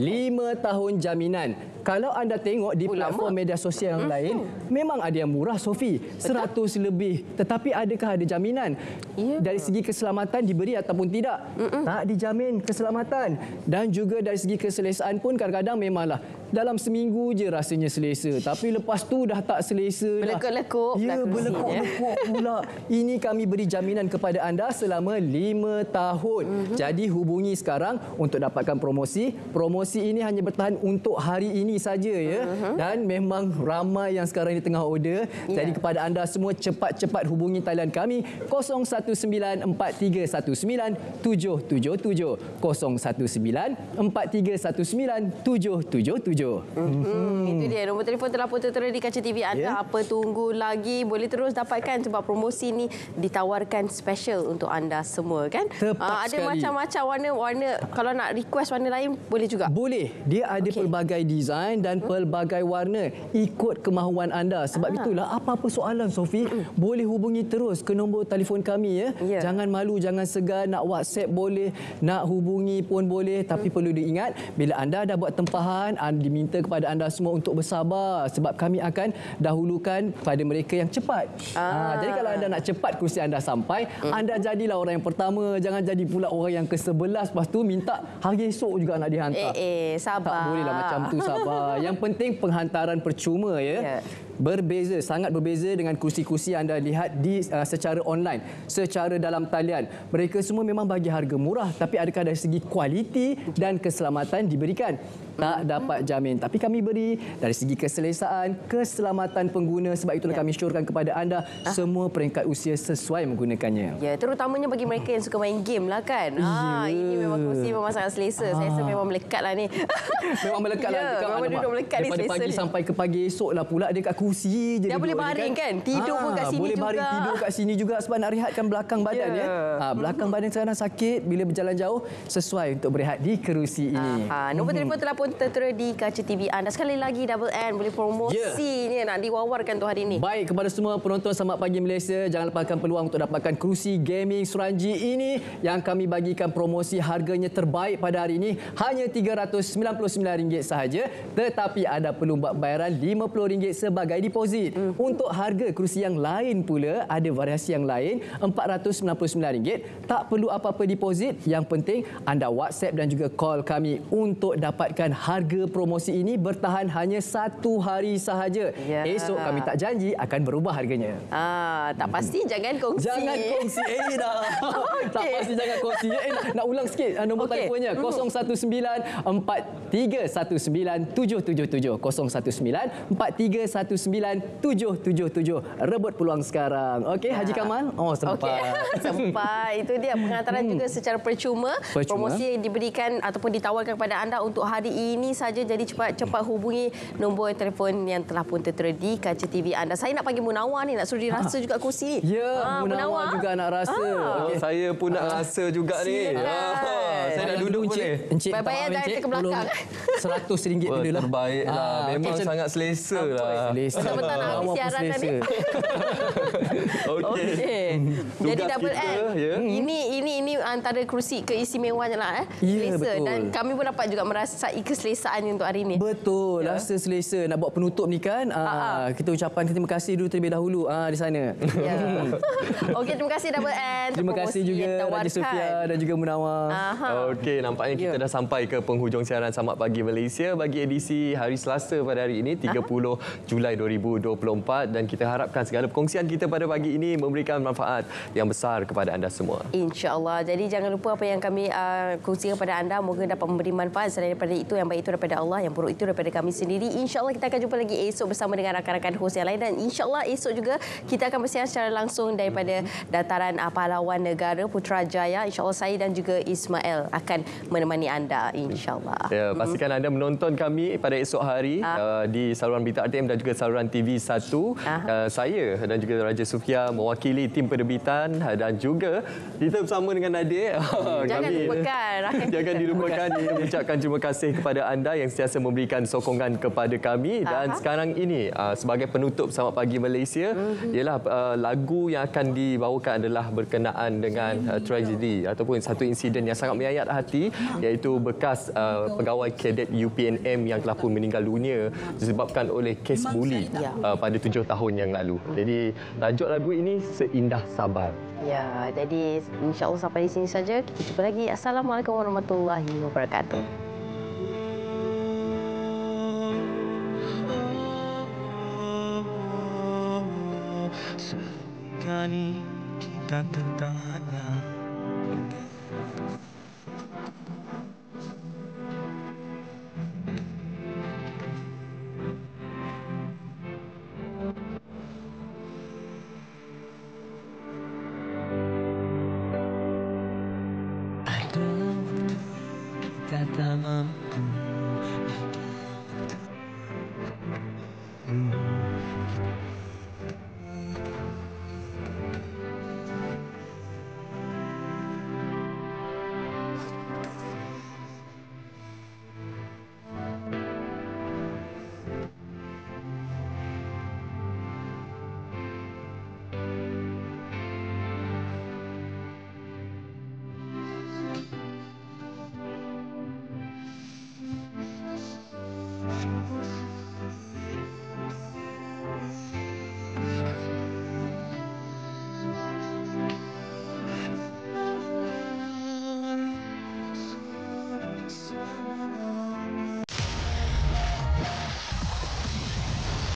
Lima tahun jaminan. Kalau anda tengok di platform media sosial yang lain, memang ada yang murah Sofi, 100 lebih. Tetapi adakah ada jaminan? Dari segi keselamatan diberi ataupun tidak? Tak dijamin keselamatan. Dan juga dari segi keselesaan pun kadang-kadang memanglah dalam seminggu je rasanya selesa. Tapi lepas tu dah tak selesa dah. Berlekuk-lekuk Ya, berlekuk-lekuk pula. Ini kami beri jaminan kepada anda selama lima tahun. Jadi hubungi sekarang untuk dapatkan promosi. Promosi ini hanya bertahan untuk hari ini saja ya. Dan memang ramai yang sekarang ini tengah order. Jadi kepada anda semua cepat-cepat hubungi talian kami 0194319777 0194319777. Hmm, itu dia nombor telefon telah pun tertera di kaca TV anda. Ya. Apa tunggu lagi? Boleh terus dapatkan sebab promosi ni ditawarkan special untuk anda semua kan? Tepat Ah, ada sekali. macam-macam warna-warna. Kalau nak request warna lain boleh juga. Boleh. Dia ada okay. pelbagai desain dan pelbagai warna ikut kemahuan anda. Sebab Ah. itulah apa-apa soalan Sofi, boleh hubungi terus ke nombor telefon kami ya. Ya. Jangan malu, jangan segan nak WhatsApp boleh, nak hubungi pun boleh tapi perlu diingat bila anda dah buat tempahan, anda diminta kepada anda semua untuk bersabar sebab kami akan dahulukan pada mereka yang cepat. Ah. jadi kalau anda nak cepat kursi anda sampai, anda jadilah orang yang pertama, jangan jadi pula orang yang ke-11 lepas tu minta hari esok juga nak dihantar. Eh, eh, sabar. Tak bolehlah macam tu sabar. Yang penting penghantaran percuma ya. Ya. Berbeza, sangat berbeza dengan kursi-kursi yang anda lihat di uh, secara online, secara dalam talian. Mereka semua memang bagi harga murah tapi adakah dari segi kualiti dan keselamatan diberikan? Tak dapat jamin. Tapi kami beri dari segi keselesaan, keselamatan pengguna sebab itulah kami syorkan kepada anda semua peringkat usia sesuai menggunakannya. Ya, terutamanya bagi mereka yang suka main game lah kan. Ah, ini memang kursi memang sangat selesa. Saya rasa Ah. memang melekat lah ni. Memang melekat ya, lah. Cakap, memang duduk melekat ni Daripada selesa pagi ni. sampai ke pagi esok lah pula dia kat kursi je. Dia boleh baring kan? Tidur pun kat sini boleh baring juga. tidur kat sini juga sebab nak rehatkan belakang badan Ya. ya. Ha, belakang badan sekarang sakit bila berjalan jauh sesuai untuk berehat di kerusi ini. Ha, nombor telefon telah pun tertera di kaca TV anda. Sekali lagi Double N boleh promosi ni nak diwawarkan tu hari ni. Baik kepada semua penonton Selamat Pagi Malaysia Jangan lepaskan peluang untuk dapatkan kerusi gaming Suranji ini Yang kami bagikan promosi harganya terbaik pada hari ini Hanya RM399 sahaja Tetapi anda perlu buat bayaran RM50 sebagai deposit Untuk harga kerusi yang lain pula Ada variasi yang lain RM499 Tak perlu apa-apa deposit Yang penting anda WhatsApp dan juga call kami Untuk dapatkan harga promosi ini Bertahan hanya satu hari sahaja Ya. Esok kami tak janji akan berubah harganya. Ah, tak pasti jangan kongsi. Jangan kongsi. Eh dah. Tak Okey. pasti jangan kongsi. Eh nak, nak ulang sikit ah, nombor Okey. telefonnya. Mhm. 0194319777. 0194319777. Rebut peluang sekarang. Okey Haji Kamal? Oh sempat. Okey, sempat. Itu dia penghantaran juga secara percuma. Hmm. Percuma. Promosi yang diberikan ataupun ditawarkan kepada anda untuk hari ini saja. Jadi cepat-cepat hubungi nombor telefon yang telah pun tertera di kaca TV anda. Saya nak panggil Munawar ni, nak suruh dia rasa juga kursi ni. Ya, Ah, Munawar juga nak rasa. Oh, Okey. saya pun nak rasa juga ni. Silakan. Ah, saya nak duduk Encik. boleh. Encik, Baik-baik tak apa, jangan Encik. ke belakang. Tolong RM100 Wah, dulu lah. terbaik lah. Ah, Memang okey, sangat selesa lah. Selesa. Betul-betul nak habis Awak pun siaran tadi. selesa. Okey. Tugas Jadi double kita, L. ya. Ini ini ini antara kerusi keistimewanya lah eh. Ya, Selesa. betul. Dan kami pun dapat juga merasai keselesaan untuk hari ini. Betul, ya. rasa selesa nak buat penutup ni kan. Ah, kita ucapkan terima kasih dulu terlebih dahulu ah di sana. Ya. Okey, terima kasih Double N. untuk terima kasih juga Raja. Sofia dan juga Munawar. Aha. Okey, nampaknya kita dah sampai ke penghujung siaran Selamat Pagi Malaysia bagi edisi hari Selasa pada hari ini 30 Julai 2024 dan kita harapkan segala perkongsian kita pada pagi ini memberikan manfaat yang besar kepada anda semua. InsyaAllah. Jadi jangan lupa apa yang kami uh, kongsikan kepada anda. Moga dapat memberi manfaat. Selain daripada itu, yang baik itu daripada Allah. Yang buruk itu daripada kami sendiri. InsyaAllah kita akan jumpa lagi esok bersama dengan rakan-rakan host yang lain. Dan insyaAllah esok juga kita akan bersiaran secara langsung daripada dataran uh, pahlawan negara Putrajaya. InsyaAllah saya dan juga Ismail akan menemani anda. InsyaAllah. Ya, pastikan anda menonton kami pada esok hari uh, di saluran berita RTM dan juga saluran TV1. Uh, saya dan juga Raja Sufia mewakili tim penerbitan uh, dan juga kita bersama dengan Nadir. Jangan lupakan. Jangan dilupakan kita mengucapkan terima kasih kepada anda yang sentiasa memberikan sokongan kepada kami dan Aha. sekarang ini uh, sebagai penutup Selamat Pagi Malaysia ialah uh, lagu yang akan dibawakan adalah berkenaan dengan uh, tragedi ataupun satu insiden yang sangat menyayat hati iaitu bekas uh, pegawai kadet UPNM yang telah pun meninggal dunia disebabkan oleh kes buli uh, pada tujuh tahun yang lalu. Jadi tajuk lagu ini Seindah Sabar. Ya, jadi insyaAllah sampai di sini saja. Kita jumpa lagi. Assalamualaikum warahmatullahi wabarakatuh. Sekali kita tertanya